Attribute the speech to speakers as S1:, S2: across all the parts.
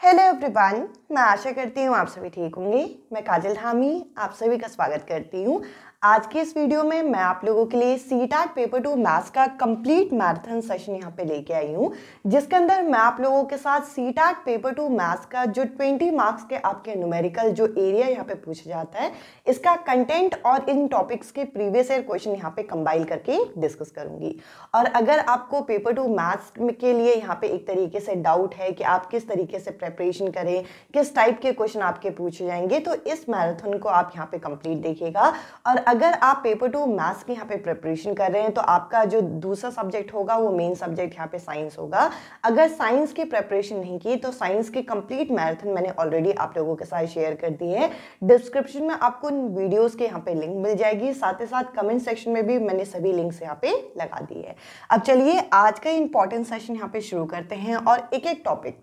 S1: Hello everyone मैं आशा करती हूँ आप सभी ठीक होंगे। मैं काजल धामी, आप सभी का स्वागत करती हूँ। आज के इस वीडियो में मैं आप लोगों के लिए C TET paper two maths का कंप्लीट मैराथन सेशन यहाँ पे लेके आई हूँ, जिसके अंदर मैं आप लोगों के साथ C TET paper two maths का जो 20 मार्क्स के आपके न्यूमेरिकल जो एरिया यहाँ पे पूछा जाता है, इसका कंटेंट और इन टॉपिक्स के प्रीवियस ईयर क्वेश्चन यहाँ पे कंबाइल करके डिस्कस करूँगी। और अगर आपको पेपर टू मैथ्स के लिए यहाँ पे एक तरीके से डाउट है कि आप किस तरीके से प्रेपरेशन करें, किस टाइप के क्वेश्चन आपके पूछे जाएँगे तो इस मैराथन को आप यहाँ पे कंप्लीट देखिएगा। और अगर आप पेपर टू मैथ्स की यहाँ पे प्रिपरेशन कर रहे हैं तो आपका जो दूसरा सब्जेक्ट होगा, वो मेन सब्जेक्ट यहाँ पे साइंस होगा। अगर साइंस की प्रिपरेशन नहीं की तो साइंस की कंप्लीट मैराथन मैंने ऑलरेडी आप लोगों के साथ शेयर कर दी है। डिस्क्रिप्शन में आपको वीडियोज़ के यहाँ पे लिंक मिल जाएगी। साथ ही साथ कमेंट सेक्शन में भी मैंने सभी लिंक्स यहाँ पे लगा दी है। अब चलिए आज का इंपॉर्टेंट सेशन यहाँ पे शुरू करते हैं और एक एक टॉपिक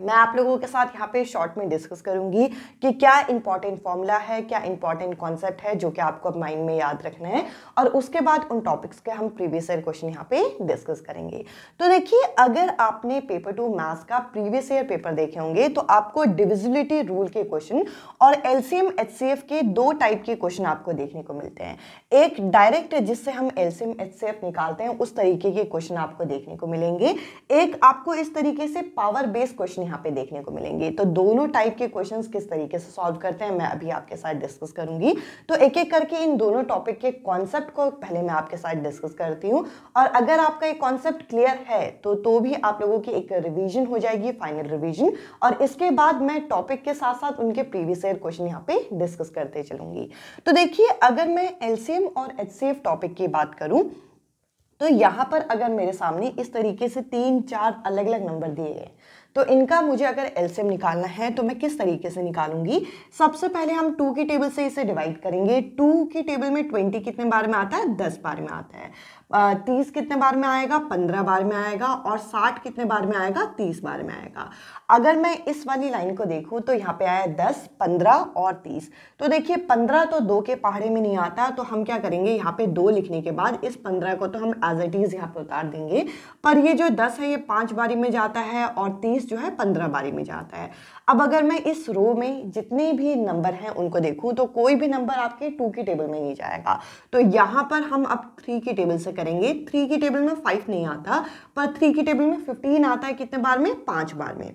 S1: मैं आप लोगों के साथ यहाँ पे शॉर्ट में डिस्कस करूँगी कि क्या इंपॉर्टेंट फॉर्मूला है, क्या इंपॉर्टेंट कॉन्सेप्ट है जो कि आपको माइंड में याद रखना है और उसके बाद उन टॉपिक्स के हम प्रीवियस ईयर क्वेश्चन यहाँ पे डिस्कस करेंगे। तो देखिए, अगर आपने पेपर टू मैथ्स का प्रीवियस ईयर पेपर देखे होंगे तो आपको डिविजिबिलिटी रूल के क्वेश्चन और एलसीएम एचसीएफ के दो टाइप के क्वेश्चन आपको देखने को मिलते हैं। एक डायरेक्ट जिससे हम एलसीएम एचसीएफ निकालते हैं, उस तरीके के क्वेश्चन आपको देखने को मिलेंगे। एक आपको इस तरीके से पावर बेस्ड क्वेश्चन क्वेश्चन यहाँ पे देखने को मिलेंगे। तो दोनों टाइप के क्वेश्चंस किस तरीके से सॉल्व करते हैं, मैं अभी आपके साथ डिस्कस करूँगी। तो एक एक करके इन दोनों टॉपिक के कॉन्सेप्ट को पहले मैं आपके साथ डिस्कस करती हूँ। और अगर आपका एक कॉन्सेप्ट क्लियर है तो तो भी आप लोगों की एक रिविजन हो जाएगी फाइनल रिविजन और इसके बाद मैं टॉपिक के साथ साथ उनके प्रीवियस ईयर क्वेश्चन यहाँ पे डिस्कस करते चलूँगी। तो देखिए, अगर मैं एलसीएम और एचसीएफ टॉपिक की बात करूँ तो यहाँ पर अगर मेरे सामने इस तरीके से तीन, चार अलग अलग नंबर दिए गए तो इनका मुझे अगर एलसीएम निकालना है तो मैं किस तरीके से निकालूँगी? सबसे पहले हम टू की टेबल से इसे डिवाइड करेंगे। टू की टेबल में ट्वेंटी कितने बार में आता है? दस बार में आता है। तीस कितने बार में आएगा? पंद्रह बार में आएगा और साठ कितने बार में आएगा? तीस बार में आएगा। अगर मैं इस वाली लाइन को देखूँ तो यहाँ पे आया दस, पंद्रह और तीस। तो देखिए, पंद्रह तो दो के पहाड़े में नहीं आता तो हम क्या करेंगे? यहाँ पे दो लिखने के बाद इस पंद्रह को तो हम एज इट इज़ यहाँ पे उतार देंगे। पर ये जो दस है, ये पाँच बारी में जाता है और तीस जो है, पंद्रह बारी में जाता है। अब अगर मैं इस रो में जितने भी नंबर हैं उनको देखूँ तो कोई भी नंबर आपके टू की टेबल में नहीं जाएगा। तो यहाँ पर हम अब थ्री की टेबल से करेंगे। थ्री की टेबल में फाइव नहीं आता, पर थ्री की टेबल में फिफ्टीन आता है कितने बार में? पाँच बार में।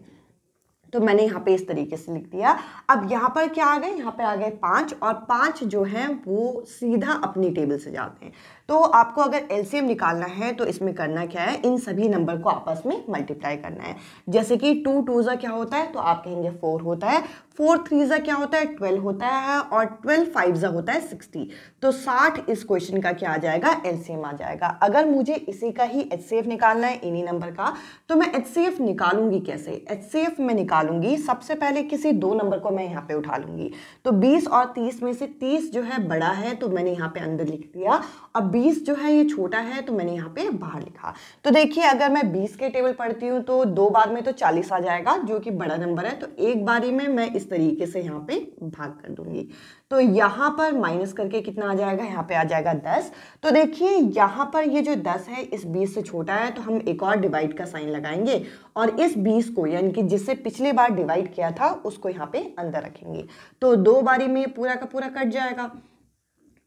S1: तो मैंने यहाँ पे इस तरीके से लिख दिया। अब यहाँ पर क्या आ गए? यहाँ पे आ गए पाँच, और पाँच जो हैं, वो सीधा अपनी टेबल से जाते हैं। तो आपको अगर एलसीएम निकालना है तो इसमें करना क्या है? इन सभी नंबर को आपस में मल्टीप्लाई करना है। जैसे कि टू टू ज़ा क्या होता है? तो आप कहेंगे फोर होता है। फोर थ्री ज़ा क्या होता है? ट्वेल्व होता है और ट्वेल्व फाइव ज़ा होता है सिक्सटी तो साठ इस क्वेश्चन का क्या आ जाएगा? एलसीएम आ जाएगा। अगर मुझे इसी का ही एचसीएफ निकालना है, इन्हीं नंबर का तो मैं एचसीएफ निकालूँगी कैसे? एच में निकालूँगी। सबसे पहले किसी दो नंबर को मैं यहाँ पे उठा लूँगी। तो बीस और तीस में से तीस जो है बड़ा है तो मैंने यहाँ पे अंदर लिख दिया। अब बीस जो है ये छोटा है तो मैंने यहाँ पे बाहर लिखा। तो देखिए, अगर मैं बीस के टेबल पढ़ती हूँ तो दो बार में तो चालीस आ जाएगा, जो कि बड़ा नंबर है। तो एक बारी में मैं इस तरीके से यहाँ पे भाग कर दूँगी। तो यहाँ पर माइनस करके कितना आ जाएगा? यहाँ पे आ जाएगा दस। तो देखिए, यहाँ पर ये जो दस है, इस बीस से छोटा है तो हम एक और डिवाइड का साइन लगाएँगे और इस बीस को, यानी कि जिससे पिछले बार डिवाइड किया था, उसको यहाँ पे अंदर रखेंगे। तो दो बारी में पूरा का पूरा कट जाएगा।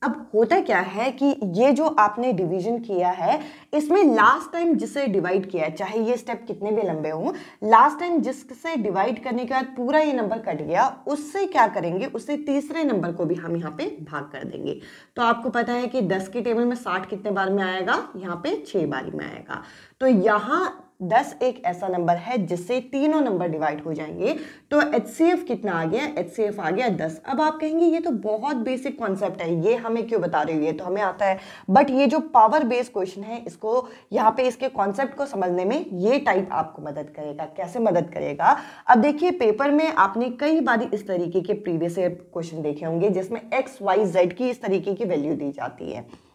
S1: अब होता क्या है कि ये जो आपने डिवीज़न किया है, इसमें लास्ट टाइम जिसे डिवाइड किया है, चाहे ये स्टेप कितने भी लंबे हों लास्ट टाइम जिससे डिवाइड करने के बाद पूरा ये नंबर कट गया, उससे क्या करेंगे, उससे तीसरे नंबर को भी हम यहाँ पे भाग कर देंगे। तो आपको पता है कि दस के टेबल में साठ कितने बार में आएगा, यहाँ पे छः बारी में आएगा। तो यहाँ दस एक ऐसा नंबर है जिससे तीनों नंबर डिवाइड हो जाएँगे। तो एचसीएफ कितना आ गया? एचसीएफ आ गया दस। अब आप कहेंगे, ये तो बहुत बेसिक कॉन्सेप्ट है, ये हमें क्यों बता रही है? तो हमें आता है। बट ये जो पावर बेस्ड क्वेश्चन है, इसको, यहाँ पे इसके कॉन्सेप्ट को समझने में ये टाइप आपको मदद करेगा। कैसे मदद करेगा? अब देखिए पेपर में आपने कई बार इस तरीके के प्रीवियस क्वेश्चन देखे होंगे, जिसमें एक्स वाई जेड की इस तरीके की वैल्यू दी जाती है।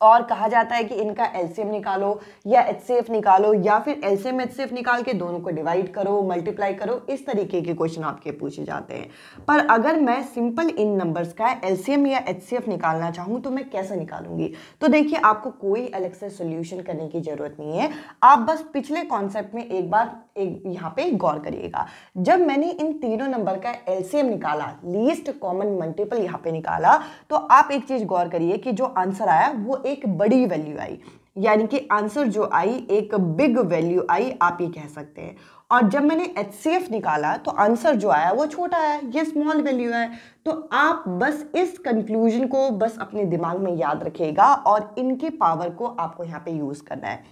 S1: और कहा जाता है कि इनका एलसीएम निकालो या एचसीएफ निकालो या फिर एलसीएम एच निकाल के दोनों को डिवाइड करो मल्टीप्लाई करो, इस तरीके के क्वेश्चन आपके पूछे जाते हैं। पर अगर मैं सिंपल इन नंबर्स का एलसीएम या एचसीएफ निकालना चाहूँ तो मैं कैसे निकालूँगी? तो देखिए, आपको कोई अलग से सोल्यूशन करने की ज़रूरत नहीं है। आप बस पिछले कॉन्सेप्ट में एक बार एक, यहाँ पे गौर करिएगा। जब मैंने इन तीनों नंबर का एलसीएम निकाला लीस्ट कॉमन मल्टीपल यहाँ पे निकाला तो आप एक चीज़ गौर करिए कि जो आंसर आया, वो एक बड़ी वैल्यू आई। यानी कि आंसर जो आई, एक बिग वैल्यू आई, आप ये कह सकते हैं। और जब मैंने एचसीएफ निकाला तो आंसर जो आया, वो छोटा है, ये स्मॉल वैल्यू है। तो आप बस इस कंक्लूजन को बस अपने दिमाग में याद रखिएगा और इनकी पावर को आपको यहाँ पे यूज़ करना है।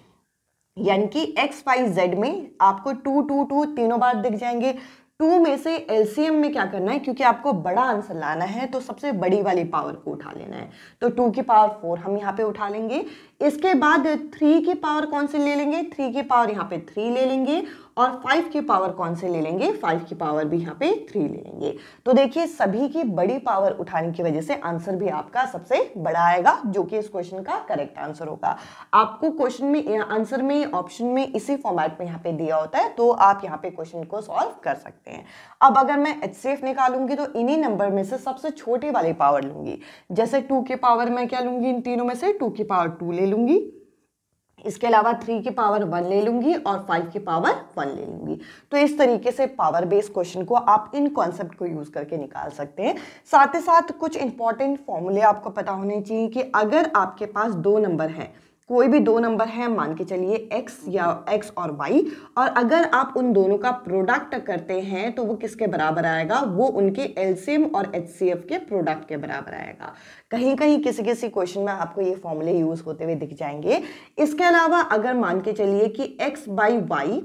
S1: यानी कि एक्स वाई जेड में आपको टू टू टू तीनों बार दिख जाएँगे। टू में से एलसीएम में क्या करना है? क्योंकि आपको बड़ा आंसर लाना है तो सबसे बड़ी वाली पावर को उठा लेना है। तो टू की पावर फोर हम यहाँ पे उठा लेंगे। इसके बाद थ्री की पावर कौन सी ले लेंगे? थ्री की पावर यहाँ पे थ्री ले लेंगे। और फाइव की पावर कौन से ले लेंगे? फाइव की पावर भी यहाँ पे थ्री ले लेंगे। तो देखिए, सभी की बड़ी पावर उठाने की वजह से आंसर भी आपका सबसे बड़ा आएगा, जो कि इस क्वेश्चन का करेक्ट आंसर होगा। आपको क्वेश्चन में आंसर में ऑप्शन में, इसी फॉर्मेट में यहाँ पे दिया होता है तो आप यहाँ पे क्वेश्चन को सॉल्व कर सकते हैं। अब अगर मैं एचसीएफ निकालूँगी तो इन्हीं नंबर में से सबसे छोटी वाली पावर लूँगी। जैसे टू के पावर मैं क्या लूँगी? इन तीनों में से टू की पावर टू ले लूँगी। इसके अलावा थ्री की पावर वन ले लूँगी और फाइव की पावर वन ले लूँगी। तो इस तरीके से पावर बेस क्वेश्चन को आप इन कॉन्सेप्ट को यूज़ करके निकाल सकते हैं। साथ ही साथ कुछ इंपॉर्टेंट फॉर्मूले आपको पता होने चाहिए कि अगर आपके पास दो नंबर हैं कोई भी दो नंबर है, मान के चलिए x या x और y और अगर आप उन दोनों का प्रोडक्ट करते हैं तो वो किसके बराबर आएगा? वो उनके एल्सियम और एचसीएफ के प्रोडक्ट के बराबर आएगा। कहीं कहीं किसी किसी क्वेश्चन में आपको ये फॉर्मूले यूज़ होते हुए दिख जाएँगे। इसके अलावा, अगर मान के चलिए कि एक्स बाई वाई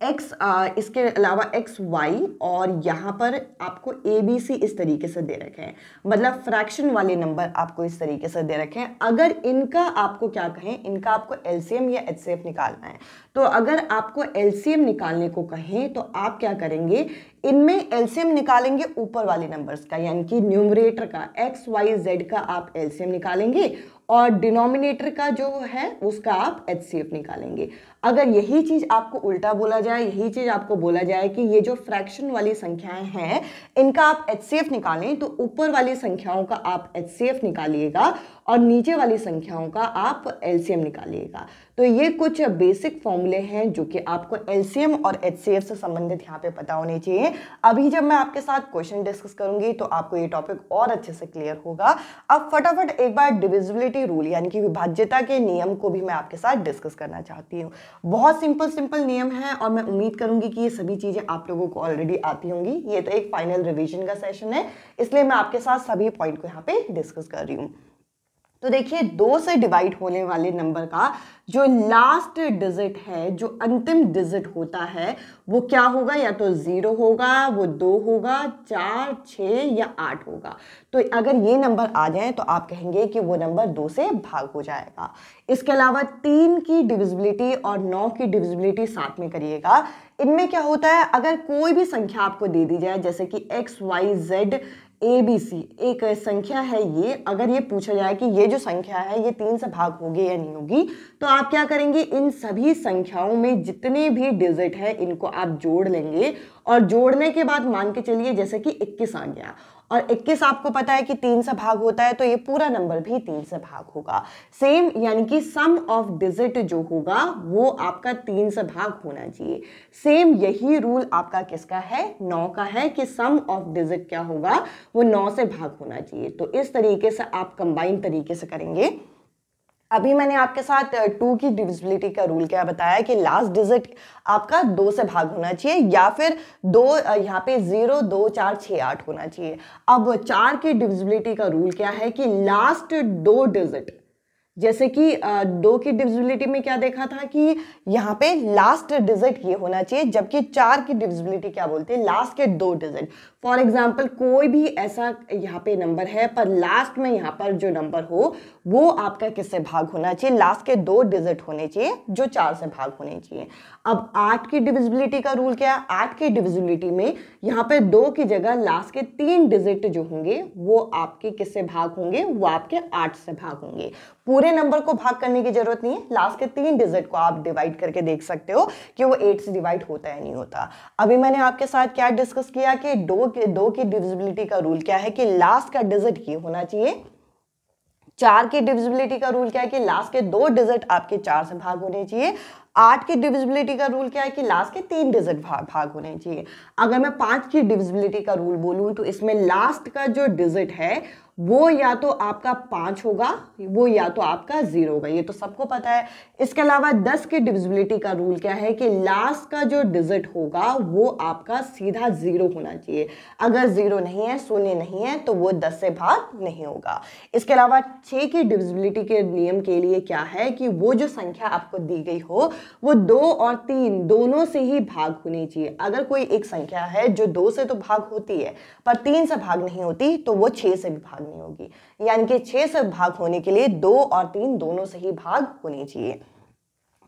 S1: एक्स इसके अलावा एक्स वाई और यहाँ पर आपको ए बी सी इस तरीके से दे रखे हैं। मतलब फ्रैक्शन वाले नंबर आपको इस तरीके से दे रखे हैं। अगर इनका आपको क्या कहें, इनका आपको एलसीएम या HCF निकालना है तो अगर आपको एलसीएम निकालने को कहें तो आप क्या करेंगे? इनमें एलसीएम निकालेंगे ऊपर वाले नंबर्स का, यानी कि न्यूमरेटर का एक्स वाई जेड का आप एलसीएम निकालेंगे और डिनोमिनेटर का जो है, उसका आप एच सी एफ़ निकालेंगे। अगर यही चीज़ आपको उल्टा बोला जाए, यही चीज़ आपको बोला जाए कि ये जो फ्रैक्शन वाली संख्याएँ हैं, इनका आप एच सी एफ़ निकालें तो ऊपर वाली संख्याओं का आप एच सी एफ़ निकालिएगा और नीचे वाली संख्याओं का आप एलसीएम निकालिएगा। तो ये कुछ बेसिक फॉर्मूले हैं जो कि आपको एलसीएम और एचसीएफ से संबंधित यहाँ पे पता होने चाहिए। अभी जब मैं आपके साथ क्वेश्चन डिस्कस करूँगी तो आपको ये टॉपिक और अच्छे से क्लियर होगा। अब फटाफट एक बार डिविजिबिलिटी रूल यानी कि विभाज्यता के नियम को भी मैं आपके साथ डिस्कस करना चाहती हूँ। बहुत सिंपल सिंपल नियम है और मैं उम्मीद करूँगी कि ये सभी चीज़ें आप लोगों को ऑलरेडी आती होंगी। ये तो एक फाइनल रिविजन का सेशन है, इसलिए मैं आपके साथ सभी पॉइंट को यहाँ पे डिस्कस कर रही हूँ। तो देखिए, दो से डिवाइड होने वाले नंबर का जो लास्ट डिजिट है, जो अंतिम डिजिट होता है, वो क्या होगा? या तो ज़ीरो होगा, वो दो होगा, चार छ या आठ होगा। तो अगर ये नंबर आ जाए तो आप कहेंगे कि वो नंबर दो से भाग हो जाएगा। इसके अलावा तीन की डिविजिबिलिटी और नौ की डिविजिबिलिटी साथ में करिएगा। इनमें क्या होता है? अगर कोई भी संख्या आपको दे दी जाए, जैसे कि X Y Z A B C एक संख्या है ये। अगर ये पूछा जाए कि ये जो संख्या है, ये तीन से भाग होगी या नहीं होगी तो आप क्या करेंगे? इन सभी संख्याओं में जितने भी डिजिट है, इनको आप जोड़ लेंगे। और जोड़ने के बाद मान के चलिए, जैसे कि 21 आ गया। और 21 आपको पता है कि तीन से भाग होता है तो ये पूरा नंबर भी तीन से भाग होगा। सेम यानी कि सम ऑफ़ डिजिट जो होगा, वो आपका तीन से भाग होना चाहिए। सेम यही रूल आपका किसका है? नौ का है कि सम ऑफ़ डिजिट क्या होगा? वो नौ से भाग होना चाहिए। तो इस तरीके से आप कंबाइन तरीके से करेंगे। अभी मैंने आपके साथ टू की डिविजिबिलिटी का रूल क्या बताया कि लास्ट डिजिट आपका दो से भाग होना चाहिए या फिर दो यहाँ पे ज़ीरो दो, चार छः आठ होना चाहिए। अब चार की डिविजिबिलिटी का रूल क्या है कि लास्ट दो डिजिट जैसे कि दो की डिविजिबिलिटी में क्या देखा था कि यहाँ पे लास्ट डिजिट ये होना चाहिए, जबकि चार की डिविजिबिलिटी क्या बोलते हैं? लास्ट के दो डिजिट फॉर एग्ज़ाम्पल कोई भी ऐसा यहाँ पे नंबर है, पर लास्ट में यहाँ पर जो नंबर हो, वो आपका किससे भाग होना चाहिए? लास्ट के दो डिजिट होने चाहिए, जो चार से भाग होने चाहिए। अब आठ की डिविजिबिलिटी का रूल क्या है? आठ की डिविजिबिलिटी में यहाँ पे दो की जगह लास्ट के तीन डिजिट जो होंगे, वो आपके किससे भाग होंगे? वो आपके आठ से भाग होंगे। पूरे नंबर को भाग करने की ज़रूरत नहीं है। लास्ट के तीन डिजिट को आप डिवाइड करके देख सकते हो कि वो एट से डिवाइड होता है नहीं होता। अभी मैंने आपके साथ क्या डिस्कस किया कि दो के, दो की डिविजिबिलिटी का रूल क्या है कि लास्ट का डिजिट ये होना चाहिए। चार की डिविजिबिलिटी का रूल क्या है कि लास्ट के दो डिजिट आपके चार से भाग होने चाहिए। आठ की डिविजिबिलिटी का रूल क्या है कि लास्ट के तीन डिजिट भाग भाग होने चाहिए। अगर मैं पाँच की डिविजिबिलिटी का रूल बोलूँ तो इसमें लास्ट का जो डिजिट है वो या तो आपका पाँच होगा, वो या तो आपका ज़ीरो होगा, ये तो सबको पता है। इसके अलावा दस की डिविजिबिलिटी का रूल क्या है कि लास्ट का जो डिजिट होगा, वो आपका सीधा ज़ीरो होना चाहिए। अगर ज़ीरो नहीं है, शून्य नहीं है तो वो दस से भाग नहीं होगा। इसके अलावा छः की डिविजिबिलिटी के नियम के लिए क्या है कि वो जो संख्या आपको दी गई हो, वो दो और तीन दोनों से ही भाग होनी चाहिए। अगर कोई एक संख्या है जो दो से तो भाग होती है, पर तीन से भाग नहीं होती तो वो छः से भी भाग नहीं होगी। यानी कि छह से भाग होने के लिए दो और तीन दोनों से ही भाग होने चाहिए।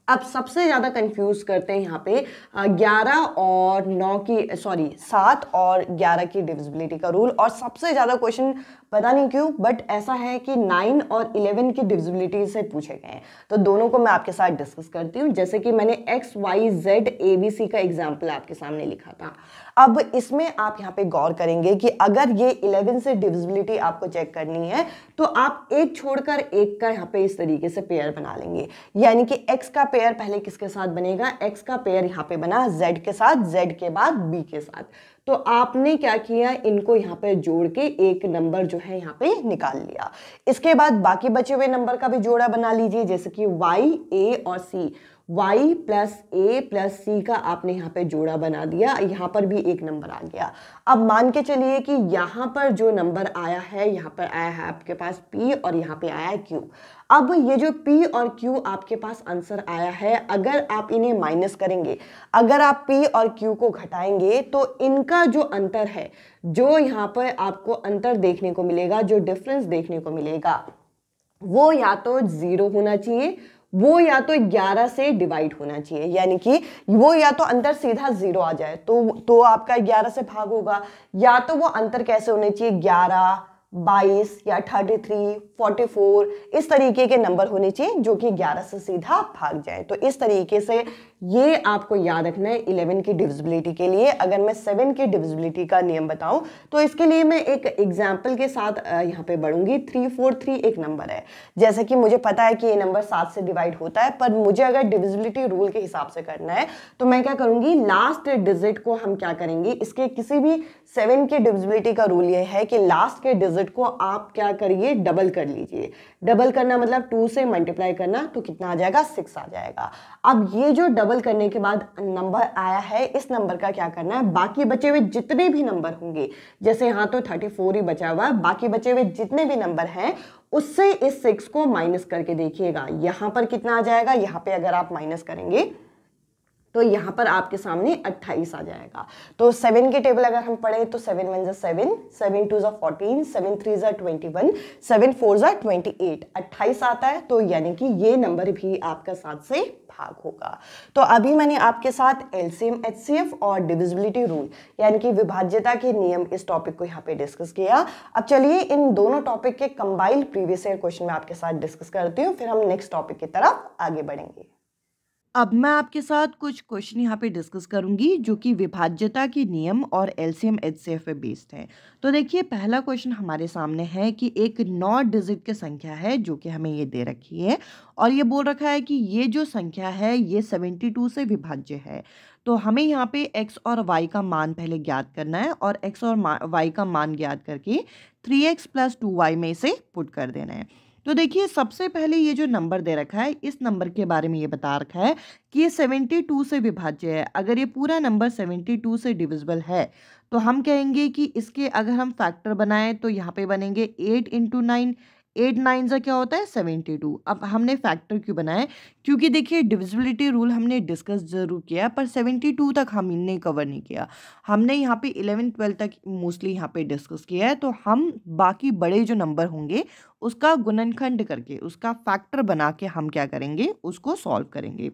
S1: अब सबसे ज़्यादा कंफ्यूज करते हैं यहाँ पे ग्यारह और नौ की सॉरी सात और ग्यारह की डिविजिबिलिटी का रूल और सबसे ज़्यादा क्वेश्चन पता नहीं क्यों बट ऐसा है कि नाइन और इलेवन की डिविजिबिलिटी से पूछे गए हैं। तो दोनों को मैं आपके साथ डिस्कस करती हूँ। जैसे कि मैंने X Y Z A B C का एग्ज़ाम्पल आपके सामने लिखा था। अब इसमें आप यहाँ पे गौर करेंगे कि अगर ये 11 से डिविजिबिलिटी आपको चेक करनी है तो आप एक छोड़कर एक का यहाँ पे इस तरीके से पेयर बना लेंगे। यानी कि x का पेयर पहले किसके साथ बनेगा? X का पेयर यहाँ पे बना z के साथ, z के बाद b के साथ। तो आपने क्या किया? इनको यहाँ पे जोड़ के एक नंबर जो है यहाँ पे निकाल लिया। इसके बाद बाकी बचे हुए नंबर का भी जोड़ा बना लीजिए, जैसे कि y, a और c y plus A plus C का आपने यहाँ पे जोड़ा बना दिया, यहाँ पर भी एक नंबर आ गया। अब मान के चलिए कि यहाँ पर जो नंबर आया है, यहाँ पर आया है आपके पास p और यहाँ पे आया है q अब ये जो p और q आपके पास आंसर आया है, अगर आप इन्हें माइनस करेंगे, अगर आप p और q को घटाएँगे तो इनका जो अंतर है, जो यहाँ पर आपको अंतर देखने को मिलेगा, जो डिफरेंस देखने को मिलेगा, वो या तो ज़ीरो होना चाहिए वो या तो 11 से डिवाइड होना चाहिए, यानी कि वो या तो अंतर सीधा ज़ीरो आ जाए तो तो आपका 11 से भाग होगा। या तो वो अंतर कैसे होने चाहिए? 11 22 या 33 44 इस तरीके के नंबर होने चाहिए जो कि 11 से सीधा भाग जाए। तो इस तरीके से ये आपको याद रखना है 11 की डिविजिबिलिटी के लिए। अगर मैं 7 की डिविजिबिलिटी का नियम बताऊँ तो इसके लिए मैं एक एग्ज़ाम्पल के साथ यहाँ पे बढ़ूँगी। थ्री, फोर, थ्री एक नंबर है। जैसे कि मुझे पता है कि ये नंबर सात से डिवाइड होता है, पर मुझे अगर डिविजिबिलिटी रूल के हिसाब से करना है तो मैं क्या करूँगी? लास्ट डिजिट को हम क्या करेंगे? इसके किसी भी सेवन की डिविजिबिलिटी का रूल ये है कि लास्ट के डिजिट को आप क्या करिए? डबल कर लीजिए। डबल करना मतलब टू से मल्टीप्लाई करना तो कितना आ जाएगा? सिक्स आ जाएगा। अब ये जो डबल करने के बाद नंबर आया है, इस नंबर का क्या करना है? बाकी बचे हुए जितने भी नंबर होंगे, जैसे यहाँ तो थर्टी फोर ही बचा हुआ है, बाकी बचे हुए जितने भी नंबर हैं, उससे इस सिक्स को माइनस करके देखिएगा। यहाँ पर कितना आ जाएगा? यहाँ पे अगर आप माइनस करेंगे तो यहाँ पर आपके सामने 28 आ जाएगा। तो सेवन के टेबल अगर हम पढ़े तो सेवन वन जा सेवन टू जा फोर्टीन सेवन थ्री जा ट्वेंटी वन सेवन फोर जा ट्वेंटी एट अट्ठाईस आता है तो यानी कि ये नंबर भी आपका साथ से भाग होगा। तो अभी मैंने आपके साथ एलसीएम एचसीएफ और डिविजिबिलिटी रूल यानी कि विभाज्यता के नियम इस टॉपिक को यहाँ पे डिस्कस किया। अब चलिए इन दोनों टॉपिक के कंबाइल प्रीवियस ईयर क्वेश्चन में आपके साथ डिस्कस करती हूँ, फिर हम नेक्स्ट टॉपिक की तरफ़ आगे बढ़ेंगे। अब मैं आपके साथ कुछ क्वेश्चन यहाँ पे डिस्कस करूँगी, जो कि विभाज्यता के नियम और एलसीएम, एचसीएफ पे बेस्ड है। तो देखिए, पहला क्वेश्चन हमारे सामने है कि एक नौ डिजिट की संख्या है, जो कि हमें ये दे रखी है, और ये बोल रखा है कि ये जो संख्या है, ये सेवेंटी टू से विभाज्य है। तो हमें यहाँ पे एक्स और वाई का मान पहले ज्ञात करना है और एक्स और वाई का मान ज्ञात करके three X plus two Y में इसे पुट कर देना है। तो देखिए, सबसे पहले ये जो नंबर दे रखा है, इस नंबर के बारे में ये बता रखा है कि ये सेवेंटी टू से विभाज्य है। अगर ये पूरा नंबर सेवेंटी टू से डिविजिबल है तो हम कहेंगे कि इसके अगर हम फैक्टर बनाएँ तो यहाँ पे बनेंगे eight into nine
S2: eight nine सा क्या होता है? Seventy two. अब हमने फैक्टर क्यों बनाया क्योंकि देखिए, डिविजिबिलिटी रूल हमने डिस्कस ज़रूर किया पर सेवेंटी टू तक हमने कवर नहीं किया। हमने यहाँ पे इलेवन, ट्वेल्व तक मोस्टली यहाँ पे डिस्कस किया है तो हम बाकी बड़े जो नंबर होंगे, उसका गुणनखंड करके, उसका फैक्टर बना के हम क्या करेंगे? उसको सॉल्व करेंगे।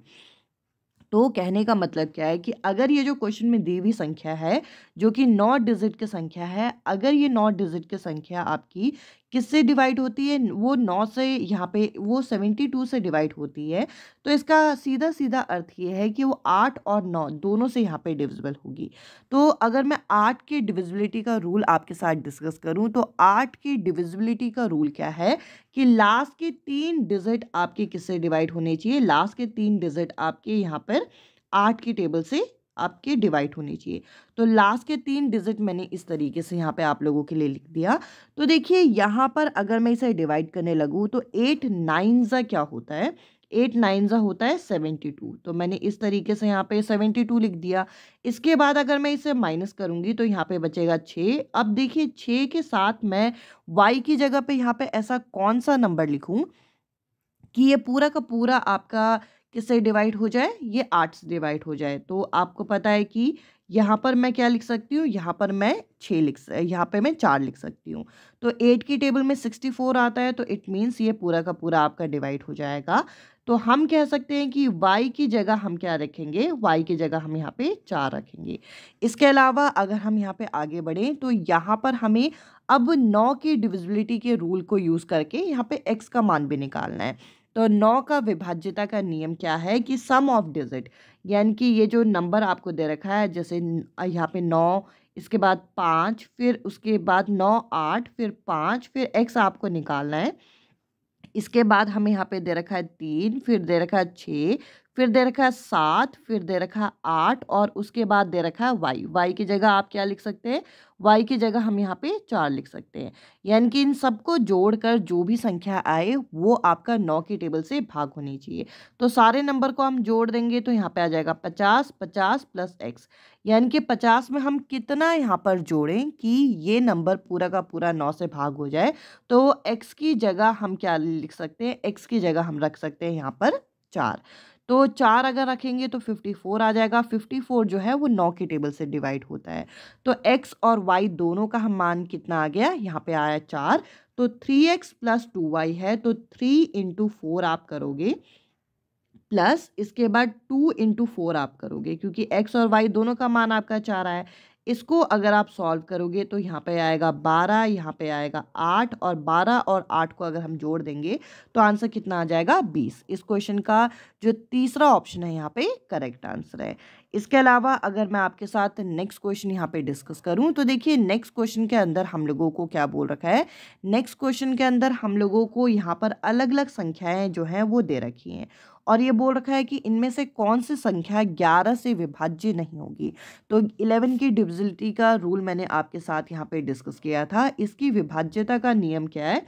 S2: तो कहने का मतलब क्या है कि अगर ये जो क्वेश्चन में दी हुई संख्या है, जो कि नौ डिजिट की संख्या है, अगर ये नौ डिजिट की संख्या आपकी किससे डिवाइड होती है? वो नौ से यहाँ पे, वो सेवेंटी टू से डिवाइड होती है। तो इसका सीधा सीधा अर्थ ये है कि वो आठ और नौ दोनों से यहाँ पे डिविजिबल होगी। तो अगर मैं आठ के डिविजिबिलिटी का रूल आपके साथ डिस्कस करूँ तो आठ की डिविजिबिलिटी का रूल क्या है? कि लास्ट के तीन डिजिट आपके किससे डिवाइड होने चाहिए? लास्ट के तीन डिजिट आपके यहाँ पर आठ की टेबल से आपके डिवाइड होनी चाहिए। तो लास्ट के तीन डिजिट मैंने इस तरीके से यहाँ पे आप लोगों के लिए लिख दिया। तो देखिए, यहाँ पर अगर मैं इसे डिवाइड करने लगूँ तो एट नाइन ज़ा क्या होता है? एट नाइन ज़ा होता है सेवेंटी टू तो मैंने इस तरीके से यहाँ पे सेवेंटी टू लिख दिया। इसके बाद अगर मैं इसे माइनस करूँगी तो यहाँ पे बचेगा छः। अब देखिए, छः के साथ मैं वाई की जगह पे यहाँ पे ऐसा कौन सा नंबर लिखूँ कि ये पूरा का पूरा आपका किससे डिवाइड हो जाए? ये आठ से डिवाइड हो जाए। तो आपको पता है कि यहाँ पर मैं क्या लिख सकती हूँ? यहाँ पर मैं छः लिख यहाँ पे मैं चार लिख सकती हूँ। तो एट की टेबल में सिक्सटी फोर आता है तो इट मीन्स ये पूरा का पूरा आपका डिवाइड हो जाएगा। तो हम कह सकते हैं कि y की जगह हम क्या रखेंगे? y की जगह हम यहाँ पे चार रखेंगे। इसके अलावा अगर हम यहाँ पे आगे बढ़ें तो यहाँ पर हमें अब नौ की डिविजिबिलिटी के रूल को यूज़ करके यहाँ पे x का मान भी निकालना है। तो नौ का विभाज्यता का नियम क्या है कि सम ऑफ़ डिजिट यानी कि ये जो नंबर आपको दे रखा है, जैसे यहाँ पे नौ, इसके बाद पाँच, फिर उसके बाद नौ, आठ, फिर पाँच, फिर एक्स आपको निकालना है। इसके बाद हमें यहाँ पे दे रखा है तीन, फिर दे रखा है छः फिर दे रखा है सात, फिर दे रखा है आठ और उसके बाद दे रखा है वाई। वाई की जगह आप क्या लिख सकते हैं? वाई की जगह हम यहाँ पे चार लिख सकते हैं। यानी कि इन सबको जोड़कर जो भी संख्या आए, वो आपका नौ की टेबल से भाग होनी चाहिए। तो सारे नंबर को हम जोड़ देंगे तो यहाँ पे आ जाएगा पचास पचास प्लस एक्स। यानी कि पचास में हम कितना यहाँ पर जोड़ें कि ये नंबर पूरा का पूरा नौ से भाग हो जाए। तो एक्स की जगह हम क्या लिख सकते हैं? एक्स की जगह हम रख सकते हैं यहाँ पर चार। तो चार अगर रखेंगे तो फिफ्टी फोर आ जाएगा। फिफ्टी फोर जो है वो नौ के टेबल से डिवाइड होता है। तो एक्स और वाई दोनों का हम मान कितना आ गया? यहाँ पे आया चार। तो three X plus two Y है। तो थ्री इंटू फोर आप करोगे। प्लस इसके बाद टू इंटू फोर आप करोगे। क्योंकि एक्स और वाई दोनों का मान आपका चार आया। इसको अगर आप सॉल्व करोगे तो यहाँ पे आएगा बारह, यहाँ पे आएगा आठ और बारह और आठ को अगर हम जोड़ देंगे तो आंसर कितना आ जाएगा? बीस। इस क्वेश्चन का जो तीसरा ऑप्शन है यहाँ पे करेक्ट आंसर है। इसके अलावा अगर मैं आपके साथ नेक्स्ट क्वेश्चन यहाँ पे डिस्कस करूँ तो देखिए नेक्स्ट क्वेश्चन के अंदर हम लोगों को क्या बोल रखा है? नेक्स्ट क्वेश्चन के अंदर हम लोगों को यहाँ पर अलग अलग संख्याएँ जो हैं वो दे रखी हैं। और ये बोल रखा है कि इनमें से कौन सी संख्या ग्यारह से विभाज्य नहीं होगी? तो इलेवन की डिविजिलिटी का रूल मैंने आपके साथ यहाँ पे डिस्कस किया था। इसकी विभाज्यता का नियम क्या है?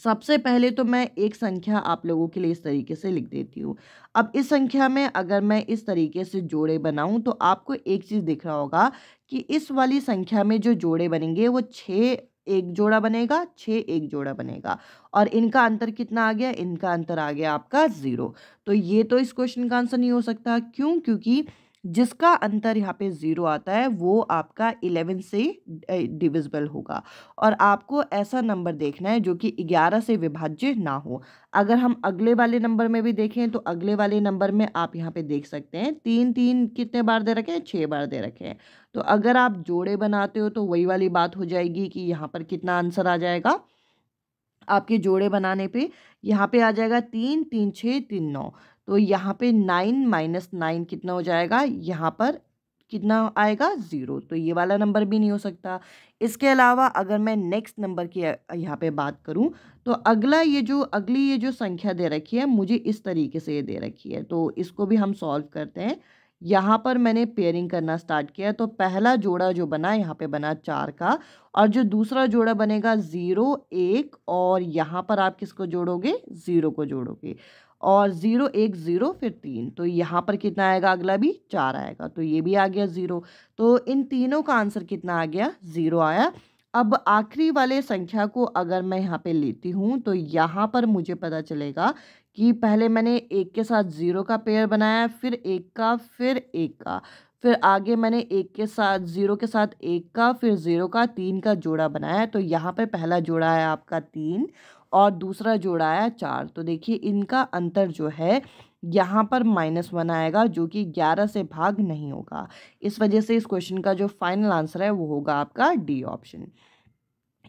S2: सबसे पहले तो मैं एक संख्या आप लोगों के लिए इस तरीके से लिख देती हूँ। अब इस संख्या में अगर मैं इस तरीके से जोड़े बनाऊँ तो आपको एक चीज़ दिख रहा होगा कि इस वाली संख्या में जो जोड़े बनेंगे, वो छः एक जोड़ा बनेगा छः एक जोड़ा बनेगा। और इनका अंतर कितना आ गया? इनका अंतर आ गया आपका ज़ीरो। तो ये तो इस क्वेश्चन का आंसर नहीं हो सकता। क्यों? क्योंकि जिसका अंतर यहाँ पे ज़ीरो आता है, वो आपका इलेवन से डिविजिबल होगा। और आपको ऐसा नंबर देखना है जो कि ग्यारह से विभाज्य ना हो। अगर हम अगले वाले नंबर में भी देखें तो अगले वाले नंबर में आप यहाँ पे देख सकते हैं, तीन तीन कितने बार दे रखे हैं? छः बार दे रखे हैं। तो अगर आप जोड़े बनाते हो तो वही वाली बात हो जाएगी कि यहाँ पर कितना आंसर आ जाएगा। आपके जोड़े बनाने पे यहाँ पे आ जाएगा तीन तीन छः तीन, नौ। तो यहाँ पे नाइन माइनस नाइन कितना हो जाएगा? यहाँ पर कितना आएगा? ज़ीरो। तो ये वाला नंबर भी नहीं हो सकता। इसके अलावा अगर मैं नेक्स्ट नंबर की यहाँ पे बात करूँ तो अगला ये जो, अगली ये जो संख्या दे रखी है, मुझे इस तरीके से ये दे रखी है। तो इसको भी हम सॉल्व करते हैं। यहाँ पर मैंने पेयरिंग करना स्टार्ट किया तो पहला जोड़ा जो बना, यहाँ पे बना चार का। और जो दूसरा जोड़ा बनेगा ज़ीरो, एक और यहाँ पर आप किसको जोड़ोगे? ज़ीरो को जोड़ोगे। और ज़ीरो एक ज़ीरो फिर तीन। तो यहाँ पर कितना आएगा? अगला भी चार आएगा। तो ये भी आ गया ज़ीरो। तो इन तीनों का आंसर कितना आ गया? ज़ीरो आया। अब आखिरी वाले संख्या को अगर मैं यहाँ पे लेती हूँ तो यहाँ पर मुझे पता चलेगा कि पहले मैंने एक के साथ ज़ीरो का पेयर बनाया, फिर एक का, फिर एक का। फिर आगे मैंने एक के साथ, ज़ीरो के साथ एक का, फिर ज़ीरो का, तीन का जोड़ा बनाया। तो यहाँ पर पहला जोड़ा है आपका तीन। और दूसरा जोड़ा है चार। तो देखिए, इनका अंतर जो है, यहाँ पर माइनस वन आएगा, जो कि ग्यारह से भाग नहीं होगा। इस वजह से इस क्वेश्चन का जो फाइनल आंसर है, वो होगा आपका डी ऑप्शन।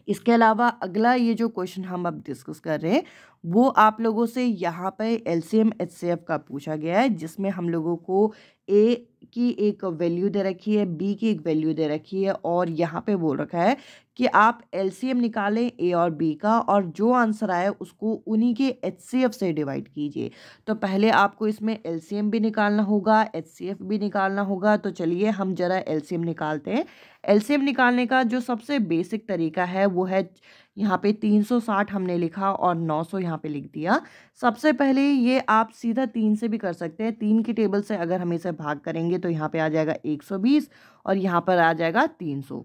S2: इसके अलावा अगला ये जो क्वेश्चन हम अब डिस्कस कर रहे हैं, वो आप लोगों से यहाँ पर L C M H C F का पूछा गया है, जिसमें हम लोगों को ए की एक वैल्यू दे रखी है, बी की एक वैल्यू दे रखी है और यहाँ पे बोल रखा है कि आप एलसीएम निकालें ए और बी का और जो आंसर आए उसको उन्हीं के एचसीएफ से डिवाइड कीजिए। तो पहले आपको इसमें एलसीएम भी निकालना होगा, एचसीएफ भी निकालना होगा। तो चलिए हम ज़रा एलसीएम निकालते हैं। एलसीएम निकालने का जो सबसे बेसिक तरीका है वो है यहाँ पे 360 हमने लिखा और 900 सौ यहाँ पर लिख दिया। सबसे पहले ये आप सीधा तीन से भी कर सकते हैं। तीन की टेबल से अगर हम इसे भाग करेंगे तो यहाँ पे आ जाएगा 120 और यहाँ पर आ जाएगा 300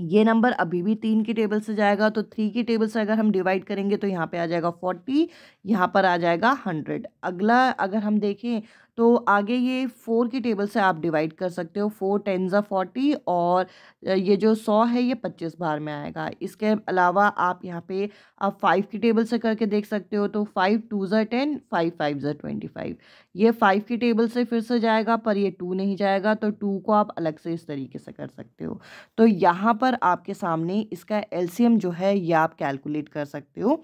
S2: ये नंबर अभी भी तीन की टेबल से जाएगा तो थ्री की टेबल से अगर हम डिवाइड करेंगे तो यहाँ पे आ जाएगा फोर्टी, यहाँ पर आ जाएगा हंड्रेड। अगला अगर हम देखें तो आगे ये फोर की टेबल से आप डिवाइड कर सकते हो, फोर टेन ज़ा फोर्टी और ये जो सौ है ये पच्चीस बार में आएगा। इसके अलावा आप यहाँ पे आप फाइव की टेबल से करके देख सकते हो तो फाइव टू ज़ा टेन, फाइव फाइव ज़ा ट्वेंटी फाइव। ये फाइव की टेबल से फिर से जाएगा पर ये टू नहीं जाएगा तो टू को आप अलग से इस तरीके से कर सकते हो। तो यहाँ पर आपके सामने इसका एलसीएम जो है ये आप कैलकुलेट कर सकते हो।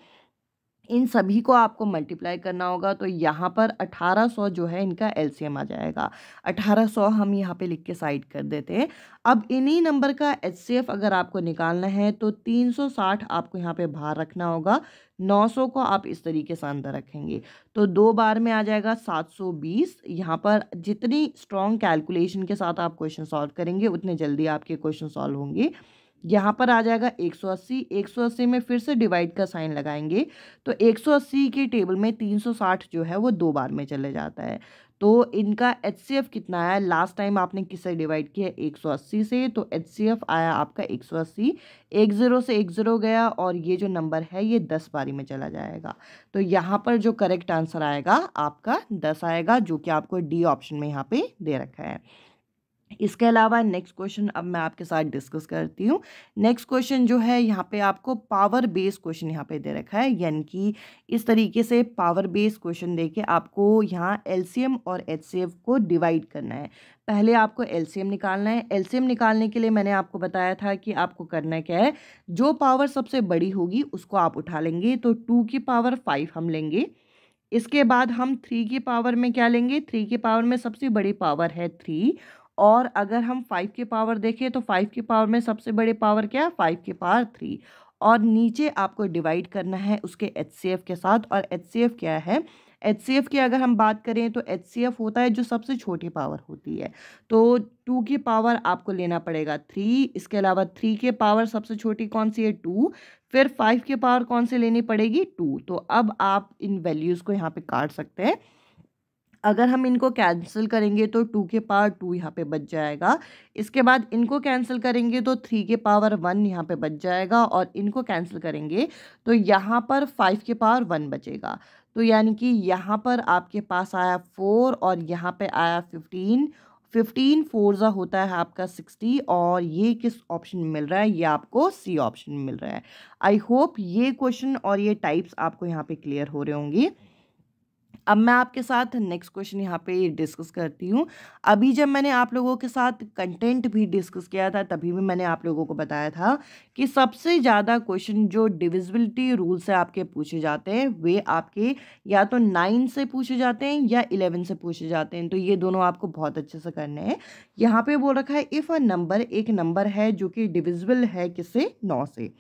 S2: इन सभी को आपको मल्टीप्लाई करना होगा तो यहाँ पर 1800 जो है इनका एलसीएम आ जाएगा। 1800 हम यहाँ पे लिख के साइड कर देते हैं। अब इन्हीं नंबर का एचसीएफ अगर आपको निकालना है तो 360 आपको यहाँ पे बाहर रखना होगा। 900 को आप इस तरीके से अंदर रखेंगे तो दो बार में आ जाएगा 720 यहाँ पर जितनी स्ट्रॉन्ग कैलकुलेशन के साथ आप क्वेश्चन सॉल्व करेंगे, उतने जल्दी आपके क्वेश्चन सॉल्व होंगे। यहाँ पर आ जाएगा 180 180 में फिर से डिवाइड का साइन लगाएँगे तो 180 के टेबल में 360 जो है वो दो बार में चले जाता है। तो इनका एचसीएफ कितना आया? लास्ट टाइम आपने किससे डिवाइड किया? 180 से तो एचसीएफ आया आपका 180 एक ज़ीरो से एक ज़ीरो गया और ये जो नंबर है ये दस बारी में चला जाएगा। तो यहाँ पर जो करेक्ट आंसर आएगा, आपका दस आएगा, जो कि आपको डी ऑप्शन में यहाँ पे दे रखा है। इसके अलावा नेक्स्ट क्वेश्चन अब मैं आपके साथ डिस्कस करती हूँ। नेक्स्ट क्वेश्चन जो है, यहाँ पे आपको पावर बेस्ड क्वेश्चन यहाँ पे दे रखा है, यानी कि इस तरीके से पावर बेस्ड क्वेश्चन देके आपको यहाँ एलसीएम और एचसीएफ को डिवाइड करना है। पहले आपको एलसीएम निकालना है। एलसीएम निकालने के लिए मैंने आपको बताया था कि आपको करना क्या है। जो पावर सबसे बड़ी होगी, उसको आप उठा लेंगे। तो टू की पावर फाइव हम लेंगे। इसके बाद हम थ्री की पावर में क्या लेंगे? थ्री की पावर में सबसे बड़ी पावर है थ्री। और अगर हम फाइव के पावर देखें तो फाइव के पावर में सबसे बड़े पावर क्या है? फाइव के पावर थ्री और नीचे आपको डिवाइड करना है उसके एचसीएफ के साथ और एचसीएफ क्या है? एच सी की अगर हम बात करें तो एचसीएफ होता है जो सबसे छोटी पावर होती है। तो टू की पावर आपको लेना पड़ेगा थ्री इसके अलावा थ्री के पावर सबसे छोटी कौन सी है? टू फिर फाइव के पावर कौन सी लेनी पड़ेगी? टू तो अब आप इन वैल्यूज़ को यहाँ पे काट सकते हैं। अगर हम इनको कैंसिल करेंगे तो टू के पावर टू यहाँ पे बच जाएगा। इसके बाद इनको कैंसिल करेंगे तो थ्री के पावर वन यहाँ पे बच जाएगा और इनको कैंसिल करेंगे तो यहाँ पर फाइव के पावर वन बचेगा। तो यानी कि यहाँ पर आपके पास आया फोर और यहाँ पे आया फिफ्टीन। फिफ्टीन फोरजा होता है आपका सिक्सटी और ये किस ऑप्शन में मिल रहा है? ये आपको सी ऑप्शन में मिल रहा है। आई होप ये क्वेश्चन और ये टाइप्स आपको यहाँ पे क्लियर हो रहे होंगे। अब मैं आपके साथ नेक्स्ट क्वेश्चन यहाँ पे डिस्कस करती हूँ। अभी जब मैंने आप लोगों के साथ कंटेंट भी डिस्कस किया था, तभी भी मैंने आप लोगों को बताया था कि सबसे ज़्यादा क्वेश्चन जो डिविजिबिलिटी रूल से आपके पूछे जाते हैं, वे आपके या तो नाइन से पूछे जाते हैं या इलेवन से पूछे जाते हैं। तो ये दोनों आपको बहुत अच्छे से करने हैं। यहाँ पे बोल रखा है इफ़ अ नंबर एक नंबर है जो कि डिविजिबल है किससे? नौ से।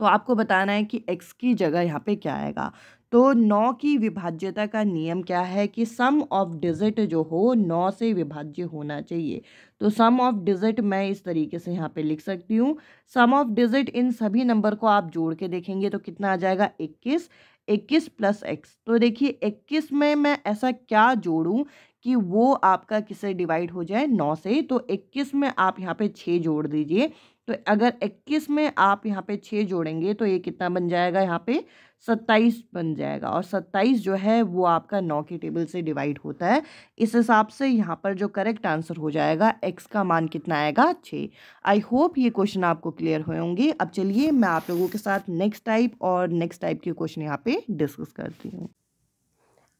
S2: तो आपको बताना है कि एक्स की जगह यहाँ पे क्या आएगा। तो नौ की विभाज्यता का नियम क्या है कि सम ऑफ़ डिजिट जो हो, नौ से विभाज्य होना चाहिए। तो सम ऑफ़ डिजिट मैं इस तरीके से यहाँ पे लिख सकती हूँ। सम ऑफ़ डिजिट इन सभी नंबर को आप जोड़ के देखेंगे तो कितना आ जाएगा? इक्कीस। इक्कीस प्लस एक्स तो देखिए, इक्कीस में मैं ऐसा क्या जोड़ूँ
S1: कि वो आपका किससे डिवाइड हो जाए? नौ से। तो इक्कीस में आप यहाँ पे छः जोड़ दीजिए। तो अगर 21 में आप यहाँ पे छः जोड़ेंगे तो ये कितना बन जाएगा? यहाँ पे सत्ताईस बन जाएगा और सत्ताईस जो है, वो आपका नौ के टेबल से डिवाइड होता है। इस हिसाब से यहाँ पर जो करेक्ट आंसर हो जाएगा, एक्स का मान कितना आएगा? छः आई होप ये क्वेश्चन आपको क्लियर हुए होंगे। अब चलिए मैं आप लोगों के साथ नेक्स्ट टाइप और नेक्स्ट टाइप के क्वेश्चन यहाँ पे डिस्कस करती हूँ।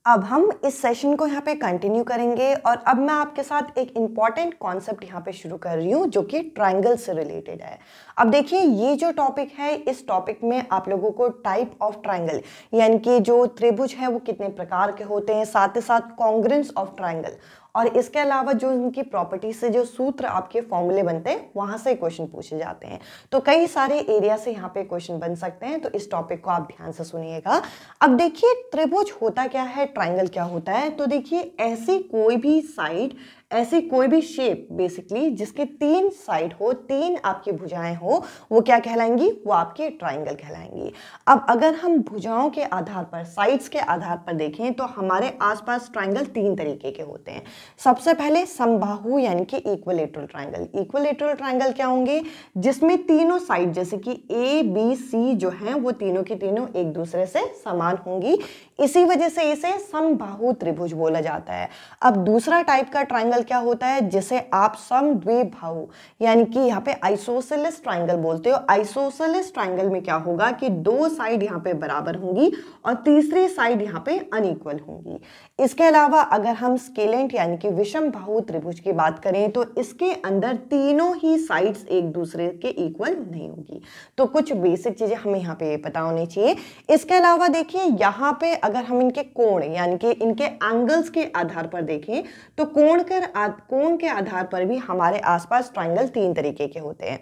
S1: अब हम इस सेशन को यहाँ पे कंटिन्यू करेंगे और अब मैं आपके साथ एक इंपॉर्टेंट कॉन्सेप्ट यहाँ पे शुरू कर रही हूँ जो कि ट्राइंगल से रिलेटेड है। अब देखिए, ये जो टॉपिक है, इस टॉपिक में आप लोगों को टाइप ऑफ़ ट्राइंगल यानी कि जो त्रिभुज है वो कितने प्रकार के होते हैं, साथ ही साथ कॉन्ग्रेंस ऑफ़ ट्राइंगल और इसके अलावा जो इनकी प्रॉपर्टी से जो सूत्र आपके फॉर्मूले बनते हैं, वहाँ से क्वेश्चन पूछे जाते हैं। तो कई सारे एरिया से यहाँ पे क्वेश्चन बन सकते हैं तो इस टॉपिक को आप ध्यान से सुनिएगा। अब देखिए, त्रिभुज होता क्या है ट्राइंगल क्या होता है? तो देखिए, ऐसी कोई भी साइड ऐसी कोई भी शेप बेसिकली जिसके तीन साइड हो, तीन आपकी भुजाएँ हो, वो क्या कहलाएँगी? वो आपके ट्राइंगल कहलाएँगी। अब अगर हम भुजाओं के आधार पर साइड्स के आधार पर देखें तो हमारे आसपास ट्राइंगल तीन तरीके के होते हैं। सबसे पहले समबाहु, यानी कि इक्वलेटरल ट्राइंगल इक्वलेटरल ट्राइंगल क्या होंगे? जिसमें तीनों साइड जैसे कि ए बी सी जो है, वो तीनों की तीनों एक दूसरे से समान होंगी। इसी वजह से इसे समबाहु त्रिभुज बोला जाता है। अब दूसरा टाइप का ट्राइंगल क्या होता है? जिसे आप सम द्विभाव यानी कि यहाँ पे आइसोसेलिस ट्राइंगल बोलते हो। आइसोसेलिस ट्राइंगल में क्या होगा कि दो साइड यहाँ पे बराबर होंगी और तीसरी साइड यहाँ पे अनइक्वल होंगी। इसके अलावा अगर हम स्केलेंट यानी कि विषम बाहु त्रिभुज की बात करें तो इसके अंदर तीनों ही साइड्स एक दूसरे के इक्वल नहीं होगी। तो कुछ बेसिक चीज़ें हमें यहाँ पे पता होनी चाहिए। इसके अलावा देखिए, यहाँ पे अगर हम इनके कोण यानी कि इनके एंगल्स के आधार पर देखें तो कोण कर कोण के आधार पर भी हमारे आसपास ट्राइंगल तीन तरीके के होते हैं।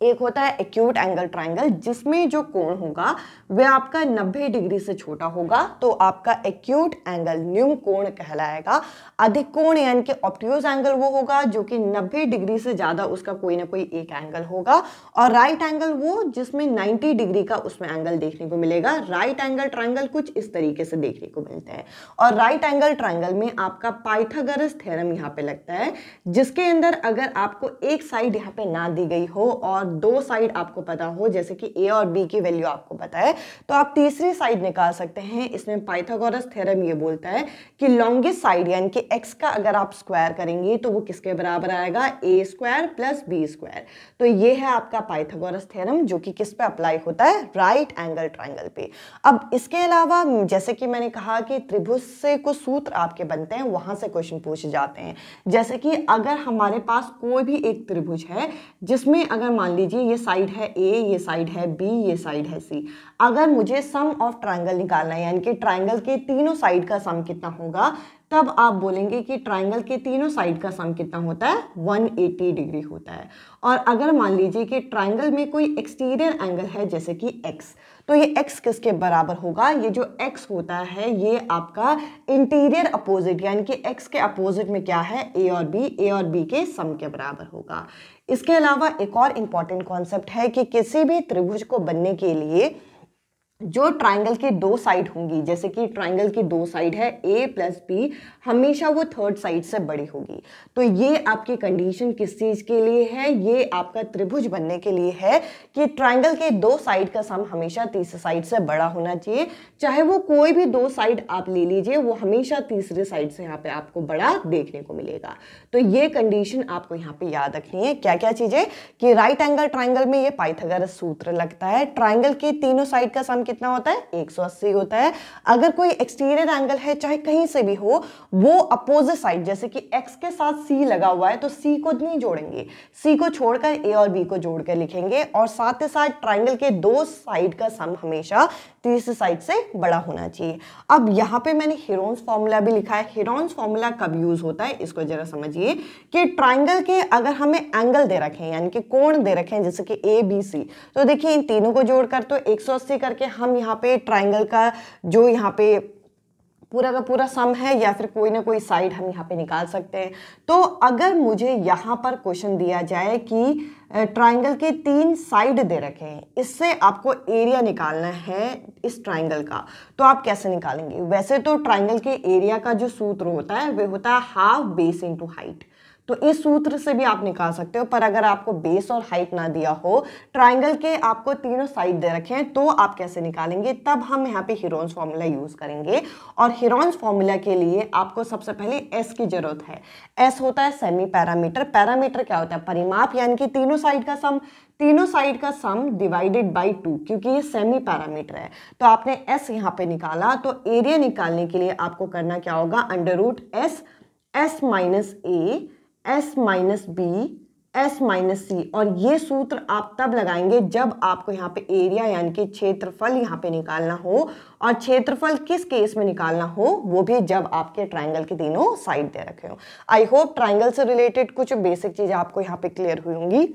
S1: एक होता है एक्यूट एंगल ट्राइंगल जिसमें जो कोण होगा, वह आपका 90 डिग्री से छोटा होगा तो आपका एक्यूट एंगल न्यूम कोण कहलाएगा। अधिक कोण यानी कि ऑप्टियोज एंगल वो होगा, जो कि 90 डिग्री से ज़्यादा उसका कोई ना कोई एक एंगल होगा। और राइट एंगल वो, जिसमें 90 डिग्री का उसमें एंगल देखने को मिलेगा। राइट एंगल ट्राइंगल कुछ इस तरीके से देखने को मिलते हैं। और राइट एंगल ट्राइंगल में आपका पाइथागरस थ्योरम यहाँ पे लगता है, जिसके अंदर अगर आपको एक साइड यहाँ पे ना दी गई हो, और दो साइड आपको पता हो, जैसे कि ए और बी की वैल्यू आपको पता है तो आप तीसरी साइड निकाल सकते हैं। इसमें पाइथागोरस थ्योरम ये बोलता है कि लॉन्गेस्ट साइड यानी कि एक्स का अगर आप स्क्वायर करेंगे तो वो किसके बराबर आएगा? A square plus B square तो ये है आपका पाइथागोरस थ्योरम जो कि किस पे अप्लाई होता है? राइट एंगल ट्राइंगल पे. अब इसके अलावा, जैसे कि मैंने कहा कि त्रिभुज से कुछ सूत्र आपके बनते हैं, वहाँ से क्वेश्चन पूछे जाते हैं। जैसे कि अगर हमारे पास कोई भी एक त्रिभुज है, जिसमें अगर मान लीजिए, ये साइड है ए ये साइड है बी ये साइड है सी अगर मुझे सम ऑफ़ ट्राइंगल निकालना है, यानी कि ट्राइंगल के तीनों साइड का सम कितना होगा तब आप बोलेंगे कि ट्राइंगल के तीनों साइड का सम कितना होता है? 180 डिग्री होता है। और अगर मान लीजिए कि ट्राइंगल में कोई एक्सटीरियर एंगल है, जैसे कि x तो ये x किसके बराबर होगा? ये जो x होता है, ये आपका इंटीरियर अपोजिट यानी कि x के अपोजिट में क्या है? A और b, a और b के सम के बराबर होगा। इसके अलावा एक और इंपॉर्टेंट कॉन्सेप्ट है कि किसी भी त्रिभुज को बनने के लिए जो ट्राइंगल की दो साइड होंगी, जैसे कि ट्राइंगल की दो साइड है ए प्लस बी हमेशा वो थर्ड साइड से बड़ी होगी। तो ये आपकी कंडीशन किस चीज़ के लिए है? ये आपका त्रिभुज बनने के लिए है कि ट्राइंगल के दो साइड का सम हमेशा तीसरे साइड से बड़ा होना चाहिए। चाहे वो कोई भी दो साइड आप ले लीजिए, वो हमेशा तीसरे साइड से यहाँ पे आपको बड़ा देखने को मिलेगा। तो ये कंडीशन आपको यहाँ पे याद रखनी है। क्या क्या चीज़ें? कि राइट एंगल ट्राइंगल में ये पाइथागोरस सूत्र लगता है। ट्राइंगल के तीनों साइड का सम कितना होता है? 180 होता है। अगर कोई एक्सटीरियर एंगल है, चाहे कहीं से भी हो, वो अपोजिट साइड जैसे कि x के साथ c लगा हुआ है तो सी को नहीं जोड़ेंगे। सी को छोड़कर ए और बी को जोड़कर लिखेंगे और साथ ही साथ ट्राइंगल के दो साइड का सम हमेशा तीसरी साइड से बड़ा होना चाहिए। अब यहाँ पे मैंने हिरोन्स फॉर्मूला भी लिखा है। हिरोन्स फॉर्मूला कब यूज़ होता है, इसको जरा समझिए कि ट्राइंगल के अगर हमें एंगल दे रखे यानी कि कोण दे रखे जैसे कि ए बी सी तो देखिए इन तीनों को जोड़कर तो 180 करके हम यहाँ पे ट्राइंगल का जो यहाँ पे पूरा का पूरा सम है या फिर कोई ना कोई साइड हम यहाँ पे निकाल सकते हैं। तो अगर मुझे यहाँ पर क्वेश्चन दिया जाए कि ट्राइंगल के तीन साइड दे रखे हैं, इससे आपको एरिया निकालना है इस ट्राइंगल का तो आप कैसे निकालेंगे? वैसे तो ट्राइंगल के एरिया का जो सूत्र होता है वह होता है हाफ़ बेस इंटू हाइट तो इस सूत्र से भी आप निकाल सकते हो, पर अगर आपको बेस और हाइट ना दिया हो ट्राइंगल के आपको तीनों साइड दे रखे हैं तो आप कैसे निकालेंगे? तब हम यहाँ पे हिरोन्स फॉर्मूला यूज़ करेंगे। और हिरोन्स फॉर्मूला के लिए आपको सबसे पहले एस की ज़रूरत है। एस होता है सेमी पैरामीटर पैरामीटर क्या होता है? परिमाप, यानी कि तीनों साइड का सम तीनों साइड का सम डिवाइडेड बाई टू क्योंकि ये सेमी पैरामीटर है। तो आपने एस यहाँ पे निकाला तो एरिया निकालने के लिए आपको करना क्या होगा? Under root S S minus A S minus B S minus C और ये सूत्र आप तब लगाएँगे जब आपको यहाँ पे एरिया यानी कि क्षेत्रफल यहाँ पे निकालना हो, और क्षेत्रफल किस केस में निकालना हो, वो भी जब आपके ट्राइंगल के तीनों साइड दे रखे हो। आई होप ट्राइंगल से रिलेटेड कुछ बेसिक चीज़ आपको यहाँ पे क्लियर हुई होंगी।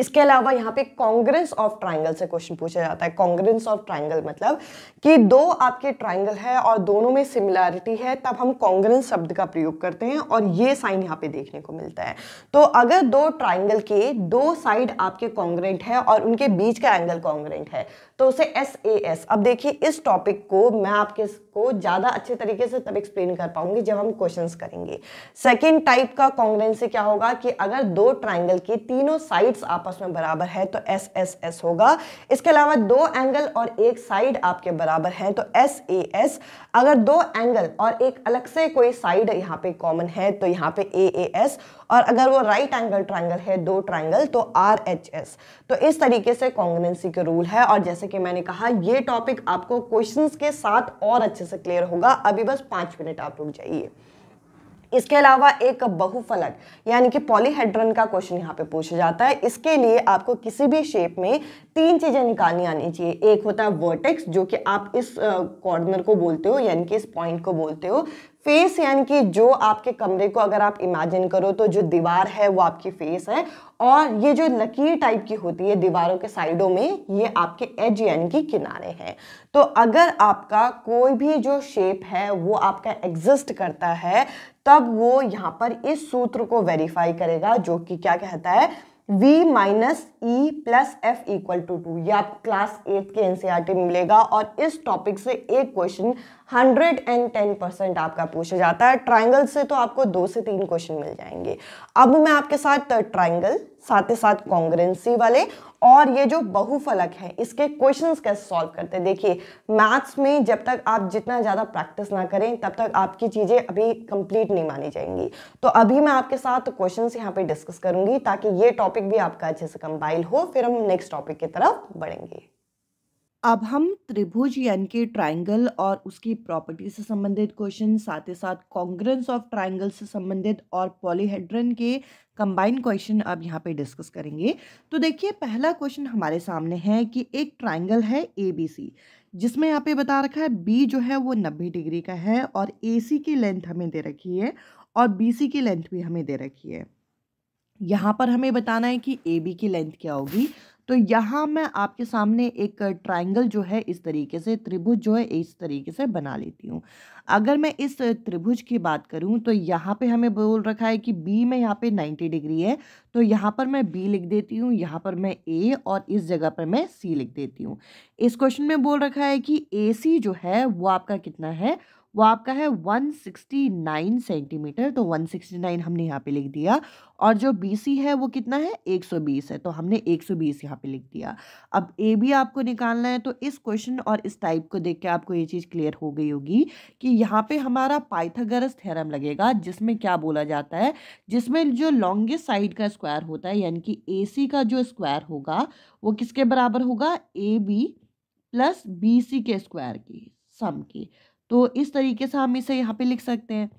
S1: इसके अलावा यहाँ पे कॉन्ग्रेंस ऑफ़ ट्राइंगल से क्वेश्चन पूछा जाता है। कॉन्ग्रेंस ऑफ़ ट्राइंगल मतलब कि दो आपके ट्राइंगल है और दोनों में सिमिलैरिटी है, तब हम कांग्रेस शब्द का प्रयोग करते हैं और ये साइन यहाँ पे देखने को मिलता है। तो अगर दो ट्राइंगल के दो साइड आपके कॉन्ग्रेंट है और उनके बीच का एंगल कॉन्ग्रेंट है तो उसे एस ए एस अब देखिए, इस टॉपिक को मैं आपके को ज़्यादा अच्छे तरीके से तब एक्सप्लेन कर पाऊँगी जब हम क्वेश्चंस करेंगे। सेकेंड टाइप का कॉन्ग्रेंसी क्या होगा कि अगर दो ट्राइंगल की तीनों साइड्स आपस में बराबर है तो एस एस एस होगा। इसके अलावा दो एंगल और एक साइड आपके बराबर है तो एस ए एस अगर दो एंगल और एक अलग से कोई साइड यहाँ पे कॉमन है तो यहाँ पे ए ए एस और अगर वो राइट एंगल ट्राइंगल है, दो ट्राइंगल तो आर एच एस तो इस तरीके से कॉन्गनेंसी के रूल है और जैसे कि मैंने कहा, ये टॉपिक आपको क्वेश्चंस के साथ और अच्छे से क्लियर होगा। अभी बस पाँच मिनट आप रुक जाइए। इसके अलावा एक बहुफलक, यानी कि पॉलीहेड्रन का क्वेश्चन यहाँ पे पूछा जाता है। इसके लिए आपको किसी भी शेप में तीन चीज़ें निकालनी आनी चाहिए। एक होता है वर्टेक्स जो कि आप इस कॉर्नर को बोलते हो, यानी कि इस पॉइंट को बोलते हो। फेस यानी कि जो आपके कमरे को अगर आप इमेजिन करो तो जो दीवार है वो आपकी फेस है और ये जो लकीर टाइप की होती है दीवारों के साइडों में, ये आपके एज यानी कि किनारे हैं। तो अगर आपका कोई भी जो शेप है वो आपका एग्जिस्ट करता है, तब वो यहाँ पर इस सूत्र को वेरीफाई करेगा जो कि क्या कहता है? V minus E plus F equal to two ये आप क्लास एट के एनसीईआरटी में मिलेगा और इस टॉपिक से एक question hundred and ten percent आपका पूछा जाता है। ट्राइंगल से तो आपको दो से तीन क्वेश्चन मिल जाएँगे। अब मैं आपके साथ ट्राइंगल साथ ही साथ कॉन्ग्रेंसी वाले और ये जो बहुफलक है, इसके क्वेश्चंस कैसे सॉल्व करते हैं? देखिए, मैथ्स में जब तक आप जितना ज़्यादा प्रैक्टिस ना करें, तब तक आपकी चीज़ें अभी कंप्लीट नहीं मानी जाएँगी। तो अभी मैं आपके साथ क्वेश्चंस यहाँ पे डिस्कस करूँगी ताकि ये टॉपिक भी आपका अच्छे से कंपाइल हो, फिर हम नेक्स्ट टॉपिक की तरफ़ बढ़ेंगे।
S2: अब हम त्रिभुज यानी कि ट्राइंगल और उसकी प्रॉपर्टी से संबंधित क्वेश्चन साथ ही साथ कॉन्ग्रेंस ऑफ़ ट्राइंगल से संबंधित और पॉलीहेड्रन के कंबाइंड क्वेश्चन अब यहाँ पे डिस्कस करेंगे। तो देखिए, पहला क्वेश्चन हमारे सामने है कि एक ट्राइंगल है ए बी सी जिसमें यहाँ पे बता रखा है बी जो है वो नब्बे डिग्री का है और ए सी की लेंथ हमें दे रखी है और बी सी की लेंथ भी हमें दे रखी है। यहाँ पर हमें बताना है कि ए बी की लेंथ क्या होगी। तो यहाँ मैं आपके सामने एक ट्राइंगल जो है इस तरीके से, त्रिभुज जो है इस तरीके से बना लेती हूँ। अगर मैं इस त्रिभुज की बात करूँ तो यहाँ पे हमें बोल रखा है कि बी में यहाँ पे 90 डिग्री है तो यहाँ पर मैं बी लिख देती हूँ, यहाँ पर मैं ए और इस जगह पर मैं सी लिख देती हूँ। इस क्वेश्चन में बोल रखा है कि ए सी जो है वो आपका कितना है? वो आपका है 169 सेंटीमीटर तो 169 हमने यहाँ पे लिख दिया। और जो सी है वो कितना है? 120 है तो हमने 120 यहाँ पे लिख दिया। अब ए बी आपको निकालना है तो इस क्वेश्चन और इस टाइप को देख के आपको ये चीज़ क्लियर हो गई होगी कि यहाँ पे हमारा पाइथागरस थ्योरम लगेगा, जिसमें क्या बोला जाता है? जिसमें जो लॉन्गेस्ट साइड का स्क्वायर होता है, यानी कि सी का जो स्क्वायर होगा, वो किसके बराबर होगा? A B plus B C के स्क्वायर की सम की। तो इस तरीके से हम इसे यहाँ पे लिख सकते हैं।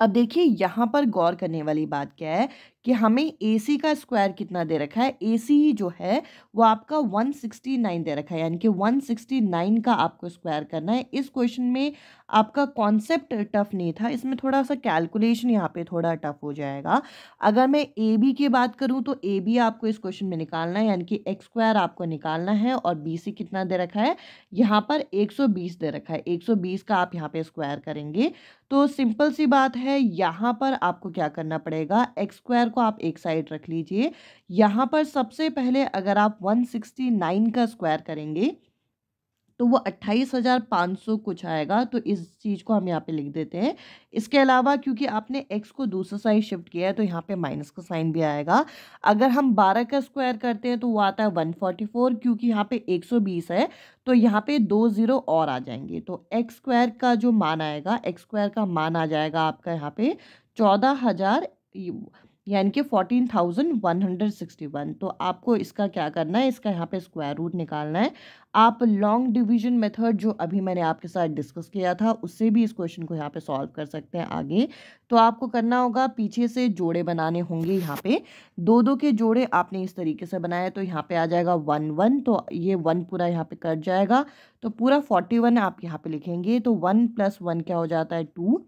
S2: अब देखिए, यहाँ पर गौर करने वाली बात क्या है कि हमें ए सी का स्क्वायर कितना दे रखा है? ए सी जो है, वो आपका 169 दे रखा है। यानी कि 169 का आपको स्क्वायर करना है। इस क्वेश्चन में आपका कॉन्सेप्ट टफ नहीं था। इसमें थोड़ा सा कैलकुलेशन यहाँ पे थोड़ा टफ हो जाएगा। अगर मैं ए बी की बात करूँ तो ए बी आपको इस क्वेश्चन में निकालना है। यानी कि एक्स स्क्वायर आपको निकालना है और बी सी कितना दे रखा है? यहाँ पर 120 दे रखा है। 120 का आप यहाँ पे स्क्वायर करेंगे। तो सिंपल सी बात है, यहाँ पर आपको क्या करना पड़ेगा? एक्स स्क्वायर को आप एक साइड रख लीजिए। यहाँ पर सबसे पहले अगर आप 169 का स्क्वायर करेंगे तो वो अट्ठाईस हज़ार पाँच सौ कुछ आएगा। तो इस चीज़ को हम यहाँ पे लिख देते हैं। इसके अलावा क्योंकि आपने एक्स को दूसरा साइड शिफ्ट किया है तो यहाँ पे माइनस का साइन भी आएगा। अगर हम बारह का स्क्वायर करते हैं तो वो आता है वन फोर्टी फोर, क्योंकि यहाँ पे एक सौ बीस है तो यहाँ पे दो ज़ीरो और आ जाएँगे। तो एक्स स्क्वायर का जो मान आएगा एक्स स्क्वायर का मान आ जाएगा आपका यहाँ पे चौदह यानी कि fourteen thousand one hundred sixty one तो आपको इसका क्या करना है? इसका यहाँ पे स्क्वायर रूट निकालना है। आप लॉन्ग डिवीज़न मेथड जो अभी मैंने आपके साथ डिस्कस किया था, उससे भी इस क्वेश्चन को यहाँ पे सॉल्व कर सकते हैं आगे। तो आपको करना होगा, पीछे से जोड़े बनाने होंगे यहाँ पे। दो दो के जोड़े आपने इस तरीके से बनाए तो यहाँ पे आ जाएगा वन वन तो ये वन पूरा यहाँ पे कट जाएगा। तो पूरा फोर्टी वन आप यहाँ पे लिखेंगे तो वन प्लस वन क्या हो जाता है? टू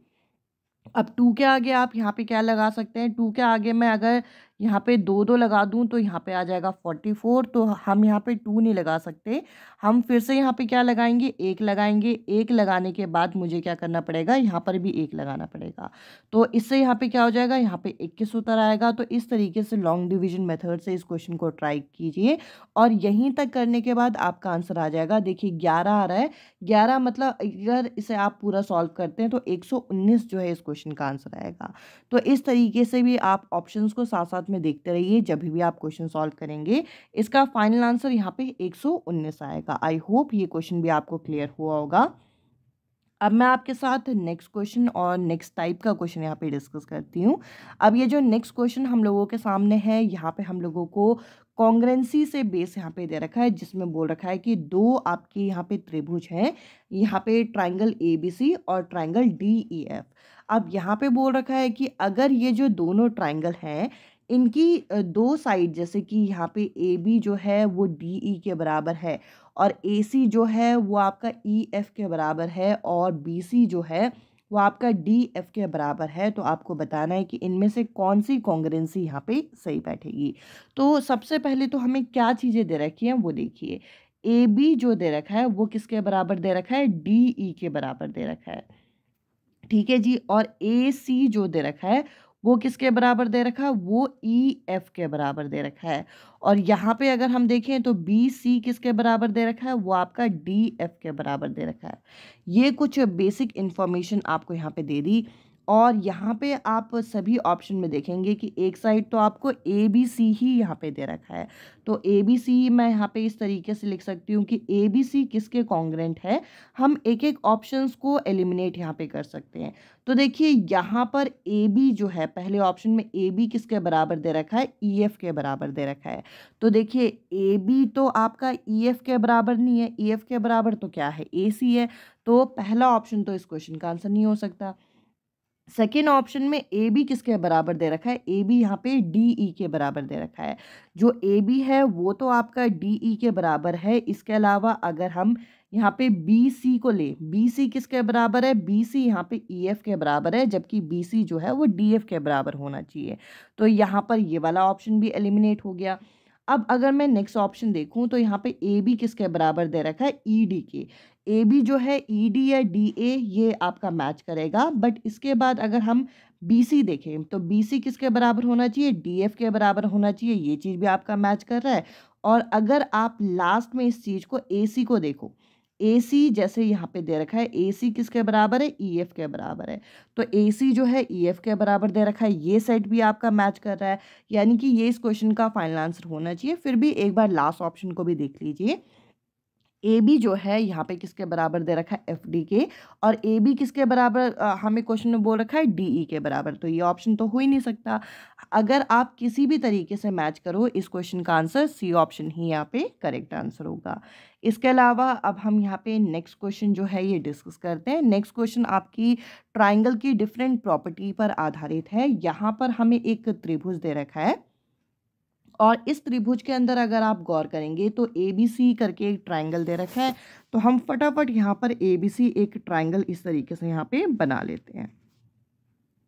S2: अब टू के आगे आप यहाँ पे क्या लगा सकते हैं? टू के आगे मैं अगर यहाँ पे दो दो लगा दूँ तो यहाँ पे आ जाएगा फोर्टी फोर तो हम यहाँ पे टू नहीं लगा सकते। हम फिर से यहाँ पे क्या लगाएँगे? एक लगाएँगे। एक लगाने के बाद मुझे क्या करना पड़ेगा? यहाँ पर भी एक लगाना पड़ेगा। तो इससे यहाँ पे क्या हो जाएगा? यहाँ पे इक्कीस उतर आएगा। तो इस तरीके से लॉन्ग डिविजन मेथड से इस क्वेश्चन को ट्राई कीजिए और यहीं तक करने के बाद आपका आंसर आ जाएगा। देखिए, ग्यारह आ रहा है। ग्यारह मतलब अगर इसे आप पूरा सॉल्व करते हैं तो एक सौ उन्नीस जो है इस क्वेश्चन का आंसर आएगा। तो इस तरीके से भी आप ऑप्शन को साथ साथ में देखते रहिए, जब भी आप क्वेश्चन सॉल्व करेंगे, इसका फाइनल आंसर यहाँ पे 119 आएगा। आई होप ये क्वेश्चन भी आपको क्लियर हुआ होगा। अब मैं आपके साथ नेक्स्ट क्वेश्चन और नेक्स्ट टाइप का क्वेश्चन यहाँ पे डिस्कस करती हूँ। अब ये जो नेक्स्ट क्वेश्चन हम लोगों के सामने है, यहाँ पे हम लोगों को कॉन्ग्रेंसी से बेस यहाँ पे दे रखा है, जिसमें बोल रखा है कि दो आपके यहाँ पे त्रिभुज हैं, यहाँ पे ट्राइंगल ए बी सी और ट्राइंगल डी ई एफ़ अब यहाँ पे बोल रखा है कि अगर ये जो दोनों ट्राइंगल हैं इनकी दो साइड जैसे कि यहाँ पे ए बी जो है वो डी ई के बराबर है और ए सी जो है वो आपका ई एफ़ के बराबर है और बी सी जो है वो आपका डी एफ़ के बराबर है। तो आपको बताना है कि इनमें से कौन सी कॉन्ग्रेंसी यहाँ पे सही बैठेगी। तो सबसे पहले तो हमें क्या चीज़ें दे रखी हैं वो देखिए। ए बी जो दे रखा है वो किसके बराबर दे रखा है? डी ई के बराबर दे रखा है। ठीक है जी? और ए सी जो दे रखा है वो किसके बराबर दे रखा? है वो ई e, एफ़ के बराबर दे रखा है। और यहाँ पे अगर हम देखें तो बी सी किसके बराबर दे रखा है? वो आपका डी एफ़ के बराबर दे रखा है। ये कुछ बेसिक इन्फॉर्मेशन आपको यहाँ पे दे दी। और यहाँ पे आप सभी ऑप्शन में देखेंगे कि एक साइड तो आपको ए बी सी ही यहाँ पे दे रखा है। तो ए बी सी मैं यहाँ पे इस तरीके से लिख सकती हूँ कि ए बी सी किसके कॉन्ग्रेंट है? हम एक एक ऑप्शंस को एलिमिनेट यहाँ पे कर सकते हैं। तो देखिए, यहाँ पर ए बी जो है, पहले ऑप्शन में ए बी किसके बराबर दे रखा है? ई एफ़ के बराबर दे रखा है। तो देखिए ए बी तो आपका ई एफ़ के बराबर नहीं है। ई एफ़ के बराबर तो क्या है? ए सी है। तो पहला ऑप्शन तो इस क्वेश्चन का आंसर नहीं हो सकता। सेकेंड ऑप्शन में ए बी किसके बराबर दे रखा है? ए बी यहाँ पे डी ई के बराबर दे रखा है। जो ए बी है, वो तो आपका डी ई के बराबर है। इसके अलावा अगर हम यहाँ पे बी सी को ले, बी सी किसके बराबर है? बी सी यहाँ पे ई एफ़ के बराबर है, जबकि बी सी जो है, वो डी एफ़ के बराबर होना चाहिए। तो यहाँ पर ये वाला ऑप्शन भी एलिमिनेट हो गया। अब अगर मैं नेक्स्ट ऑप्शन देखूँ तो यहाँ पे ए बी किसके बराबर दे रखा है? ई डी के। ए बी जो है ई डी या डी ए ये आपका मैच करेगा। बट इसके बाद अगर हम बी सी देखें तो बी सी किसके बराबर होना चाहिए? डी एफ़ के बराबर होना चाहिए। ये चीज़ भी आपका मैच कर रहा है। और अगर आप लास्ट में इस चीज़ को ए सी को देखो ए सी जैसे यहाँ पे दे रखा है ए सी किसके बराबर है? ई एफ़ के बराबर है। तो ए सी जो है ई एफ़ के बराबर दे रखा है। ये सेट भी आपका मैच कर रहा है। यानी कि ये इस क्वेश्चन का फाइनल आंसर होना चाहिए। फिर भी एक बार लास्ट ऑप्शन को भी देख लीजिए। ए बी जो है, यहाँ पे किसके बराबर दे रखा है? एफ़ डी के। और ए बी किसके बराबर हमें क्वेश्चन में बोल रखा है? डी ई के बराबर। तो ये ऑप्शन तो हो ही नहीं सकता। अगर आप किसी भी तरीके से मैच करो, इस क्वेश्चन का आंसर सी ऑप्शन ही यहाँ पे करेक्ट आंसर होगा। इसके अलावा अब हम यहाँ पे नेक्स्ट क्वेश्चन जो है, ये डिस्कस करते हैं। नेक्स्ट क्वेश्चन आपकी ट्राइंगल की डिफरेंट प्रॉपर्टी पर आधारित है। यहाँ पर हमें एक त्रिभुज दे रखा है। और इस त्रिभुज के अंदर अगर आप गौर करेंगे तो ए बी सी करके एक ट्राइंगल दे रखा है तो हम फटाफट यहाँ पर ए बी सी एक ट्राइंगल इस तरीके से यहाँ पे बना लेते हैं।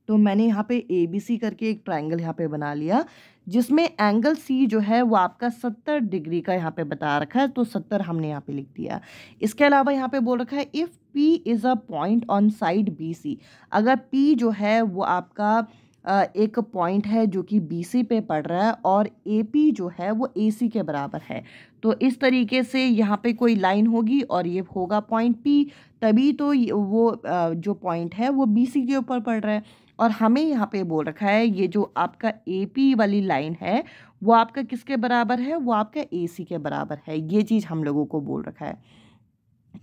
S2: तो मैंने यहाँ पे ए बी सी करके एक ट्राइंगल यहाँ पे बना लिया, जिसमें एंगल सी जो है वो आपका सत्तर डिग्री का यहाँ पे बता रखा है तो सत्तर हमने यहाँ पे लिख दिया। इसके अलावा यहाँ पे बोल रखा है if P is a point on side B C अगर पी जो है वो आपका एक पॉइंट है जो कि बी सी पे पड़ रहा है और ए पी जो है वो ए सी के बराबर है। तो इस तरीके से यहाँ पे कोई लाइन होगी और ये होगा पॉइंट पी तभी तो वो जो पॉइंट है वो बी सी के ऊपर पड़ रहा है। और हमें यहाँ पे बोल रखा है, ये जो आपका ए पी वाली लाइन है, वो आपका किसके बराबर है? वो आपका ए सी के बराबर है। ये चीज़ हम लोगों को बोल रखा है।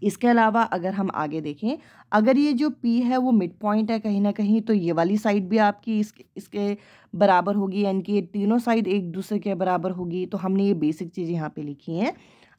S2: इसके अलावा अगर हम आगे देखें, अगर ये जो पी है वो मिड पॉइंट है कहीं ना कहीं तो ये वाली साइड भी आपकी इस, इसके बराबर होगी, यानी कि ये तीनों साइड एक दूसरे के बराबर होगी तो हमने ये बेसिक चीज़ यहाँ पे लिखी हैं।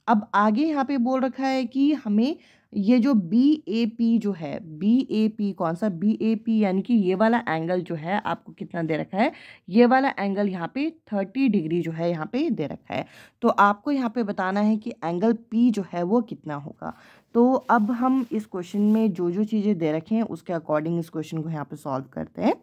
S2: अब आगे यहाँ पे बोल रखा है कि हमें ये जो बी ए पी जो है बी ए पी कौन सा? बी ए पी यानी कि ये वाला एंगल जो है, आपको कितना दे रखा है? ये वाला एंगल यहाँ पे थर्टी डिग्री जो है यहाँ पे दे रखा है। तो आपको यहाँ पे बताना है कि एंगल पी जो है वो कितना होगा। तो अब हम इस क्वेश्चन में जो जो चीज़ें दे रखे हैं, उसके अकॉर्डिंग इस क्वेश्चन को यहाँ पे सॉल्व करते हैं।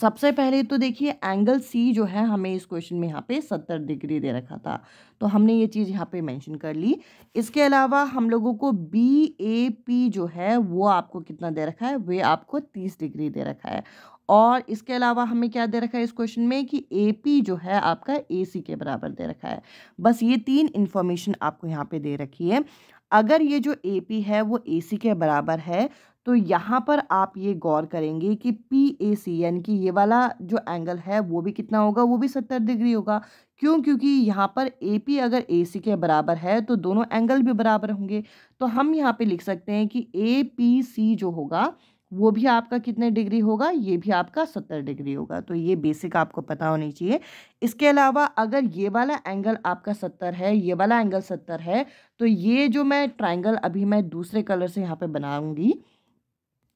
S2: सबसे पहले तो देखिए एंगल सी जो है, हमें इस क्वेश्चन में यहाँ पे सत्तर डिग्री दे रखा था। तो हमने ये चीज़ यहाँ पे मेंशन कर ली। इसके अलावा हम लोगों को बी ए पी जो है, वो आपको कितना दे रखा है? वे आपको तीस डिग्री दे रखा है। और इसके अलावा हमें क्या दे रखा है इस क्वेश्चन में? कि ए पी जो है, आपका ए सी के बराबर दे रखा है। बस ये तीन इन्फॉर्मेशन आपको यहाँ पे दे रखी है। अगर ये जो ए पी है, वो ए सी के बराबर है तो यहाँ पर आप ये गौर करेंगे कि पी ए सी यानी कि ये वाला जो एंगल है, वो भी कितना होगा? वो भी सत्तर डिग्री होगा। क्यों? क्योंकि यहाँ पर ए पी अगर ए सी के बराबर है तो दोनों एंगल भी बराबर होंगे। तो हम यहाँ पे लिख सकते हैं कि ए पी सी जो होगा वो भी आपका कितने डिग्री होगा, ये भी आपका सत्तर डिग्री होगा। तो ये बेसिक आपको पता होनी चाहिए। इसके अलावा अगर ये वाला एंगल आपका सत्तर है, ये वाला एंगल सत्तर है तो ये जो मैं ट्राइंगल अभी मैं दूसरे कलर से यहाँ पे बनाऊँगी,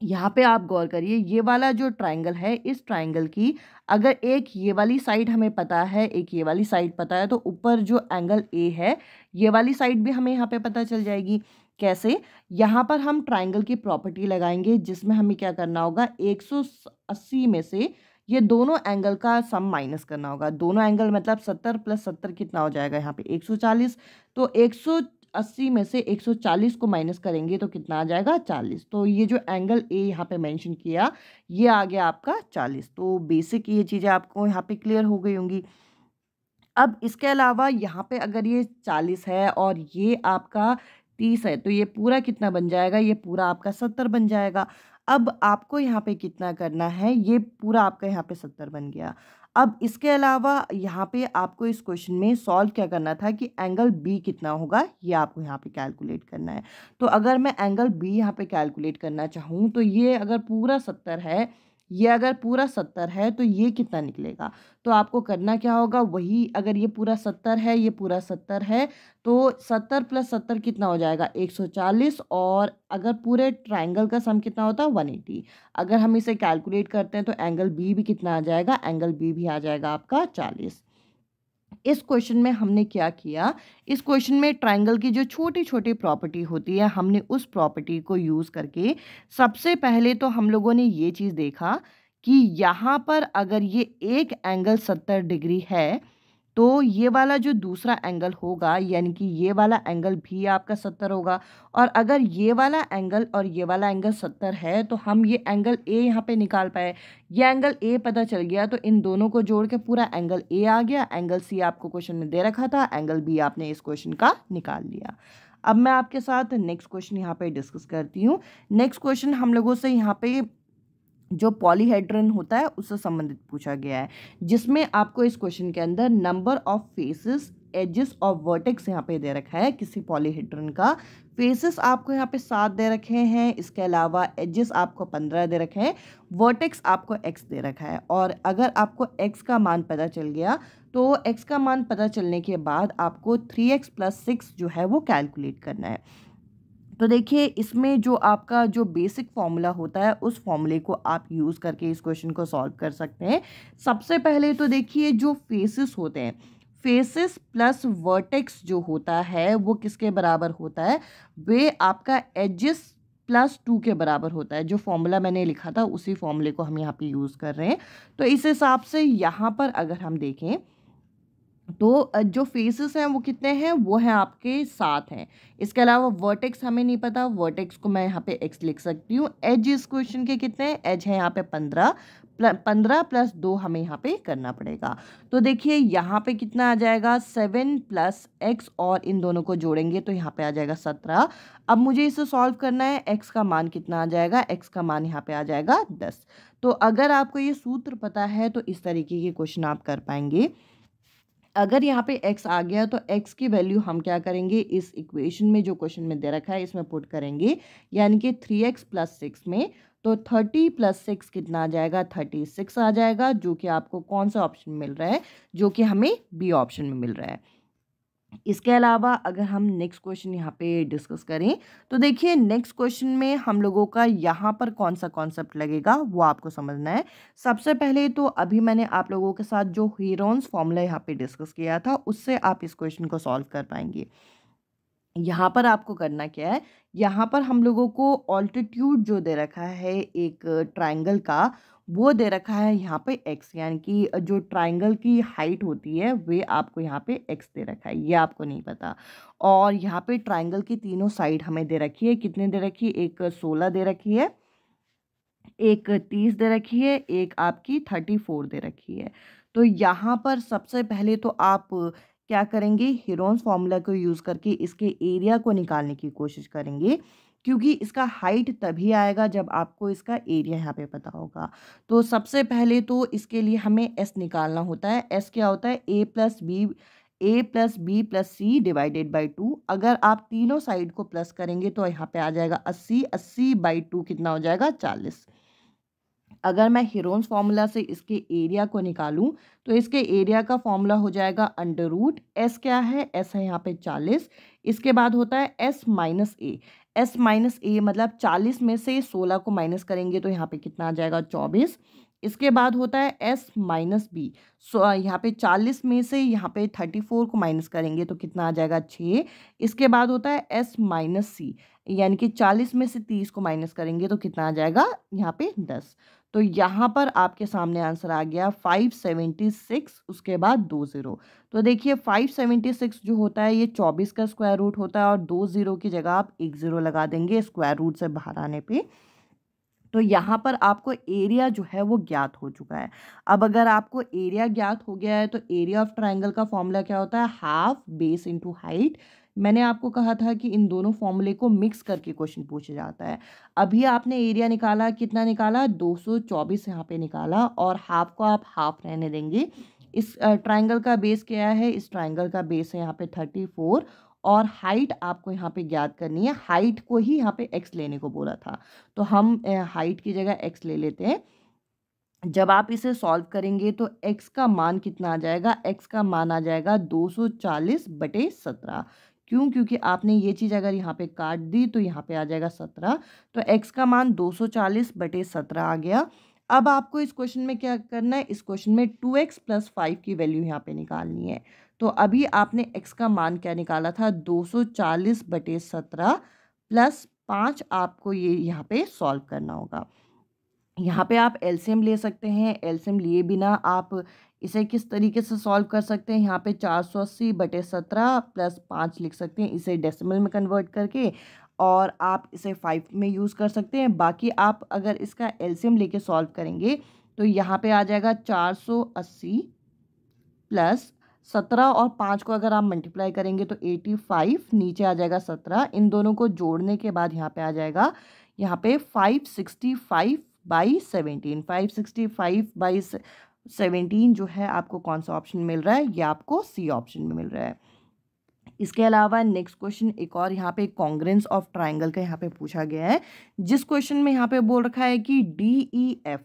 S2: यहाँ पे आप गौर करिए, ये वाला जो ट्राइंगल है, इस ट्राइंगल की अगर एक ये वाली साइड हमें पता है, एक ये वाली साइड पता है तो ऊपर जो एंगल ए है, ये वाली साइड भी हमें यहाँ पे पता चल जाएगी। कैसे? यहाँ पर हम ट्राइंगल की प्रॉपर्टी लगाएँगे, जिसमें हमें क्या करना होगा? 180 में से ये दोनों एंगल का सम माइनस करना होगा। दोनों एंगल मतलब 70 प्लस 70 कितना हो जाएगा यहाँ पे? 140 तो अस्सी में से 140 को माइनस करेंगे तो कितना आ जाएगा? 40 तो ये जो एंगल ए यहाँ पे मेंशन किया, ये आ गया आपका 40 तो बेसिक ये चीज़ें आपको यहाँ पे क्लियर हो गई होंगी। अब इसके अलावा यहाँ पे अगर ये 40 है और ये आपका 30 है तो ये पूरा कितना बन जाएगा? ये पूरा आपका 70 बन जाएगा। अब आपको यहाँ पे कितना करना है? ये पूरा आपका यहाँ पे सत्तर बन गया। अब इसके अलावा यहाँ पे आपको इस क्वेश्चन में सॉल्व क्या करना था कि एंगल बी कितना होगा? ये आपको यहाँ पे कैलकुलेट करना है। तो अगर मैं एंगल बी यहाँ पे कैलकुलेट करना चाहूँ तो ये अगर पूरा सत्तर है ये अगर पूरा सत्तर है तो ये कितना निकलेगा? तो आपको करना क्या होगा, वही अगर ये पूरा सत्तर है, ये पूरा सत्तर है तो सत्तर प्लस सत्तर कितना हो जाएगा? एक सौ चालीस और अगर पूरे ट्राइंगल का सम कितना होता है? One eighty. अगर हम इसे कैलकुलेट करते हैं तो एंगल बी भी कितना आ जाएगा? एंगल बी भी आ जाएगा आपका चालीस। इस क्वेश्चन में हमने क्या किया? इस क्वेश्चन में ट्राइंगल की जो छोटी छोटी प्रॉपर्टी होती है, हमने उस प्रॉपर्टी को यूज़ करके सबसे पहले तो हम लोगों ने ये चीज़ देखा कि यहाँ पर अगर ये एक एंगल सत्तर डिग्री है तो ये वाला जो दूसरा एंगल होगा, यानी कि ये वाला एंगल भी आपका सत्तर होगा और अगर ये वाला एंगल और ये वाला एंगल सत्तर है तो हम ये एंगल ए यहाँ पे निकाल पाए। ये एंगल ए पता चल गया तो इन दोनों को जोड़ के पूरा एंगल ए आ गया। एंगल सी आपको क्वेश्चन में दे रखा था एंगल बी आपने इस क्वेश्चन का निकाल लिया। अब मैं आपके साथ नेक्स्ट क्वेश्चन यहाँ पे डिस्कस करती हूँ। नेक्स्ट क्वेश्चन हम लोगों से यहाँ पे जो पॉलीहेड्रन होता है, उससे संबंधित पूछा गया है, जिसमें आपको इस क्वेश्चन के अंदर नंबर ऑफ़ फेसेस एजेस और वर्टेक्स यहाँ पे दे रखा है, किसी पॉलीहेड्रन का। फेसेस आपको यहाँ पे सात दे रखे हैं, इसके अलावा एजेस आपको पंद्रह दे रखे हैं वर्टेक्स आपको एक्स दे रखा है। और अगर आपको एक्स का मान पता चल गया तो एक्स का मान पता चलने के बाद आपको थ्री एक्स प्लस सिक्स जो है, वो कैलकुलेट करना है। तो देखिए, इसमें जो आपका जो बेसिक फॉर्मूला होता है, उस फॉर्मूले को आप यूज़ करके इस क्वेश्चन को सॉल्व कर सकते हैं। सबसे पहले तो देखिए, जो फेसेस होते हैं, फेसेस प्लस वर्टेक्स जो होता है, वो किसके बराबर होता है? वे आपका एजिस प्लस टू के बराबर होता है, जो फॉर्मूला मैंने लिखा था, उसी फॉर्मूले को हम यहाँ पे यूज़ कर रहे हैं। तो इस हिसाब से यहाँ पर अगर हम देखें तो जो फेसेस हैं वो कितने हैं? वो हैं आपके सात हैं। इसके अलावा वर्टेक्स हमें नहीं पता। वर्टेक्स को मैं यहाँ पे एक्स लिख सकती हूँ। एज इस क्वेश्चन के कितने हैं? एज है यहाँ पे पंद्रह। पंद्रह प्लस दो हमें यहाँ पे करना पड़ेगा। तो देखिए, यहाँ पे कितना आ जाएगा? सेवन प्लस एक्स और इन दोनों को जोड़ेंगे तो यहाँ पे आ जाएगा सत्रह। अब मुझे इसे सॉल्व करना है। एक्स का मान कितना आ जाएगा? एक्स का मान यहाँ पे आ जाएगा दस। तो अगर आपको ये सूत्र पता है तो इस तरीके के क्वेश्चन आप कर पाएँगे। अगर यहाँ पे x आ गया तो x की वैल्यू हम क्या करेंगे? इस इक्वेशन में जो क्वेश्चन में दे रखा है, इसमें पुट करेंगे। यानी कि थ्री एक्स प्लस सिक्स में तो थर्टी प्लस सिक्स कितना आ जाएगा? थर्टी सिक्स आ जाएगा, जो कि आपको कौन सा ऑप्शन मिल रहा है? जो कि हमें बी ऑप्शन में मिल रहा है। इसके अलावा अगर हम नेक्स्ट क्वेश्चन यहाँ पे डिस्कस करें तो देखिए नेक्स्ट क्वेश्चन में हम लोगों का यहाँ पर कौन सा कॉन्सेप्ट लगेगा, वो आपको समझना है। सबसे पहले तो अभी मैंने आप लोगों के साथ जो हीरोन्स फॉर्मूला यहाँ पे डिस्कस किया था, उससे आप इस क्वेश्चन को सॉल्व कर पाएँगे। यहाँ पर आपको करना क्या है, यहाँ पर हम लोगों को ऑल्टीट्यूड जो दे रखा है एक ट्राइंगल का, वो दे रखा है यहाँ पे एक्स यानी कि जो ट्राइंगल की हाइट होती है, वे आपको यहाँ पे एक्स दे रखा है, ये आपको नहीं पता। और यहाँ पे ट्राइंगल की तीनों साइड हमें दे रखी है, कितने दे रखी है, एक सोलह दे रखी है, एक तीस दे रखी है, एक आपकी थर्टी फोर दे रखी है। तो यहाँ पर सबसे पहले तो आप क्या करेंगे? हिरोन्स फार्मूला को यूज़ करके इसके एरिया को निकालने की कोशिश करेंगे, क्योंकि इसका हाइट तभी आएगा जब आपको इसका एरिया यहाँ पे पता होगा। तो सबसे पहले तो इसके लिए हमें एस निकालना होता है। एस क्या होता है? A plus B A plus B plus C divided by two अगर आप तीनों साइड को प्लस करेंगे तो यहाँ पे आ जाएगा अस्सी। अस्सी बाई टू कितना हो जाएगा? चालीस। अगर मैं हिरोन्स फार्मूला से इसके एरिया को निकालूं तो इसके एरिया का फॉर्मूला हो जाएगा अंडर रूट एस क्या है? एस है यहाँ पे चालीस। इसके बाद होता है S minus A. S minus A मतलब चालीस में से सोलह को माइनस करेंगे तो यहाँ पे कितना आ जाएगा? चौबीस। इसके बाद होता है एस माइनस बी सो यहाँ पे चालीस में से यहाँ पे थर्टी फोर को माइनस करेंगे तो कितना आ जाएगा छः. इसके बाद होता है एस माइनस सी यानी कि चालीस में से तीस को माइनस करेंगे तो कितना आ जाएगा यहाँ पे दस. तो यहाँ पर आपके सामने आंसर आ गया फाइव सेवेंटी सिक्स उसके बाद दो ज़ीरो तो देखिए फाइव सेवेंटी सिक्स जो होता है, ये चौबीस का स्क्वायर रूट होता है और दो ज़ीरो की जगह आप एक ज़ीरो लगा देंगे स्क्वायर रूट से बाहर आने पे. तो यहाँ पर आपको एरिया जो है वो ज्ञात हो चुका है। अब अगर आपको एरिया ज्ञात हो गया है तो एरिया ऑफ़ ट्राइंगल का फॉर्मूला क्या होता है? हाफ़ बेस इंटू हाइट मैंने आपको कहा था कि इन दोनों फॉर्मूले को मिक्स करके क्वेश्चन पूछा जाता है। अभी आपने एरिया निकाला, कितना निकाला? 224 यहाँ पे निकाला और हाफ़ को आप हाफ़ रहने देंगे। इस ट्राइंगल का बेस क्या है? इस ट्राइंगल का बेस है यहाँ पे 34 और हाइट आपको यहाँ पे ज्ञात करनी है। हाइट को ही यहाँ पे एक्स लेने को बोला था। तो हम हाइट की जगह एक्स ले लेते हैं। जब आप इसे सॉल्व करेंगे तो x का मान कितना आ जाएगा? x का मान आ जाएगा 240 बटे सत्रह। क्यों? क्योंकि आपने ये चीज़ अगर यहाँ पे काट दी तो यहाँ पे आ जाएगा सत्रह। तो x का मान 240 बटे सत्रह आ गया। अब आपको इस क्वेश्चन में क्या करना है? इस क्वेश्चन में टू एक्स प्लस फाइव की वैल्यू यहाँ पे निकालनी है। तो अभी आपने एक्स का मान क्या निकाला था? 240 बटे सत्रह प्लस पाँच आपको ये यहाँ पे सॉल्व करना होगा। यहाँ पे आप एलसीएम ले सकते हैं। एलसीएम लिए बिना आप इसे किस तरीके से सॉल्व कर सकते हैं? यहाँ पे चार सौ अस्सी बटे सत्रह प्लस पाँच लिख सकते हैं इसे डेसिमल में कन्वर्ट करके और आप इसे फाइव में यूज़ कर सकते हैं। बाकी आप अगर इसका एलसीएम लेके सॉल्व करेंगे तो यहाँ पे आ जाएगा चार सौ अस्सी प्लस सत्रह और पाँच को अगर आप मल्टीप्लाई करेंगे तो एटी फाइव नीचे आ जाएगा सत्रह। इन दोनों को जोड़ने के बाद यहाँ पे आ जाएगा, यहाँ पे five sixty five by seventeen five sixty five by seventeen जो है आपको कौन सा ऑप्शन मिल रहा है? ये आपको सी ऑप्शन में मिल रहा है। इसके अलावा नेक्स्ट क्वेश्चन एक और यहाँ पे कॉन्ग्रेंस ऑफ़ ट्राइंगल का यहाँ पे पूछा गया है। जिस क्वेश्चन में यहाँ पे बोल रखा है कि डी ई एफ़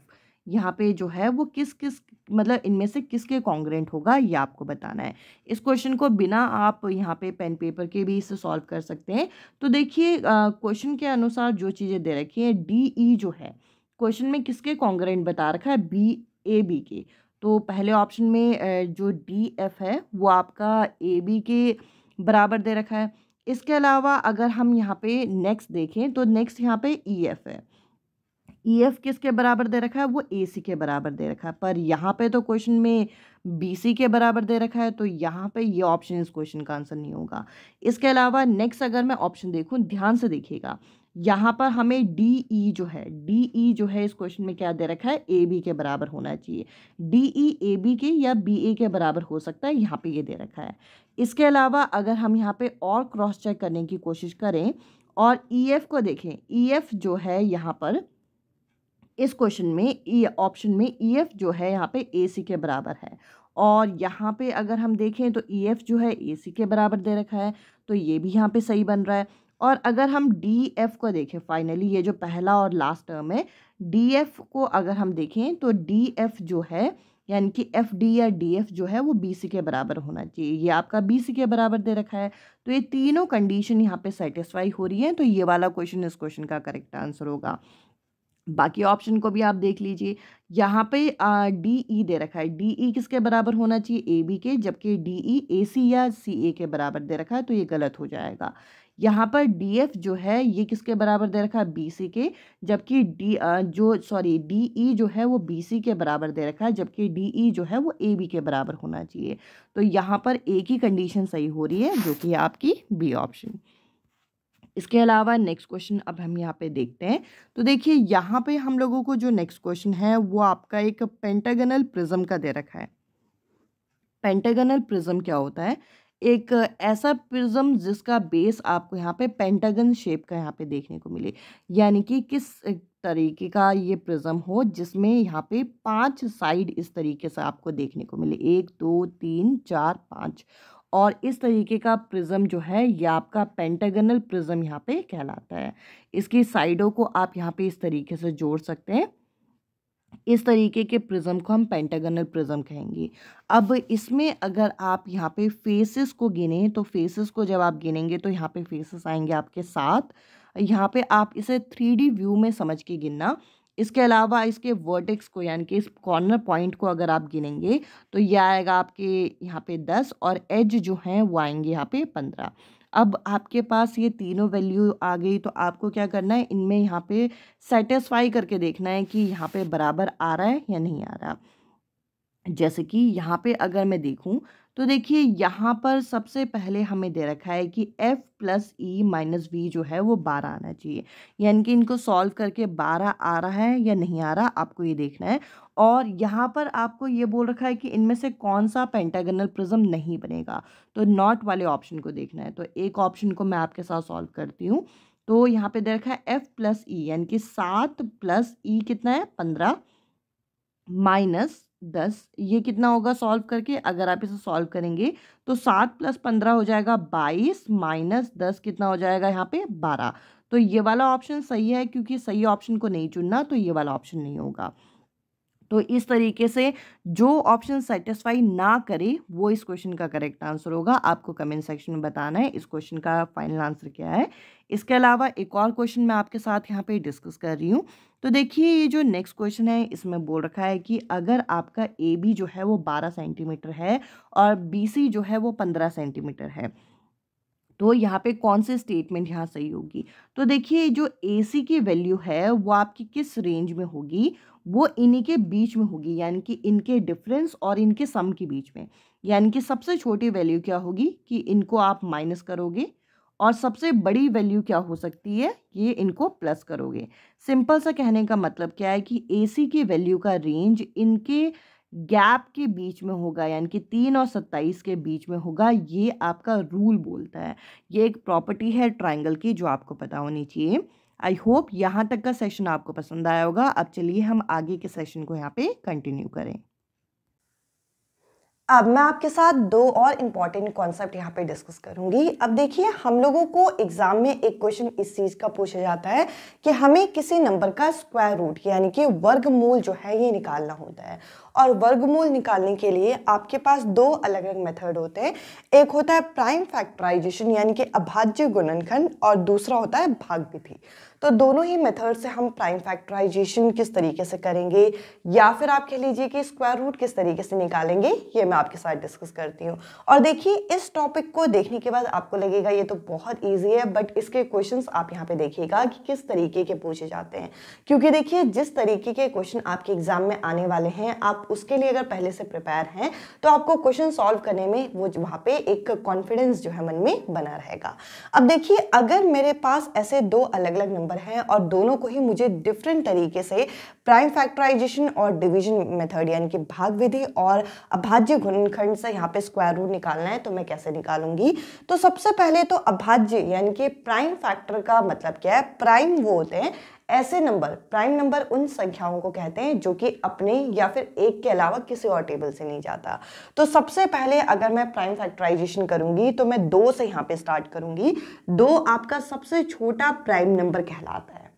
S2: यहाँ पे जो है वो किस किस मतलब इनमें से किसके कॉन्ग्रेंट होगा ये आपको बताना है। इस क्वेश्चन को बिना आप यहाँ पे पेन पेपर के भी इसे सॉल्व कर सकते हैं। तो देखिए क्वेश्चन के अनुसार जो चीज़ें दे रखी हैं, डी, ई जो है, क्वेश्चन में किसके कॉन्ग्रेंट बता रखा है? बी, ए, बी के। तो पहले ऑप्शन में जो डी, एफ़ है, वो आपका ए, बी के बराबर दे रखा है। इसके अलावा अगर हम यहाँ पे नेक्स्ट देखें तो नेक्स्ट यहाँ पे ई, एफ़ है। ई एफ़ किसके बराबर दे रखा है? वो ए सी के बराबर दे रखा है। पर यहाँ पे तो क्वेश्चन में बी सी के बराबर दे रखा है तो यहाँ पे ये ऑप्शन इस क्वेश्चन का आंसर नहीं होगा। इसके अलावा नेक्स्ट अगर मैं ऑप्शन देखूँ, ध्यान से देखिएगा। यहाँ पर हमें डी ई e जो है डी ई e जो है इस क्वेश्चन में क्या दे रखा है? ए बी के बराबर होना चाहिए। डी ई ए बी के या बी ए के बराबर हो सकता है, यहाँ पे ये दे रखा है। इसके अलावा अगर हम यहाँ पे और क्रॉस चेक करने की कोशिश करें और ई e एफ़ को देखें ई एफ़ जो है यहाँ पर इस क्वेश्चन में, ई ऑप्शन में ई एफ़ जो है यहाँ पे ए सी के बराबर है। और यहाँ पे अगर हम देखें तो ई एफ़ जो है ए सी के बराबर दे रखा है तो ये भी यहाँ पे सही बन रहा है। और अगर हम डी एफ़ को देखें फाइनली ये जो पहला और लास्ट टर्म है डी एफ़ को अगर हम देखें तो डी एफ़ जो है, यानी कि एफ़ डी या डी एफ़ जो है वो बी सी के बराबर होना चाहिए। ये आपका बी सी के बराबर दे रखा है। तो ये तीनों कंडीशन यहाँ पे सेटिस्फाई हो रही है तो ये वाला क्वेश्चन इस क्वेश्चन का करेक्ट आंसर होगा। बाकी ऑप्शन को भी आप देख लीजिए। यहाँ पे डी ई दे रखा है। डी ई किसके बराबर होना चाहिए? ए बी के, जबकि डी ई ए सी या सी ए के बराबर दे रखा है तो ये गलत हो जाएगा। यहाँ पर डी एफ़ जो है, ये किसके बराबर दे रखा है? बी सी के, जबकि डी जो सॉरी डी ई जो है, वो बी सी के बराबर दे रखा है, जबकि डी ई जो है, वो ए बी के बराबर होना चाहिए। तो यहाँ पर एक ही कंडीशन सही हो रही है, जो कि आपकी बी ऑप्शन इसके अलावा नेक्स्ट क्वेश्चन अब हम यहाँ पे देखते हैं। तो देखिए, यहाँ पे हम लोगों को जो नेक्स्ट क्वेश्चन है, वो आपका एक पेंटागनल प्रिज्म का दे रखा है। पेंटागनल प्रिज्म क्या होता है? एक ऐसा प्रिज्म जिसका बेस आपको यहाँ पे पेंटागन शेप का यहाँ पे देखने को मिले। यानी कि किस तरीके का ये प्रिज्म हो, जिसमें यहाँ पे पाँच साइड इस तरीके से आपको देखने को मिले। एक, दो, तीन, चार, पाँच। और इस तरीके का प्रिज्म जो है, ये आपका पेंटागनल प्रिज्म यहाँ पे कहलाता है। इसकी साइडों को आप यहाँ पे इस तरीके से जोड़ सकते हैं। इस तरीके के प्रिज्म को हम पेंटागनल प्रिज्म कहेंगे। अब इसमें अगर आप यहाँ पे फेसेस को गिने तो फेसेस को जब आप गिनेंगे तो यहाँ पे फेसेस आएँगे आपके साथ। यहाँ पे आप इसे थ्री व्यू में समझ के गिनना। इसके अलावा इसके वर्टेक्स को, यानी कि इस कॉर्नर पॉइंट को अगर आप गिनेंगे तो ये आएगा आपके यहाँ पे दस और एज जो हैं वो आएँगे यहाँ पे पंद्रह। अब आपके पास ये तीनों वैल्यू आ गई तो आपको क्या करना है? इनमें यहाँ पे सेटिस्फाई करके देखना है कि यहाँ पे बराबर आ रहा है या नहीं आ रहा। जैसे कि यहाँ पे अगर मैं देखूँ तो देखिए यहाँ पर सबसे पहले हमें दे रखा है कि f plus E minus V जो है वो बारह आना चाहिए। यानी कि इनको सॉल्व करके बारह आ रहा है या नहीं आ रहा, आपको ये देखना है। और यहाँ पर आपको ये बोल रखा है कि इनमें से कौन सा पेंटागनल प्रिज्म नहीं बनेगा। तो नॉट वाले ऑप्शन को देखना है। तो एक ऑप्शन को मैं आपके साथ सॉल्व करती हूँ। तो यहाँ पे दे रखा है एफ़ प्लस ई यानी कि सात प्लस ई कितना है? पंद्रह माइनस दस, ये कितना होगा सॉल्व करके? अगर आप इसे सॉल्व करेंगे तो सात प्लस पंद्रह हो जाएगा बाईस, माइनस दस कितना हो जाएगा यहाँ पे? बारह। तो ये वाला ऑप्शन सही है, क्योंकि सही ऑप्शन को नहीं चुनना तो ये वाला ऑप्शन नहीं होगा। तो इस तरीके से जो ऑप्शन सेटिस्फाई ना करे, वो इस क्वेश्चन का करेक्ट आंसर होगा। आपको कमेंट सेक्शन में बताना है, इस क्वेश्चन का फाइनल आंसर क्या है। इसके अलावा एक और क्वेश्चन मैं आपके साथ यहाँ पे डिस्कस कर रही हूँ। तो देखिए, ये जो नेक्स्ट क्वेश्चन है, इसमें बोल रखा है कि अगर आपका ए बी जो है वो बारह सेंटीमीटर है और बी सी जो है वो पंद्रह सेंटीमीटर है। तो यहाँ पे कौन सी स्टेटमेंट यहाँ सही होगी? तो देखिए, जो ए सी की वैल्यू है, वो आपकी किस रेंज में होगी? वो इन्हीं के बीच में होगी, यानी कि इनके डिफरेंस और इनके सम के बीच में। यानी कि सबसे छोटी वैल्यू क्या होगी? कि इनको आप माइनस करोगे और सबसे बड़ी वैल्यू क्या हो सकती है? ये इनको प्लस करोगे। सिंपल सा कहने का मतलब क्या है कि ए सी की वैल्यू का रेंज इनके गैप के बीच में होगा, यानी कि तीन और सत्ताईस के बीच में होगा, ये आपका रूल बोलता है। ये एक प्रॉपर्टी है ट्राइंगल की, जो आपको पता होनी चाहिए। आई होप यहाँ तक का सेशन आपको पसंद आया होगा। अब चलिए हम आगे के सेशन को यहाँ पे कंटिन्यू करें।
S1: अब मैं आपके साथ दो और इंपॉर्टेंट कॉन्सेप्ट यहाँ पे डिस्कस करूँगी। अब देखिए, हम लोगों को एग्ज़ाम में एक क्वेश्चन इस चीज़ का पूछा जाता है कि हमें किसी नंबर का स्क्वायर रूट यानी कि वर्गमूल जो है, ये निकालना होता है। और वर्गमूल निकालने के लिए आपके पास दो अलग अलग मेथड होते हैं। एक होता है प्राइम फैक्टराइजेशन यानी कि अभाज्य गुणनखंड, और दूसरा होता है भाग विधि। तो दोनों ही मेथड से हम प्राइम फैक्टराइजेशन किस तरीके से करेंगे, या फिर आप कह लीजिए कि स्क्वायर रूट किस तरीके से निकालेंगे, ये मैं आपके साथ डिस्कस करती हूँ। और देखिए, इस टॉपिक को देखने के बाद आपको लगेगा ये तो बहुत ईजी है बट इसके क्वेश्चन आप यहाँ पे देखिएगा कि किस तरीके के पूछे जाते हैं। क्योंकि देखिए, जिस तरीके के क्वेश्चन आपके एग्ज़ाम में आने वाले हैं, आप उसके लिए अगर पहले से प्रिपेयर हैं तो आपको क्वेश्चन सॉल्व करने में वो वहाँ पे एक कॉन्फिडेंस जो है मन में बना रहेगा। अब देखिए, अगर मेरे पास ऐसे दो अलग अलग नंबर नंबर हैं और दोनों को ही मुझे डिफरेंट तरीके से प्राइम फैक्टराइजेशन और डिवीज़न मेथड यानी कि भाग विधि और अभाज्य गुणनखंड से यहाँ पे स्क्वायर रूट निकालना है तो मैं कैसे निकालूँगी? तो सबसे पहले तो अभाज्य यानी कि प्राइम फैक्टर का मतलब क्या है? प्राइम वो होते हैं ऐसे नंबर, प्राइम नंबर उन संख्याओं को कहते हैं जो कि अपने या फिर एक के अलावा किसी और टेबल से नहीं जाता। तो सबसे पहले अगर मैं प्राइम फैक्टराइजेशन करूँगी तो मैं दो से यहाँ पे स्टार्ट करूँगी। दो आपका सबसे छोटा प्राइम नंबर कहलाता है।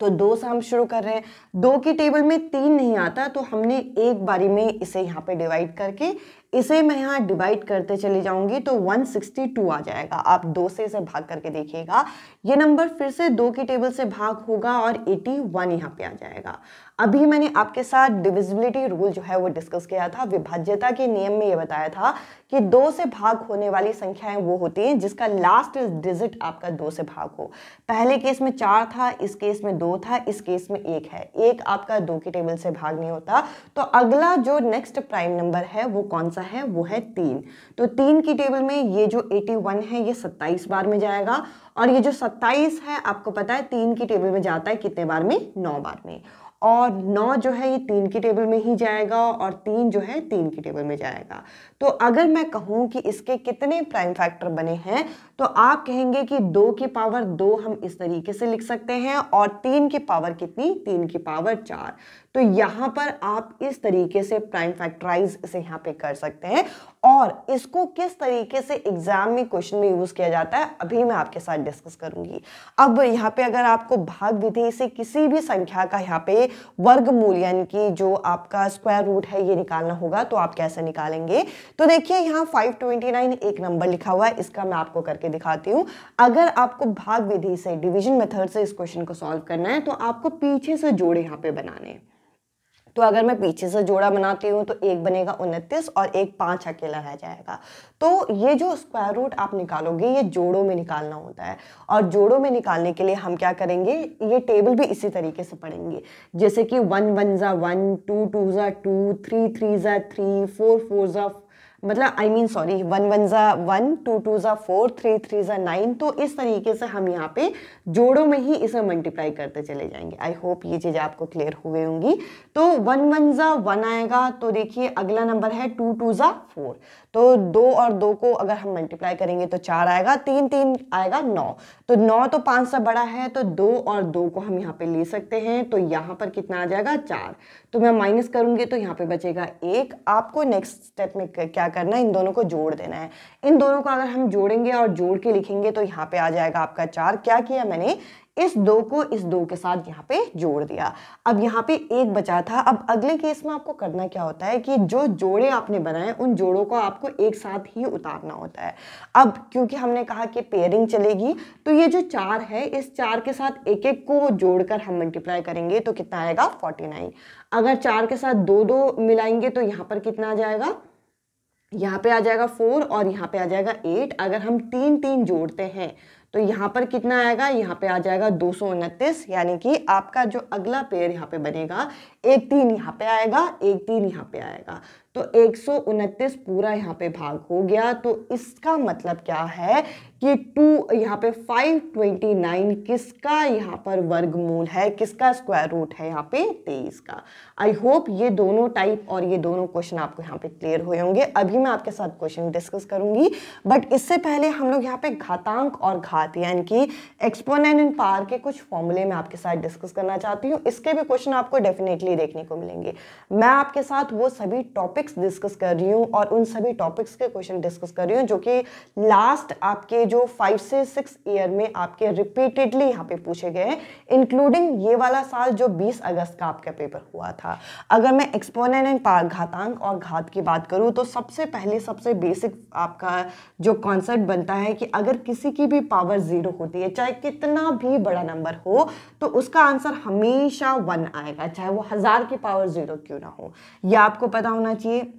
S1: तो दो से हम शुरू कर रहे हैं। दो की टेबल में तीन नहीं आता तो हमने एक बारी में इसे यहाँ पे डिवाइड करके इसे मैं यहाँ डिवाइड करते चली जाऊँगी तो 162 आ जाएगा। आप दो से इसे भाग करके देखिएगा। ये नंबर फिर से दो की टेबल से भाग होगा और 81 यहाँ पे आ जाएगा। अभी मैंने आपके साथ डिविजिबिलिटी रूल जो है वो डिस्कस किया था, विभाज्यता के नियम में ये बताया था कि दो से भाग होने वाली संख्याएँ वो होती हैं जिसका लास्ट डिजिट आपका दो से भाग हो। पहले केस में चार था, इस केस में दो था, इस केस में एक है। एक आपका दो की टेबल से भाग नहीं होता। तो अगला जो नेक्स्ट प्राइम नंबर है वो कौन सा है, वो है तीन। तो तीन की टेबल में ये जो एटी है, ये सत्ताईस बार में जाएगा और ये जो सत्ताईस है, आपको पता है तीन की टेबल में जाता है कितने बार में? नौ बार में। और नौ जो है, ये तीन की टेबल में ही जाएगा और तीन जो है, तीन की टेबल में जाएगा। तो अगर मैं कहूँ कि इसके कितने प्राइम फैक्टर बने हैं तो आप कहेंगे कि दो की पावर दो हम इस तरीके से लिख सकते हैं और तीन की पावर कितनी? तीन की पावर चार। तो यहाँ पर आप इस तरीके से प्राइम फैक्टराइज इसे यहाँ पे कर सकते हैं। और इसको किस तरीके से एग्ज़ाम में क्वेश्चन में यूज़ किया जाता है, अभी मैं आपके साथ डिस्कस करूँगी। अब यहाँ पे अगर आपको भाग विधि से किसी भी संख्या का यहाँ पे वर्गमूल यानी कि जो आपका स्क्वायर रूट है, ये निकालना होगा तो आप कैसे निकालेंगे? तो देखिए, यहाँ 529 एक नंबर लिखा हुआ है, इसका मैं आपको करके दिखाती हूँ। अगर आपको भाग विधि से डिविजन मेथड से इस क्वेश्चन को सॉल्व करना है तो आपको पीछे से जोड़े यहाँ पे बनाने हैं। तो अगर मैं पीछे से जोड़ा बनाती हूँ तो एक बनेगा उनतीस और एक पाँच अकेला रह जाएगा। तो ये जो स्क्वायर रूट आप निकालोगे, ये जोड़ों में निकालना होता है। और जोड़ों में निकालने के लिए हम क्या करेंगे, ये टेबल भी इसी तरीके से पढ़ेंगे। जैसे कि वन वन ज़ा वन टू टू ज़ा टू थ्री थ्री ज़ा थ्री फोर फोर ज़ा मतलब I mean sorry one one ज़ा वन टू टू ज़ा फोर थ्री थ्री ज़ा नाइन तो इस तरीके से हम यहाँ पे जोड़ों में ही इसे मल्टीप्लाई करते चले जाएँगे। आई होप ये चीज़ें आपको क्लियर हुए होंगी। तो वन वन ज़ा वन आएगा तो देखिए अगला नंबर है टू टू ज़ा फोर तो दो और दो को अगर हम मल्टीप्लाई करेंगे तो चार आएगा, तीन तीन आएगा, नौ। तो नौ तो पाँच से बड़ा है तो दो और दो को हम यहाँ पे ले सकते हैं तो यहाँ पर कितना आ जाएगा, चार। तो मैं माइनस करूँगी तो यहाँ पे बचेगा एक। आपको नेक्स्ट स्टेप में क्या करना है, इन दोनों को जोड़ देना है। इन दोनों को अगर हम जोड़ेंगे और जोड़ के लिखेंगे तो यहाँ पे आ जाएगा आपका चार। क्या किया मैंने? इस दो को इस दो के साथ यहाँ पे जोड़ दिया। अब यहाँ पे एक बचा था। अब अगले केस में आपको करना क्या होता है कि जो जोड़े आपने बनाए, उन जोड़ों को आपको एक साथ ही उतारना होता है। अब क्योंकि हमने कहा कि पेयरिंग चलेगी तो ये जो चार है, इस चार के साथ एक एक को जोड़कर हम मल्टीप्लाई करेंगे तो कितना आएगा? फोर्टी अगर चार के साथ दो दो मिलाएँगे तो यहाँ पर कितना आ जाएगा? यहाँ पे आ जाएगा फोर और यहाँ पे आ जाएगा एट अगर हम तीन तीन जोड़ते हैं तो यहाँ पर कितना आएगा? यहाँ पे आ जाएगा दो सौ उनतीस, यानी कि आपका जो अगला पेयर यहाँ पे बनेगा, एक तीन यहाँ पे आएगा, एक तीन यहाँ पे आएगा। तो एक सौ उनतीस पूरा यहाँ पे भाग हो गया। तो इसका मतलब क्या है? कि टू यहाँ पे 529 किसका यहाँ पर वर्गमूल है? किसका स्क्वायर रूट है यहाँ पे? तेईस का। आई होप ये दोनों टाइप और ये दोनों क्वेश्चन आपको यहाँ पे क्लियर हुए होंगे। अभी मैं आपके साथ क्वेश्चन डिस्कस करूँगी। बट इससे पहले हम लोग यहाँ पे घातांक और घात, यानी कि एक्सपोनेंट इन पार के कुछ फॉर्मूले में आपके साथ डिस्कस करना चाहती हूँ। इसके भी क्वेश्चन आपको डेफिनेटली देखने को मिलेंगे। मैं आपके साथ वो सभी टॉपिक्स डिस्कस कर रही हूँ और उन सभी टॉपिक्स के क्वेश्चन डिस्कस कर रही हूँ, जो कि लास्ट आपके जो फाइव से सिक्स ईयर में आपके रिपीटेडली यहाँ पे पूछे गए हैं इंक्लूडिंग ये वाला साल जो 20 अगस्त का आपका पेपर हुआ था। अगर मैं एक्सपोनेंट एंड घातांक और घात की बात करूँ तो सबसे पहले, सबसे बेसिक आपका जो कॉन्सेप्ट बनता है कि अगर किसी की भी पावर ज़ीरो होती है, चाहे कितना भी बड़ा नंबर हो तो उसका आंसर हमेशा वन आएगा, चाहे वो हज़ार की पावर ज़ीरो क्यों ना हो। यह आपको पता होना चाहिए।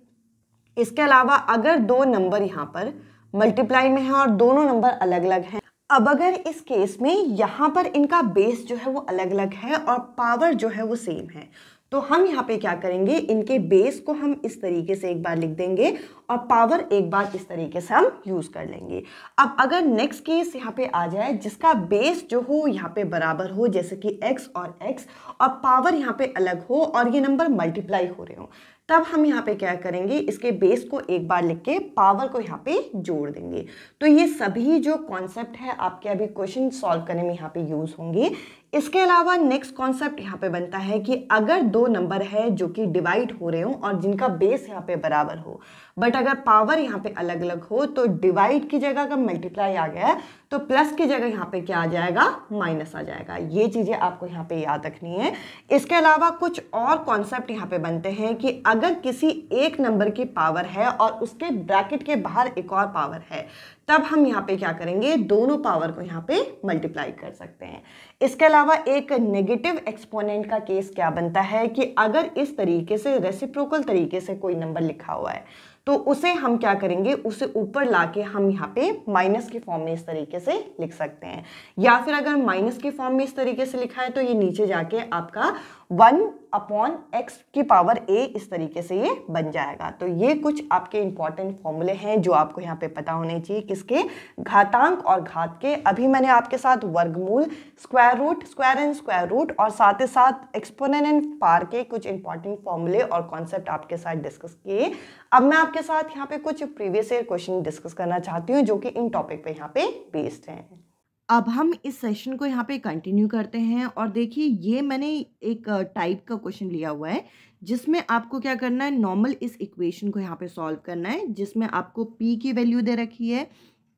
S1: इसके अलावा अगर दो नंबर यहाँ पर मल्टीप्लाई में है और दोनों नंबर अलग अलग हैं। अब अगर इस केस में यहाँ पर इनका बेस जो है वो अलग अलग है और पावर जो है वो सेम है तो हम यहाँ पे क्या करेंगे? इनके बेस को हम इस तरीके से एक बार लिख देंगे और पावर एक बार इस तरीके से हम यूज़ कर लेंगे। अब अगर नेक्स्ट केस यहाँ पे आ जाए, जिसका बेस जो हो यहाँ पे बराबर हो, जैसे कि x और x, और पावर यहाँ पे अलग हो और ये नंबर मल्टीप्लाई हो रहे हो तब हम यहाँ पे क्या करेंगे, इसके बेस को एक बार लिख के पावर को यहाँ पे जोड़ देंगे। तो ये सभी जो कॉन्सेप्ट है, आपके अभी क्वेश्चन सॉल्व करने में यहाँ पे यूज़ होंगे। इसके अलावा नेक्स्ट कॉन्सेप्ट यहाँ पे बनता है कि अगर दो नंबर है जो कि डिवाइड हो रहे हो और जिनका बेस यहाँ पे बराबर हो बट अगर पावर यहाँ पे अलग अलग हो तो डिवाइड की जगह अगर मल्टीप्लाई आ गया है तो प्लस की जगह यहाँ पे क्या आ जाएगा? माइनस आ जाएगा। ये चीज़ें आपको यहाँ पे याद रखनी है। इसके अलावा कुछ और कॉन्सेप्ट यहाँ पे बनते हैं कि अगर किसी एक नंबर की पावर है और उसके ब्रैकेट के बाहर एक और पावर है, तब हम यहाँ पे क्या करेंगे? दोनों पावर को यहाँ पे मल्टीप्लाई कर सकते हैं। इसके अलावा एक नेगेटिव एक्सपोनेंट का केस क्या बनता है कि अगर इस तरीके से रेसिप्रोकल तरीके से कोई नंबर लिखा हुआ है तो उसे हम क्या करेंगे? उसे ऊपर लाके हम यहाँ पे माइनस के फॉर्म में इस तरीके से लिख सकते हैं। या फिर अगर माइनस के फॉर्म में इस तरीके से लिखा है तो ये नीचे जाके आपका वन अपॉन एक्स की पावर ए इस तरीके से ये बन जाएगा। तो ये कुछ आपके इंपॉर्टेंट फॉर्मूले हैं जो आपको यहाँ पे पता होने चाहिए किसके? घातांक और घात के। अभी मैंने आपके साथ वर्गमूल square root square and square root और साथ ही साथ एक्सपोनेंट एंड पार के कुछ इंपॉर्टेंट फॉर्मूले और कॉन्सेप्ट आपके साथ डिस्कस किए। अब मैं आपके साथ यहाँ पे कुछ प्रीवियस ईयर क्वेश्चन डिस्कस करना चाहती हूँ जो कि इन टॉपिक पे यहाँ पे बेस्ड हैं।
S2: अब हम इस सेशन को यहाँ पे कंटिन्यू करते हैं और देखिए, ये मैंने एक टाइप का क्वेश्चन लिया हुआ है, जिसमें आपको क्या करना है नॉर्मल इस इक्वेशन को यहाँ पे सॉल्व करना है, जिसमें आपको p की वैल्यू दे रखी है,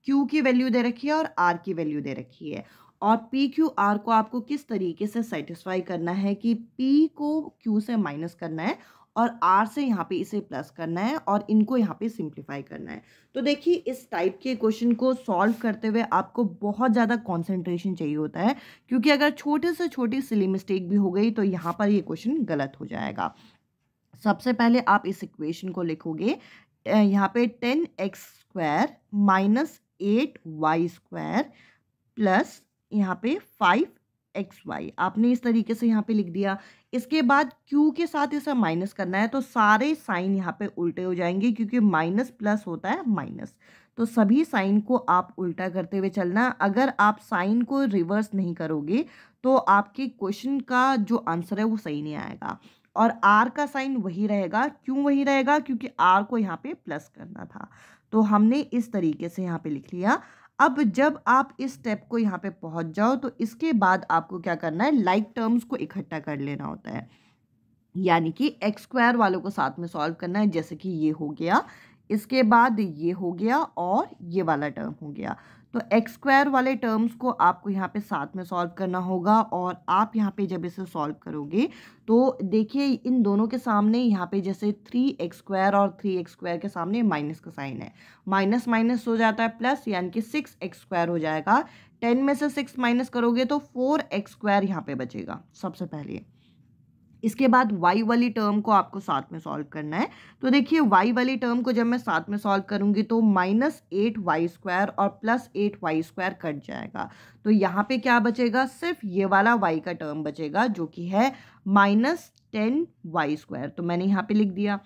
S2: q की वैल्यू दे रखी है और r की वैल्यू दे रखी है। और पी क्यू आर को आपको किस तरीके से सेटिस्फाई करना है कि पी को क्यू से माइनस करना है और आर से यहाँ पे इसे प्लस करना है और इनको यहाँ पे सिंप्लीफाई करना है। तो देखिए, इस टाइप के क्वेश्चन को सॉल्व करते हुए आपको बहुत ज़्यादा कंसंट्रेशन चाहिए होता है, क्योंकि अगर छोटे से छोटी सिली मिस्टेक भी हो गई तो यहाँ पर ये क्वेश्चन गलत हो जाएगा। सबसे पहले आप इस इक्वेशन को लिखोगे यहाँ पे ten X square minus eight Y square plus यहाँ पे फाइव एक्स, वाई, आपने इस तरीके से यहाँ पे लिख दिया। इसके बाद क्यू के साथ इसे माइनस करना है तो सारे साइन यहाँ पे उल्टे हो जाएँगे, क्योंकि माइनस प्लस होता है माइनस। तो सभी साइन को आप उल्टा करते हुए चलना अगर आप साइन को रिवर्स नहीं करोगे तो आपके क्वेश्चन का जो आंसर है वो सही नहीं आएगा। और आर का साइन वही रहेगा। क्यों वही रहेगा? क्योंकि आर को यहाँ पे प्लस करना था। तो हमने इस तरीके से यहाँ पे लिख लिया। अब जब आप इस स्टेप को यहाँ पे पहुँच जाओ तो इसके बाद आपको क्या करना है? लाइक like टर्म्स को इकट्ठा कर लेना होता है। यानी कि एक्स स्क्वायर वालों को साथ में सॉल्व करना है, जैसे कि ये हो गया, इसके बाद ये हो गया और ये वाला टर्म हो गया। तो एक्स स्क्वायर वाले टर्म्स को आपको यहाँ पे साथ में सॉल्व करना होगा और आप यहाँ पे जब इसे सॉल्व करोगे तो देखिए इन दोनों के सामने यहाँ पे जैसे थ्री एक्स स्क्वायर और थ्री एक्स स्क्वायर के सामने माइनस का साइन है। माइनस माइनस हो जाता है प्लस यानी कि सिक्स एक्स स्क्वायर हो जाएगा। टेन में से सिक्स माइनस करोगे तो फोर एक्स स्क्वायर यहाँ पे बचेगा सबसे पहले। इसके बाद वाई वाली टर्म को आपको साथ में सॉल्व करना है। तो देखिए वाई वाली टर्म को जब मैं साथ में सॉल्व करूँगी तो माइनस एट वाई स्क्वायर और plus eight Y square cut जाएगा। तो यहाँ पे क्या बचेगा? सिर्फ़ ये वाला वाई का टर्म बचेगा जो कि है माइनस टेन वाई स्क्वायर तो मैंने यहाँ पे लिख दिया।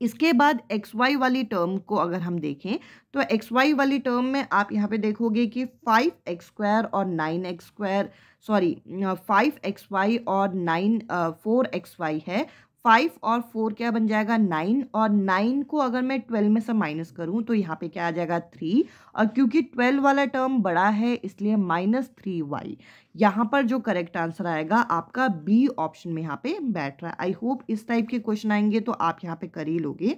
S2: इसके बाद एक्स वाई वाली टर्म को अगर हम देखें तो एक्स वाई वाली टर्म में आप यहाँ पे देखोगे कि फाइव एक्स स्क्वायर और nine X square, sorry, five X Y और नाइन फोर एक्स वाई है फाइव और फोर क्या बन जाएगा? नाइन और नाइन को अगर मैं ट्वेल्व में से माइनस करूँ तो यहाँ पे क्या आ जाएगा? थ्री और क्योंकि ट्वेल्व वाला टर्म बड़ा है, इसलिए माइनस थ्री वाई यहाँ पर जो करेक्ट आंसर आएगा, आपका बी ऑप्शन में यहाँ पे बैठ रहा है। आई होप इस टाइप के क्वेश्चन आएँगे तो आप यहाँ पे कर ही लोगे।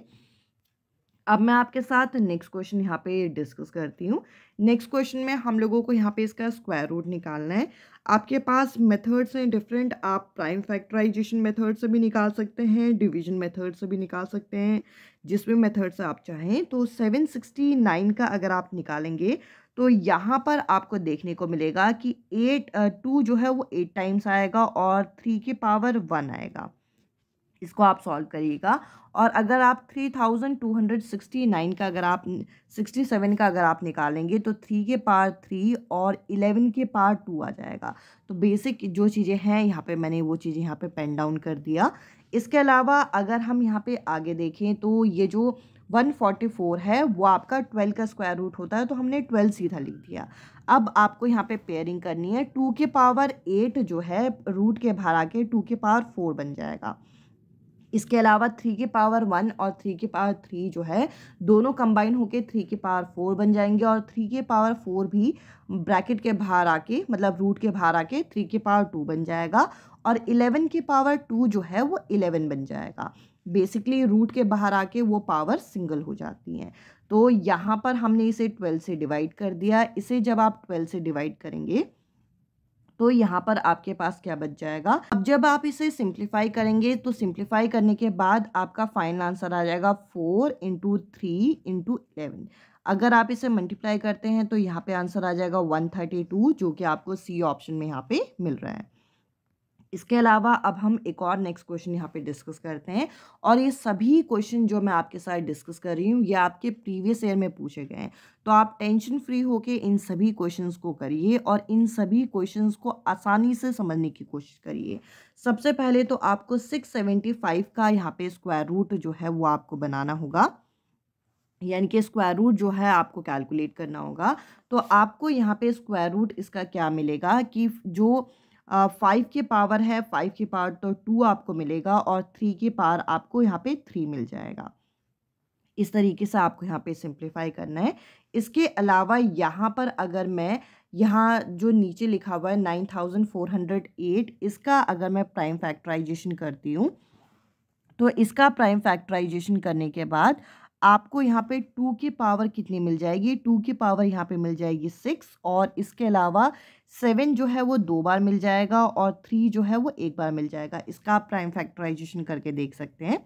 S2: अब मैं आपके साथ नेक्स्ट क्वेश्चन यहाँ पे डिस्कस करती हूँ। नेक्स्ट क्वेश्चन में हम लोगों को यहाँ पे इसका स्क्वायर रूट निकालना है। आपके पास मेथड्स हैं डिफरेंट आप प्राइम फैक्टराइजेशन मेथड से भी निकाल सकते हैं डिवीज़न मेथड से भी निकाल सकते हैं, जिस भी मेथड से आप चाहें। तो 769 का अगर आप निकालेंगे तो यहाँ पर आपको देखने को मिलेगा कि एट टू जो है वो एट टाइम्स आएगा और थ्री के पावर वन आएगा। इसको आप सॉल्व करिएगा। और अगर आप three thousand two hundred sixty nine का अगर आप, सिक्सटी सेवन का अगर आप निकालेंगे तो थ्री के पार थ्री और इलेवन के पार टू आ जाएगा। तो बेसिक जो चीज़ें हैं, यहाँ पे मैंने वो चीज़ें यहाँ पे पेन डाउन कर दिया। इसके अलावा अगर हम यहाँ पे आगे देखें तो ये जो वन फोर्टी फोर है, वो आपका ट्वेल्व का स्क्वायर रूट होता है तो हमने ट्वेल्व सीधा लिख दिया। अब आपको यहाँ पे पेयरिंग करनी है। टू के पावर एट जो है, रूट के बाहर आके टू के पावर फोर बन जाएगा। इसके अलावा थ्री के पावर वन और थ्री के पावर थ्री जो है, दोनों कंबाइन होके थ्री के पावर फोर बन जाएँगे और थ्री के पावर फोर भी ब्रैकेट के बाहर आके मतलब रूट के बाहर आके थ्री के पावर टू बन जाएगा और इलेवन के पावर टू जो है वो इलेवन बन जाएगा। बेसिकली रूट के बाहर आके वो पावर सिंगल हो जाती हैं। तो यहाँ पर हमने इसे ट्वेल्व से डिवाइड कर दिया। इसे जब आप ट्वेल्व से डिवाइड करेंगे तो यहाँ पर आपके पास क्या बच जाएगा? अब जब आप इसे सिंप्लीफाई करेंगे तो सिंप्लीफाई करने के बाद आपका फाइनल आंसर आ जाएगा four into three into eleven अगर आप इसे मल्टीप्लाई करते हैं तो यहाँ पे आंसर आ जाएगा वन थर्टी टू जो कि आपको सी ऑप्शन में यहाँ पे मिल रहा है। इसके अलावा अब हम एक और नेक्स्ट क्वेश्चन यहाँ पे डिस्कस करते हैं और ये सभी क्वेश्चन जो मैं आपके साथ डिस्कस कर रही हूँ, ये आपके प्रीवियस ईयर में पूछे गए हैं। तो आप टेंशन फ्री होके इन सभी क्वेश्चंस को करिए और इन सभी क्वेश्चंस को आसानी से समझने की कोशिश करिए। सबसे पहले तो आपको सिक्स सेवेंटी फाइव का यहाँ पे स्क्वायर रूट जो है वो आपको बनाना होगा। यानी कि स्क्वायर रूट जो है आपको कैलकुलेट करना होगा। तो आपको यहाँ पे स्क्वायर रूट इसका क्या मिलेगा कि जो फाइव के पावर है फाइव के पावर तो टू आपको मिलेगा और थ्री के पावर आपको यहाँ पे थ्री मिल जाएगा। इस तरीके से आपको यहाँ पे सिंप्लीफाई करना है। इसके अलावा यहाँ पर अगर मैं, यहाँ जो नीचे लिखा हुआ है nine thousand four hundred eight इसका अगर मैं प्राइम फैक्टराइजेशन करती हूँ तो इसका प्राइम फैक्टराइजेशन करने के बाद आपको यहाँ पे टू की पावर कितनी मिल जाएगी? टू की पावर यहाँ पे मिल जाएगी सिक्स और इसके अलावा सेवन जो है वो दो बार मिल जाएगा और थ्री जो है वो एक बार मिल जाएगा। इसका आप प्राइम फैक्टराइजेशन करके देख सकते हैं।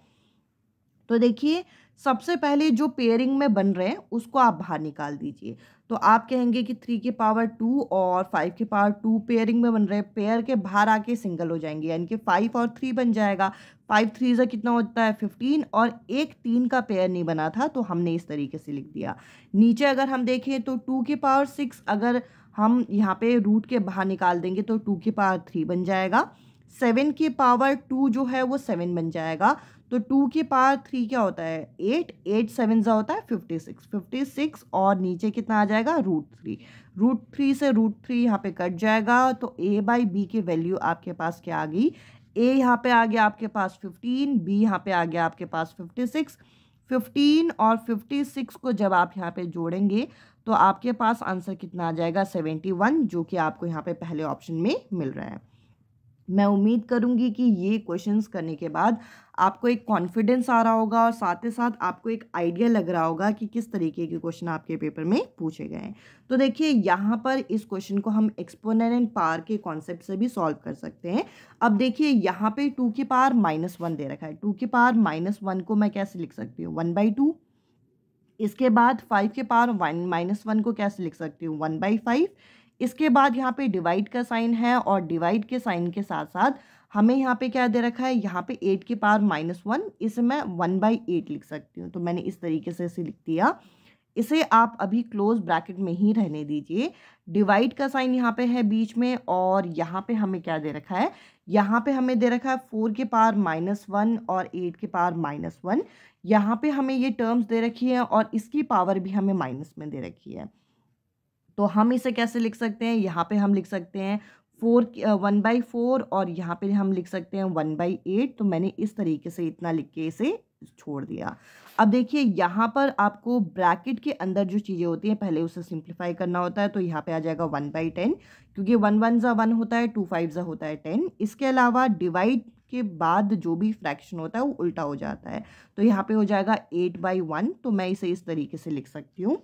S2: तो देखिए, सबसे पहले जो पेयरिंग में बन रहे हैं, उसको आप बाहर निकाल दीजिए। तो आप कहेंगे कि थ्री के पावर टू और फाइव के पावर टू पेयरिंग में बन रहे हैं। पेयर के बाहर आके सिंगल हो जाएँगे, यानी कि फाइव और थ्री बन जाएगा। फाइव थ्री से कितना होता है? फिफ्टीन और एक तीन का पेयर नहीं बना था तो हमने इस तरीके से लिख दिया। नीचे अगर हम देखें तो टू के पावर सिक्स अगर हम यहाँ पे रूट के बाहर निकाल देंगे तो टू के पावर थ्री बन जाएगा। सेवन के पावर टू जो है, वो सेवन बन जाएगा। तो टू की पावर थ्री क्या होता है? एट एट सेवन ज़ा होता है, फिफ्टी सिक्स। फिफ्टी सिक्स और नीचे कितना आ जाएगा? Root three. रूट थ्री से रूट थ्री यहाँ पे कट जाएगा तो ए बाई बी की वैल्यू आपके पास क्या आ गई? ए यहाँ पे आ गया आपके पास फिफ्टीन बी यहाँ पे आ गया आपके पास फिफ्टी सिक्स फिफ्टीन और फिफ्टी सिक्स को जब आप यहाँ पे जोड़ेंगे तो आपके पास आंसर कितना आ जाएगा? सेवेंटी वन जो कि आपको यहाँ पे पहले ऑप्शन में मिल रहा है। मैं उम्मीद करूँगी कि ये क्वेश्चंस करने के बाद आपको एक कॉन्फिडेंस आ रहा होगा और साथ ही साथ आपको एक आइडिया लग रहा होगा कि किस तरीके के क्वेश्चन आपके पेपर में पूछे गए हैं। तो देखिए, यहाँ पर इस क्वेश्चन को हम एक्सपोनेंट पार के कॉन्सेप्ट से भी सॉल्व कर सकते हैं। अब देखिए, यहाँ पे टू के पार माइनस वन दे रखा है। टू के पार माइनस वन को मैं कैसे लिख सकती हूँ? वन बाई टू इसके बाद फाइव के पार वन माइनस वन को कैसे लिख सकती हूँ? वन बाई फाइव इसके बाद यहाँ पे डिवाइड का साइन है और डिवाइड के साइन के साथ साथ हमें यहाँ पे क्या दे रखा है? यहाँ पे एट की पावर माइनस वन इसे मैं वन बाई एट लिख सकती हूँ। तो मैंने इस तरीके से इसे लिख दिया। इसे आप अभी क्लोज ब्रैकेट में ही रहने दीजिए। डिवाइड का साइन यहाँ पे है बीच में और यहाँ पे हमें क्या दे रखा है? यहाँ पे हमें दे रखा है फोर के पावर माइनस वन और एट के पावर माइनस वन यहाँ पे हमें ये टर्म्स दे रखी है और इसकी पावर भी हमें माइनस में दे रखी है। तो हम इसे कैसे लिख सकते हैं? यहाँ पे हम लिख सकते हैं फोर वन बाई फोर और यहाँ पे हम लिख सकते हैं वन बाई एट तो मैंने इस तरीके से इतना लिख के इसे छोड़ दिया। अब देखिए, यहाँ पर आपको ब्रैकेट के अंदर जो चीज़ें होती हैं, पहले उसे सिंप्लीफाई करना होता है तो यहाँ पे आ जाएगा वन बाई टेन, क्योंकि वन वन ज़ा वन होता है, टू फाइव ज़ा होता है टेन। इसके अलावा डिवाइड के बाद जो भी फ्रैक्शन होता है, वो उल्टा हो जाता है। तो यहाँ पे हो जाएगा एट बाई वन तो मैं इसे इस तरीके से लिख सकती हूँ।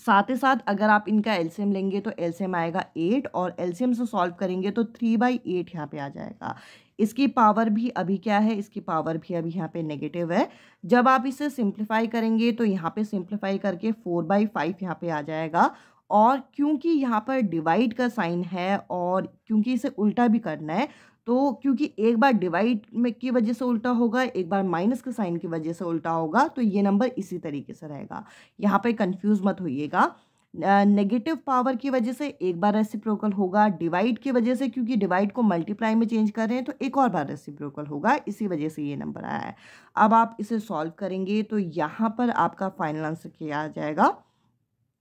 S2: साथ ही साथ अगर आप इनका एलसीएम लेंगे तो एलसीएम आएगा एट और एलसीएम से सॉल्व करेंगे तो थ्री बाई एट यहाँ पे आ जाएगा। इसकी पावर भी अभी क्या है? इसकी पावर भी अभी यहाँ पे नेगेटिव है। जब आप इसे सिंप्लीफाई करेंगे तो यहाँ पे सिंप्लीफाई करके फोर बाई फाइव यहाँ पे आ जाएगा। और क्योंकि यहाँ पर डिवाइड का साइन है और क्योंकि इसे उल्टा भी करना है तो क्योंकि एक बार डिवाइड में की वजह से उल्टा होगा, एक बार माइनस के साइन की वजह से उल्टा होगा तो ये नंबर इसी तरीके से रहेगा। यहाँ पे कंफ्यूज मत होइएगा। नेगेटिव पावर की वजह से एक बार रेसिप्रोकल होगा डिवाइड की वजह से, क्योंकि डिवाइड को मल्टीप्लाई में चेंज कर रहे हैं तो एक और बार रेसिप्रोकल होगा, इसी वजह से ये नंबर आया है। अब आप इसे सॉल्व करेंगे तो यहाँ पर आपका फाइनल आंसर क्या आ जाएगा।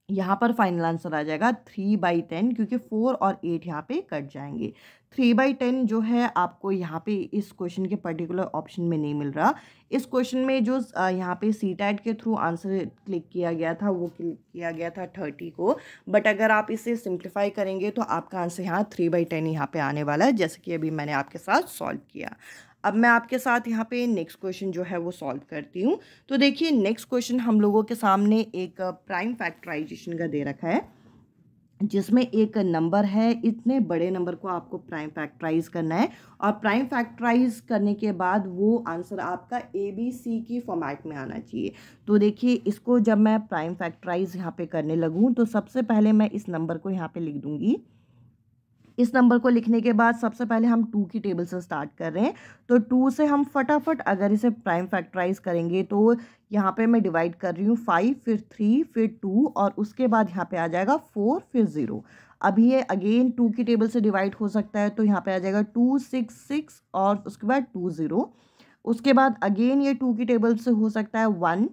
S2: यहाँ पर फाइनल आंसर आ जाएगा थ्री बाई टेन क्योंकि फोर और एट यहाँ पे कट जाएँगे। थ्री बाई टेन जो है आपको यहाँ पे इस क्वेश्चन के पर्टिकुलर ऑप्शन में नहीं मिल रहा। इस क्वेश्चन में जो यहाँ पे सी टैट के थ्रू आंसर क्लिक किया गया था, वो क्लिक किया गया था थर्टी को। बट अगर आप इसे सिंप्लीफाई करेंगे तो आपका आंसर यहाँ थ्री बाई टेन यहाँ पे आने वाला है, जैसे कि अभी मैंने आपके साथ सॉल्व किया। अब मैं आपके साथ यहाँ पे नेक्स्ट क्वेश्चन जो है वो सॉल्व करती हूँ। तो देखिए नेक्स्ट क्वेश्चन हम लोगों के सामने एक प्राइम फैक्टराइजेशन का दे रखा है, जिसमें एक नंबर है, इतने बड़े नंबर को आपको प्राइम फैक्टराइज करना है और प्राइम फैक्टराइज करने के बाद वो आंसर आपका ए बी सी की फॉर्मेट में आना चाहिए। तो देखिए, इसको जब मैं प्राइम फैक्टराइज यहाँ पे करने लगूँ तो सबसे पहले मैं इस नंबर को यहाँ पे लिख दूँगी। इस नंबर को लिखने के बाद सबसे पहले हम टू की टेबल से स्टार्ट कर रहे हैं। तो टू से हम फटाफट अगर इसे प्राइम फैक्टराइज करेंगे तो यहाँ पे मैं डिवाइड कर रही हूँ फाइव, फिर थ्री, फिर टू और उसके बाद यहाँ पे आ जाएगा फोर, फिर ज़ीरो। अभी ये अगेन टू की टेबल से डिवाइड हो सकता है तो यहाँ पे आ जाएगा टू, सिक्स सिक्स और उसके बाद टू, ज़ीरो। उसके बाद अगेन ये टू की टेबल से हो सकता है one,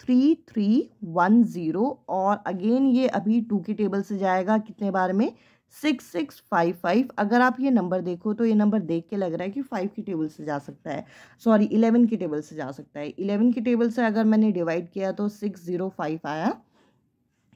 S2: three three, one, zero और अगेन ये अभी टू की टेबल से जाएगा कितने बार में? सिक्स सिक्स फाइव फाइव अगर आप ये नंबर देखो तो ये नंबर देख के लग रहा है कि फाइव की टेबल से जा सकता है। सॉरी इलेवन की टेबल से जा सकता है। इलेवन की टेबल से अगर मैंने डिवाइड किया तो सिक्स ज़ीरो फाइव आया।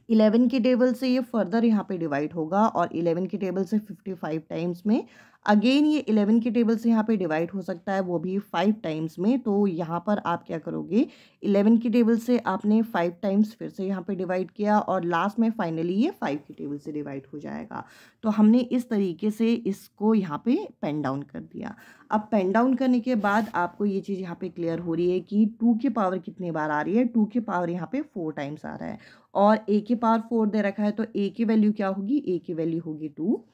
S2: इलेवन की टेबल से ये फर्दर यहाँ पे डिवाइड होगा और इलेवन की टेबल से फिफ्टी फाइव टाइम्स में अगेन ये इलेवन की टेबल से यहाँ पे डिवाइड हो सकता है, वो भी फाइव टाइम्स में। तो यहाँ पर आप क्या करोगे, इलेवन की टेबल से आपने फाइव टाइम्स फिर से यहाँ पे डिवाइड किया और लास्ट में फाइनली ये फाइव की टेबल से डिवाइड हो जाएगा। तो हमने इस तरीके से इसको यहाँ पे पेन डाउन कर दिया। अब पेन डाउन करने के बाद आपको ये चीज़ यहाँ पे क्लियर हो रही है कि टू के पावर कितनी बार आ रही है, टू के पावर यहाँ पे फोर टाइम्स आ रहा है। और ए के पावर फोर दे रखा है तो ए की वैल्यू क्या होगी, ए की वैल्यू होगी टू।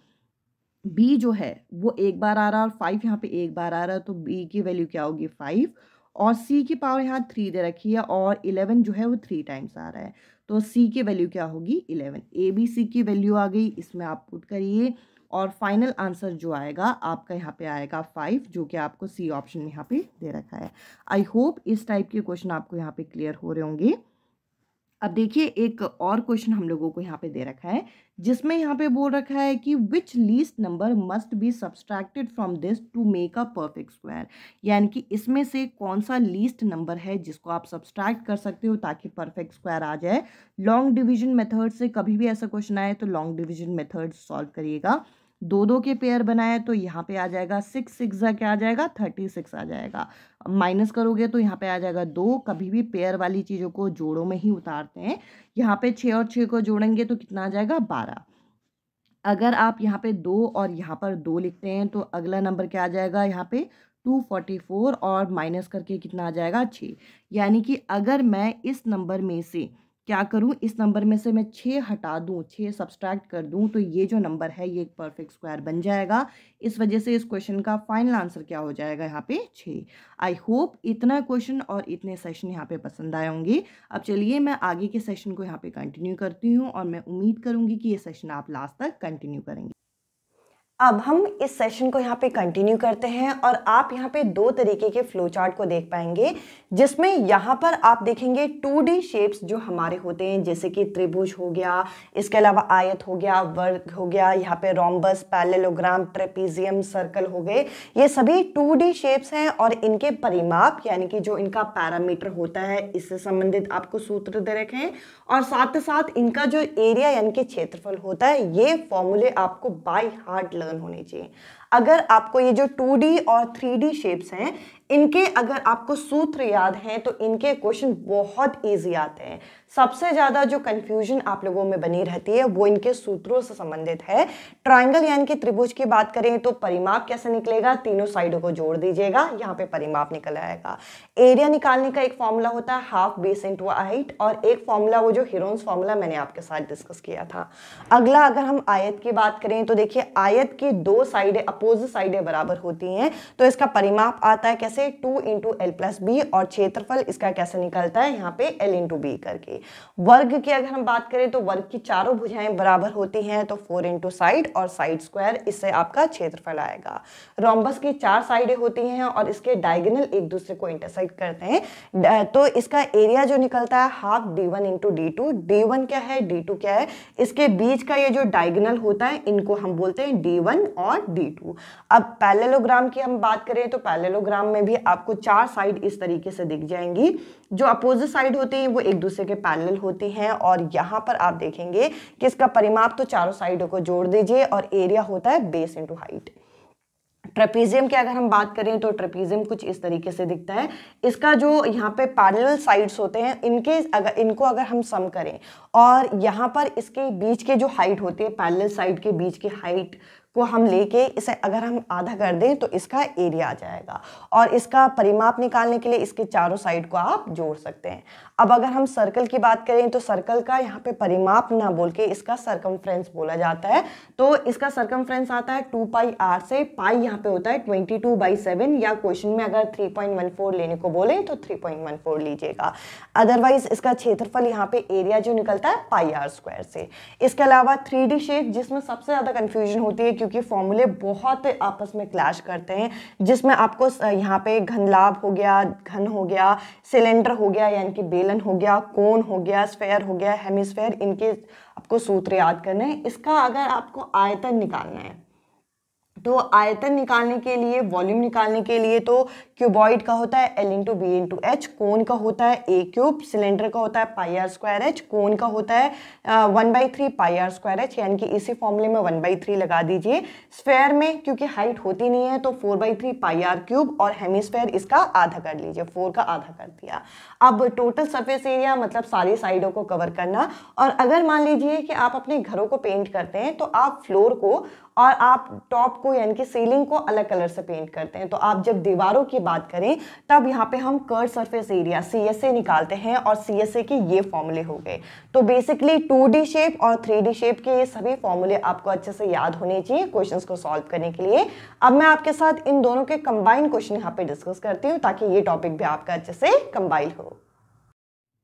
S2: बी जो है, वो एक बार आ रहा है और फाइव यहाँ पे एक बार आ रहा है तो बी की वैल्यू क्या होगी फाइव और सी की पावर यहाँ थ्री दे रखी है और इलेवन जो है वो थ्री टाइम्स आ रहा है। तो सी की वैल्यू क्या होगी? इलेवन ए बी सी की वैल्यू आ गई, इसमें आप पुट करिए और फाइनल आंसर जो आएगा, आपका यहाँ पे आएगा फाइव जो कि आपको सी ऑप्शन में यहाँ पे दे रखा है। आई होप इस टाइप के क्वेश्चन आपको यहाँ पे क्लियर हो रहे होंगे। अब देखिए, एक और क्वेश्चन हम लोगों को यहाँ पे दे रखा है जिसमें यहाँ पे बोल रखा है कि which least number must be subtracted from this to make a perfect square यानी कि इसमें से कौन सा लीस्ट नंबर है जिसको आप सब्सट्रैक्ट कर सकते हो ताकि परफेक्ट स्क्वायर आ जाए? लॉन्ग डिविजन मेथड से कभी भी ऐसा क्वेश्चन आए तो लॉन्ग डिविजन मेथड सॉल्व करिएगा। दो दो के पेयर बनाए तो यहाँ पे आ जाएगा सिक्स सिक्स क्या आ जाएगा? थर्टी सिक्स आ जाएगा। माइनस करोगे तो यहाँ पे आ जाएगा दो। कभी भी पेयर वाली चीज़ों को जोड़ों में ही उतारते हैं। यहाँ पे छः और छः को जोड़ेंगे तो कितना आ जाएगा? बारह। अगर आप यहाँ पे दो और यहाँ पर दो लिखते हैं तो अगला नंबर क्या आ जाएगा? यहाँ पे टू फोर्टी फोर और माइनस करके कितना आ जाएगा? छः यानी कि अगर मैं इस नंबर में से क्या करूँ? इस नंबर में से मैं छः हटा दूँ छः सब्सट्रैक्ट कर दूँ तो ये जो नंबर है, ये एक परफेक्ट स्क्वायर बन जाएगा। इस वजह से इस क्वेश्चन का फाइनल आंसर क्या हो जाएगा यहाँ पे? छः आई होप इतना क्वेश्चन और इतने सेशन यहाँ पे पसंद आए होंगे। अब चलिए मैं आगे के सेशन को यहाँ पे कंटिन्यू करती हूँ और मैं उम्मीद करूँगी कि ये सेशन आप लास्ट तक कंटिन्यू करेंगे।
S1: अब हम इस सेशन को यहाँ पे कंटिन्यू करते हैं और आप यहाँ पे दो तरीके के फ्लो चार्ट को देख पाएँगे, जिसमें यहाँ पर आप देखेंगे 2D शेप्स जो हमारे होते हैं, जैसे कि त्रिभुज हो गया, इसके अलावा आयत हो गया, वर्ग हो गया, यहाँ पे रोम्बस पैलेलोग्राम ट्रेपीजियम सर्कल हो गए। ये सभी 2D शेप्स हैं और इनके परिमाप, यानी कि जो इनका पैरामीटर होता है, इससे संबंधित आपको सूत्र दे रखे हैं। और साथ ही साथ इनका जो एरिया यानी कि क्षेत्रफल होता है, ये फॉर्मूले आपको बाई हार्ट लर्न होनी चाहिए। अगर आपको ये जो 2D और 3D शेप्स हैं, इनके अगर आपको सूत्र याद हैं तो इनके क्वेश्चन बहुत ईजी आते हैं। सबसे ज़्यादा जो कंफ्यूजन आप लोगों में बनी रहती है, वो इनके सूत्रों से संबंधित है। ट्राइंगल यानी कि त्रिभुज की बात करें तो परिमाप कैसे निकलेगा? तीनों साइडों को जोड़ दीजिएगा, यहाँ पे परिमाप निकल आएगा। एरिया निकालने का एक फॉर्मूला होता है हाफ़ बेस इंटू हाइट और एक फॉर्मूला वो जो हिरोन्स फॉर्मूला मैंने आपके साथ डिस्कस किया था। अगला अगर हम आयत की बात करें तो देखिए, आयत की दो साइडें अपोजिट साइडें बराबर होती हैं तो इसका परिमाप आता है कैसे? Two into L plus B और क्षेत्रफल इसका कैसे निकलता है? यहाँ पे एल इंटू बी करके। वर्ग की अगर हम बात करें तो वर्ग की चारों भुजाएँ बराबर होती हैं तो फोर इंटू साइड और साइड स्क्वायर इससे आपका क्षेत्रफल आएगा। रोम्बस की चार साइडें होती हैं और इसके डायगनल एक दूसरे को इंटरसेक्ट करते हैं। तो इसका एरिया जो निकलता है half D one into D two D one क्या है? डी टू क्या है? इसके बीच का ये जो डायगनल होता है, इनको हम बोलते हैं डी वन और डी टू अब पैलेलोग्राम की हम बात करें तो पैलेलोग्राम में भी आपको चार साइड इस तरीके से दिख जाएँगी। जो अपोजिट साइड होती हैं, वो एक दूसरे के पैरेलल होती हैं और यहाँ पर आप देखेंगे कि इसका परिमाप तो चारों साइडों को जोड़ दीजिए और एरिया होता है बेस इंटू हाइट ट्रेपीजियम की अगर हम बात करें तो ट्रेपीजियम कुछ इस तरीके से दिखता है। इसका जो यहाँ पे पैरेलल साइड्स होते हैं, इनके अगर, इनको अगर हम सम करें और यहाँ पर इसके बीच के जो हाइट होती है पैरेलल साइड के बीच की हाइट को हम लेके इसे अगर हम आधा कर दें तो इसका एरिया आ जाएगा। और इसका परिमाप निकालने के लिए इसके चारों साइड को आप जोड़ सकते हैं। अब अगर हम सर्कल की बात करें तो सर्कल का यहाँ पे परिमाप ना बोल के इसका सरकमफ्रेंस बोला जाता है। तो इसका सरकमफ्रेंस आता है टू पाई आर से पाई यहाँ पे होता है ट्वेंटी टू बाई सेवन या क्वेश्चन में अगर थ्री पॉइंट वन फोर लेने को बोले तो थ्री पॉइंट वन फोर लीजिएगा। अदरवाइज़ इसका क्षेत्रफल यहाँ पे एरिया जो निकलता है पाई आर स्क्वायर से। इसके अलावा थ्री डी शेप जिसमें सबसे ज़्यादा कन्फ्यूज़न होती है, क्योंकि फॉर्मूले बहुत आपस में क्लैश करते हैं, जिसमें आपको यहाँ पे घन लाभ हो गया, घन हो गया सिलेंडर हो गया, यानी कि बेलन हो गया कोन हो गया, स्फेयर हो गया, हेमिस्फेयर, इनके आपको सूत्र याद करने हैं। इसका अगर आपको आयतन निकालना है तो आयतन निकालने के लिए, वॉल्यूम निकालने के लिए तो क्यूबॉइड का होता है L into B into H cone का होता है ए क्यूब सिलेंडर का होता है pi R square H cone का होता है one by three pi R square H यानी कि इसी फॉर्मूले में वन बाई थ्री लगा दीजिए। स्फेयर में, क्योंकि हाइट होती नहीं है तो four by three pi R cube और हेमिस्फेयर इसका आधा कर लीजिए फोर का आधा कर दिया। अब टोटल सरफेस एरिया मतलब सारी साइडों को कवर करना। और अगर मान लीजिए कि आप अपने घरों को पेंट करते हैं तो आप फ्लोर को और आप टॉप को यानी कि सीलिंग को अलग कलर से पेंट करते हैं। तो आप जब दीवारों की बात करें, तब यहाँ पे हम curve surface area C S A निकालते हैं और ए के ये फॉर्मूले हो गए। तो बेसिकली टू डी शेप और थ्री डी शेप के ये सभी फॉर्मूले आपको अच्छे से याद होने चाहिए क्वेश्चन को सॉल्व करने के लिए। अब मैं आपके साथ इन दोनों के कंबाइंड क्वेश्चन यहाँ पे डिस्कस करती हूँ, ताकि ये टॉपिक भी आपका अच्छे से कंबाइल हो।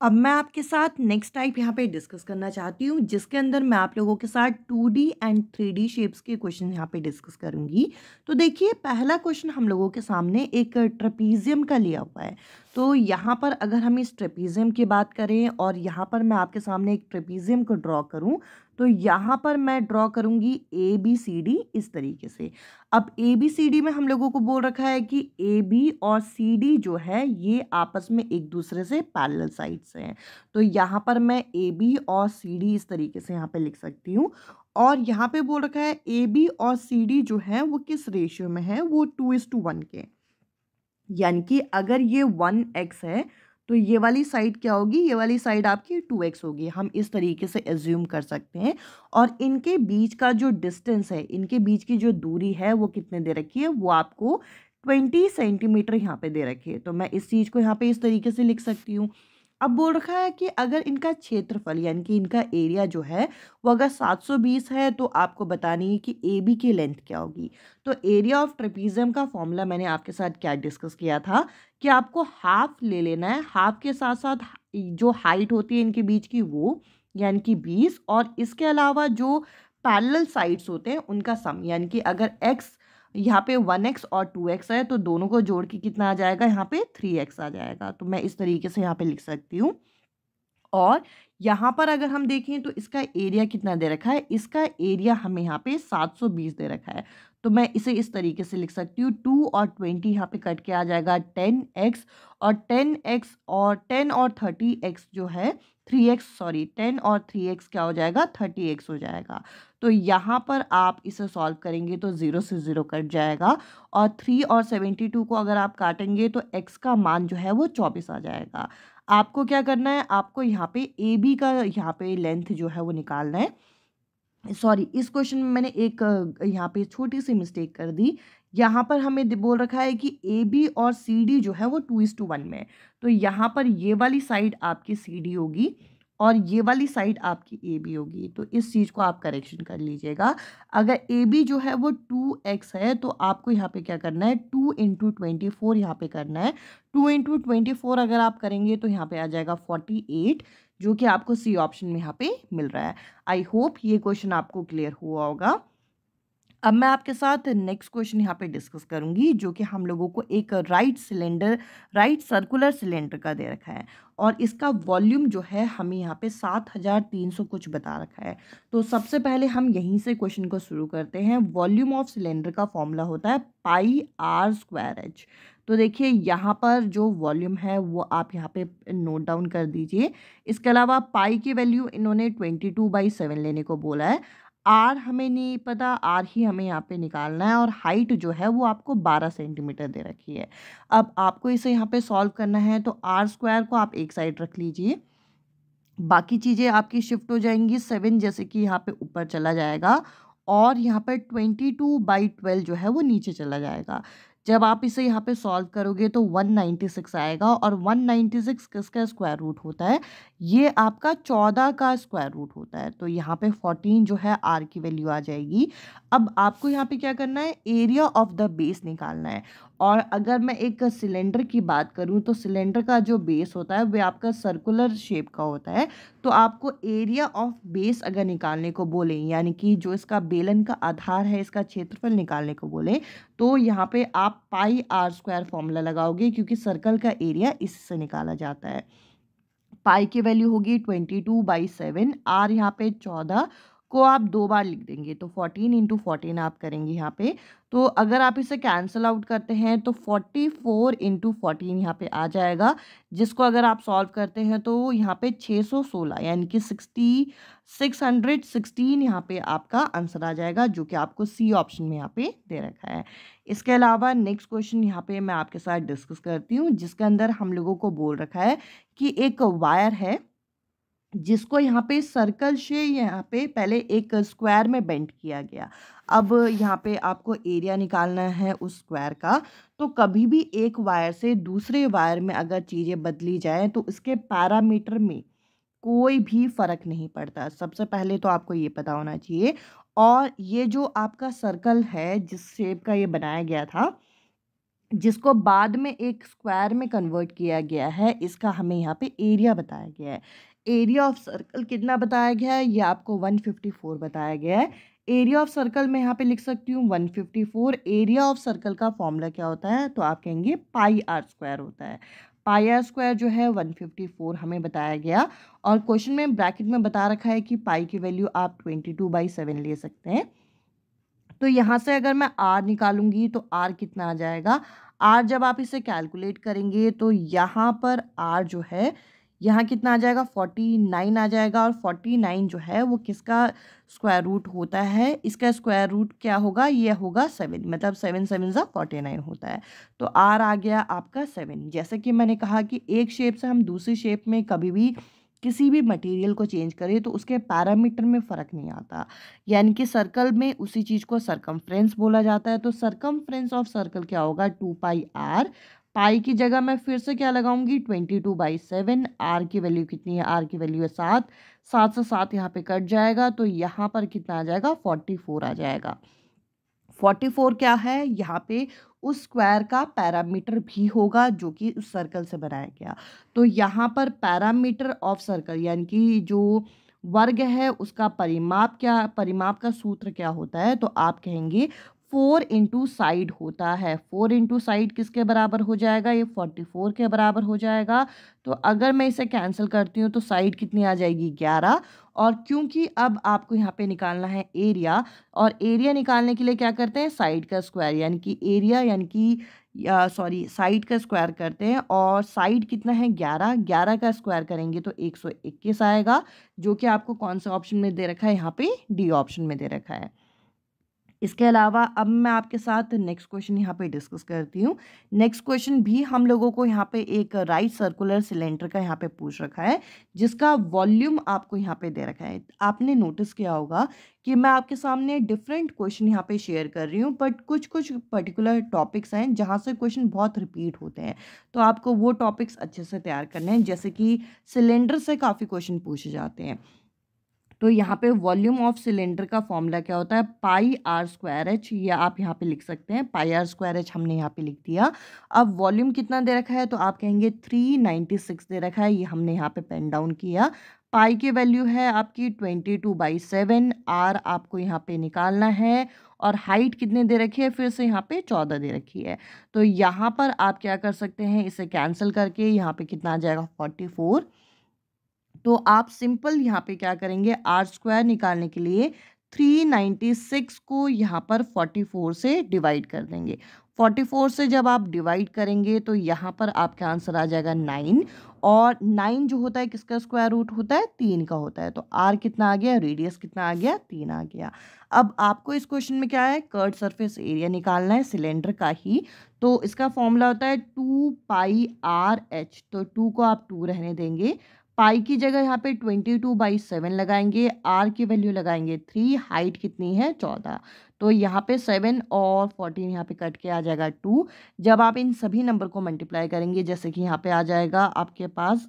S2: अब मैं आपके साथ नेक्स्ट टाइप यहाँ पे डिस्कस करना चाहती हूँ, जिसके अंदर मैं आप लोगों के साथ two D and three D shapes के क्वेश्चन यहाँ पे डिस्कस करूँगी। तो देखिए, पहला क्वेश्चन हम लोगों के सामने एक ट्रपीजियम का लिया हुआ है। तो यहाँ पर अगर हम इस ट्रेपीजियम की बात करें और यहाँ पर मैं आपके सामने एक ट्रेपीजियम को ड्रॉ करूँ तो यहाँ पर मैं ड्रॉ करूँगी ए बी सी डी इस तरीके से। अब ए बी सी डी में हम लोगों को बोल रखा है कि ए बी और सी डी जो है, ये आपस में एक दूसरे से पैरेलल साइड्स हैं। तो यहाँ पर मैं ए बी और सी डी इस तरीके से यहाँ पे लिख सकती हूँ। और यहाँ पे बोल रखा है ए बी और सी डी जो है, वो किस रेशियो में है? वो टू इज़ टू वन के। यानी कि अगर ये वन एक्स है तो ये वाली साइड क्या होगी? ये वाली साइड आपकी टू एक्स होगी। हम इस तरीके से एज्यूम कर सकते हैं। और इनके बीच का जो डिस्टेंस है, इनके बीच की जो दूरी है, वो कितने दे रखी है? वो आपको ट्वेंटी सेंटीमीटर यहाँ पे दे रखी है। तो मैं इस चीज़ को यहाँ पे इस तरीके से लिख सकती हूँ। अब बोल रखा है कि अगर इनका क्षेत्रफल यानी कि इनका एरिया जो है, वो अगर 720 है तो आपको बतानी है कि ए बी की लेंथ क्या होगी। तो एरिया ऑफ़ ट्रेपीजियम का फॉर्मूला मैंने आपके साथ क्या डिस्कस किया था कि आपको हाफ़ ले लेना है। हाफ़ के साथ साथ जो हाइट होती है इनके बीच की, वो यानी कि बीस और इसके अलावा जो पैरल साइड्स होते हैं, उनका सम यानी कि अगर एक्स यहाँ पे वन एक्स और टू एक्स है तो दोनों को जोड़ के कितना आ जाएगा? यहाँ पे थ्री एक्स आ जाएगा। तो मैं इस तरीके से यहाँ पे लिख सकती हूँ। और यहाँ पर अगर हम देखें तो इसका एरिया कितना दे रखा है? इसका एरिया हमें यहाँ पे 720 दे रखा है। तो मैं इसे इस तरीके से लिख सकती हूँ। टू और ट्वेंटी यहाँ पे कट के आ जाएगा। टेन एक्स और टेन एक्स और टेन और थर्टी एक्स जो है थ्री एक्स सॉरी टेन और थ्री एक्स क्या हो जाएगा? थर्टी एक्स हो जाएगा। तो यहाँ पर आप इसे सॉल्व करेंगे तो ज़ीरो से ज़ीरो कट जाएगा और थ्री और सेवेंटी टू को अगर आप काटेंगे तो एक्स का मान जो है वो चौबीस आ जाएगा। आपको क्या करना है? आपको यहाँ पे ए बी का यहाँ पे लेंथ जो है वो निकालना है। सॉरी इस क्वेश्चन में मैंने एक यहाँ पे छोटी सी मिस्टेक कर दी। यहाँ पर हमें बोल रखा है कि ए बी और सी डी जो है वो टू इज़ टू वन में तो यहाँ पर ये वाली साइड आपकी सी डी होगी। और ये वाली साइड आपकी ए बी होगी तो इस चीज़ को आप करेक्शन कर लीजिएगा। अगर ए बी जो है वो टू एक्स है तो आपको यहाँ पे क्या करना है, टू इंटू ट्वेंटी फोर यहाँ पर करना है। टू इंटू ट्वेंटी फोर अगर आप करेंगे तो यहाँ पे आ जाएगा फोर्टी एट, जो कि आपको सी ऑप्शन में यहाँ पे मिल रहा है। आई होप ये क्वेश्चन आपको क्लियर हुआ होगा। अब मैं आपके साथ नेक्स्ट क्वेश्चन यहाँ पे डिस्कस करूँगी, जो कि हम लोगों को एक right cylinder right circular cylinder का दे रखा है। और इसका वॉल्यूम जो है, हमें यहाँ पे सात हज़ार तीन सौ कुछ बता रखा है। तो सबसे पहले हम यहीं से क्वेश्चन को शुरू करते हैं। वॉल्यूम ऑफ़ सिलेंडर का फॉर्मूला होता है पाई आर स्क्वायर एच तो देखिए, यहाँ पर जो वॉल्यूम है, वो आप यहाँ पे नोट डाउन कर दीजिए। इसके अलावा पाई की वैल्यू इन्होंने ट्वेंटी टू बाई सेवन लेने को बोला है। आर हमें नहीं पता, आर ही हमें यहाँ पे निकालना है और हाइट जो है वो आपको 12 सेंटीमीटर दे रखी है। अब आपको इसे यहाँ पे सॉल्व करना है तो आर स्क्वायर को आप एक साइड रख लीजिए। बाकी चीज़ें आपकी शिफ्ट हो जाएँगी, सेवन जैसे कि यहाँ पे ऊपर चला जाएगा और यहाँ पर ट्वेंटी टू बाई ट्वेल्व जो है वो नीचे चला जाएगा। जब आप इसे यहाँ पे सॉल्व करोगे तो 196 आएगा और 196 किसका स्क्वायर रूट होता है? ये आपका 14 का स्क्वायर रूट होता है। तो यहाँ पे 14 जो है आर की वैल्यू आ जाएगी। अब आपको यहाँ पे क्या करना है? एरिया ऑफ़ द बेस निकालना है। और अगर मैं एक सिलेंडर की बात करूँ तो सिलेंडर का जो बेस होता है वह आपका सर्कुलर शेप का होता है। तो आपको एरिया ऑफ़ बेस अगर निकालने को बोलें, यानी कि जो इसका बेलन का आधार है, इसका क्षेत्रफल निकालने को बोलें तो यहाँ पे आप पाई आर स्क्वायर फॉर्मूला लगाओगे, क्योंकि सर्कल का एरिया इससे निकाला जाता है। पाई की वैल्यू होगी twenty two by seven, R यहाँ पे चौदह को आप दो बार लिख देंगे तो फोर्टीन इंटू फोर्टीन आप करेंगे यहाँ पे। तो अगर आप इसे कैंसिल आउट करते हैं तो फोर्टी फोर इंटू फोर्टीन यहाँ पे आ जाएगा, जिसको अगर आप सॉल्व करते हैं तो यहाँ पे छः सौ सोलह, यानी कि सिक्सटी सिक्स हंड्रेड सिक्सटीन यहाँ पे आपका आंसर आ जाएगा, जो कि आपको सी ऑप्शन में यहाँ पे दे रखा है। इसके अलावा नेक्स्ट क्वेश्चन यहाँ पे मैं आपके साथ डिस्कस करती हूँ, जिसके अंदर हम लोगों को बोल रखा है कि एक वायर है जिसको यहाँ पे सर्कल से यहाँ पे पहले एक स्क्वायर में बेंड किया गया। अब यहाँ पे आपको एरिया निकालना है उस स्क्वायर का तो कभी भी एक वायर से दूसरे वायर में अगर चीज़ें बदली जाए तो उसके पैरामीटर में कोई भी फ़र्क नहीं पड़ता। सबसे पहले तो आपको ये पता होना चाहिए और ये जो आपका सर्कल है, जिस शेप का ये बनाया गया था, जिसको बाद में एक स्क्वायर में कन्वर्ट किया गया है, इसका हमें यहाँ पे एरिया बताया गया है। एरिया ऑफ़ सर्कल कितना बताया गया है? ये आपको 154 बताया गया है। एरिया ऑफ़ सर्कल मैं यहाँ पे लिख सकती हूँ 154 एरिया ऑफ़ सर्कल का फॉर्मूला क्या होता है? तो आप कहेंगे पाई आर स्क्वायर होता है। पाई आर स्क्वायर जो है 154 हमें बताया गया। और क्वेश्चन में ब्रैकेट में बता रखा है कि पाई की वैल्यू आप 22 टू बाई सेवन ले सकते हैं। तो यहाँ से अगर मैं आर निकालूँगी तो आर कितना आ जाएगा? आर जब आप इसे कैलकुलेट करेंगे तो यहाँ पर आर जो है यहाँ कितना आ जाएगा? फोर्टी नाइन आ जाएगा और फोर्टी नाइन जो है वो किसका स्क्वायर रूट होता है? इसका स्क्वायर रूट क्या होगा? ये होगा सेवन मतलब सेवन सेवन ज़ा फोर्टी नाइन होता है। तो आर आ गया आपका सेवन। जैसे कि मैंने कहा कि एक शेप से हम दूसरी शेप में कभी भी किसी भी मटेरियल को चेंज करें तो उसके पैरामीटर में फ़र्क नहीं आता। यानी कि सर्कल में उसी चीज़ को सरकमफ्रेंस बोला जाता है। तो सरकमफ्रेंस ऑफ़ सर्कल क्या होगा? टू पाई आर पाई की जगह मैं फिर से क्या लगाऊँगी? Twenty two by seven, R की वैल्यू कितनी है? आर की वैल्यू है सात। सात से सात यहाँ पे कट जाएगा तो यहाँ पर कितना आ जाएगा? फोर्टी फोर आ जाएगा। फोर्टी फोर क्या है? यहाँ पे उस स्क्वायर का पैरामीटर भी होगा जो कि उस सर्कल से बनाया गया। तो यहाँ पर पैरामीटर ऑफ़ सर्कल यानी कि जो वर्ग है, उसका परिमाप क्या, परिमाप का सूत्र क्या होता है? तो आप कहेंगे फोर इंटू साइड होता है। फोर इंटू साइड किसके बराबर हो जाएगा? ये फोर्टी फोर के बराबर हो जाएगा। तो अगर मैं इसे कैंसिल करती हूँ तो साइड कितनी आ जाएगी? ग्यारह। और क्योंकि अब आपको यहाँ पे निकालना है एरिया, और एरिया निकालने के लिए क्या करते हैं? साइड का स्क्वायर, यानी कि एरिया, यानी कि सॉरी, साइड का स्क्वायर करते हैं, और साइड कितना है? ग्यारह। ग्यारह का स्क्वायर करेंगे तो एक सौ इक्कीस आएगा, जो कि आपको कौन से ऑप्शन में दे रखा है? यहाँ पे डी ऑप्शन में दे रखा है। इसके अलावा अब मैं आपके साथ नेक्स्ट क्वेश्चन यहाँ पे डिस्कस करती हूँ। नेक्स्ट क्वेश्चन भी हम लोगों को यहाँ पे एक राइट सर्कुलर सिलेंडर का यहाँ पे पूछ रखा है, जिसका वॉल्यूम आपको यहाँ पे दे रखा है। आपने नोटिस किया होगा कि मैं आपके सामने डिफरेंट क्वेश्चन यहाँ पे शेयर कर रही हूँ बट कुछ कुछ पर्टिकुलर टॉपिक्स हैं जहाँ से क्वेश्चन बहुत रिपीट होते हैं। तो आपको वो टॉपिक्स अच्छे से तैयार करने हैं, जैसे कि सिलेंडर से काफ़ी क्वेश्चन पूछे जाते हैं। तो यहाँ पे वॉल्यूम ऑफ़ सिलेंडर का फॉर्मूला क्या होता है? पाई आर स्क्वायर एच, या आप यहाँ पे लिख सकते हैं। पाई आर स्क्वायर एच हमने यहाँ पे लिख दिया। अब वॉल्यूम कितना दे रखा है? तो आप कहेंगे थ्री नाइन्टी सिक्स दे रखा है। ये हमने यहाँ पे पेन डाउन किया। पाई की वैल्यू है आपकी twenty two by seven. R आपको यहाँ पे निकालना है। और हाइट कितने दे रखी है? फिर से यहाँ पे चौदह दे रखी है। तो यहाँ पर आप क्या कर सकते हैं? इसे कैंसिल करके यहाँ पे कितना आ जाएगा? Forty four. तो आप सिंपल यहाँ पे क्या करेंगे, आर स्क्वायर निकालने के लिए थ्री नाइन्टी सिक्स को यहाँ पर फोर्टी फोर से डिवाइड कर देंगे। फोर्टी फोर से जब आप डिवाइड करेंगे तो यहाँ पर आपका आंसर आ जाएगा नाइन और नाइन जो होता है किसका स्क्वायर रूट होता है? तीन का होता है। तो आर कितना आ गया? रेडियस कितना आ गया? तीन आ गया। अब आपको इस क्वेश्चन में क्या है? कर्ड सरफेस एरिया निकालना है, सिलेंडर का ही। तो इसका फॉर्मूला होता है टू पाई आर एच। तो टू को आप टू रहने देंगे। पाई की जगह यहाँ पे ट्वेंटी टू बाई सेवन लगाएँगे, आर की वैल्यू लगाएँगे थ्री, हाइट कितनी है चौदह। तो यहाँ पे सेवन और फोर्टीन यहाँ पे कट के आ जाएगा टू। जब आप इन सभी नंबर को मल्टीप्लाई करेंगे, जैसे कि यहाँ पे आ जाएगा आपके पास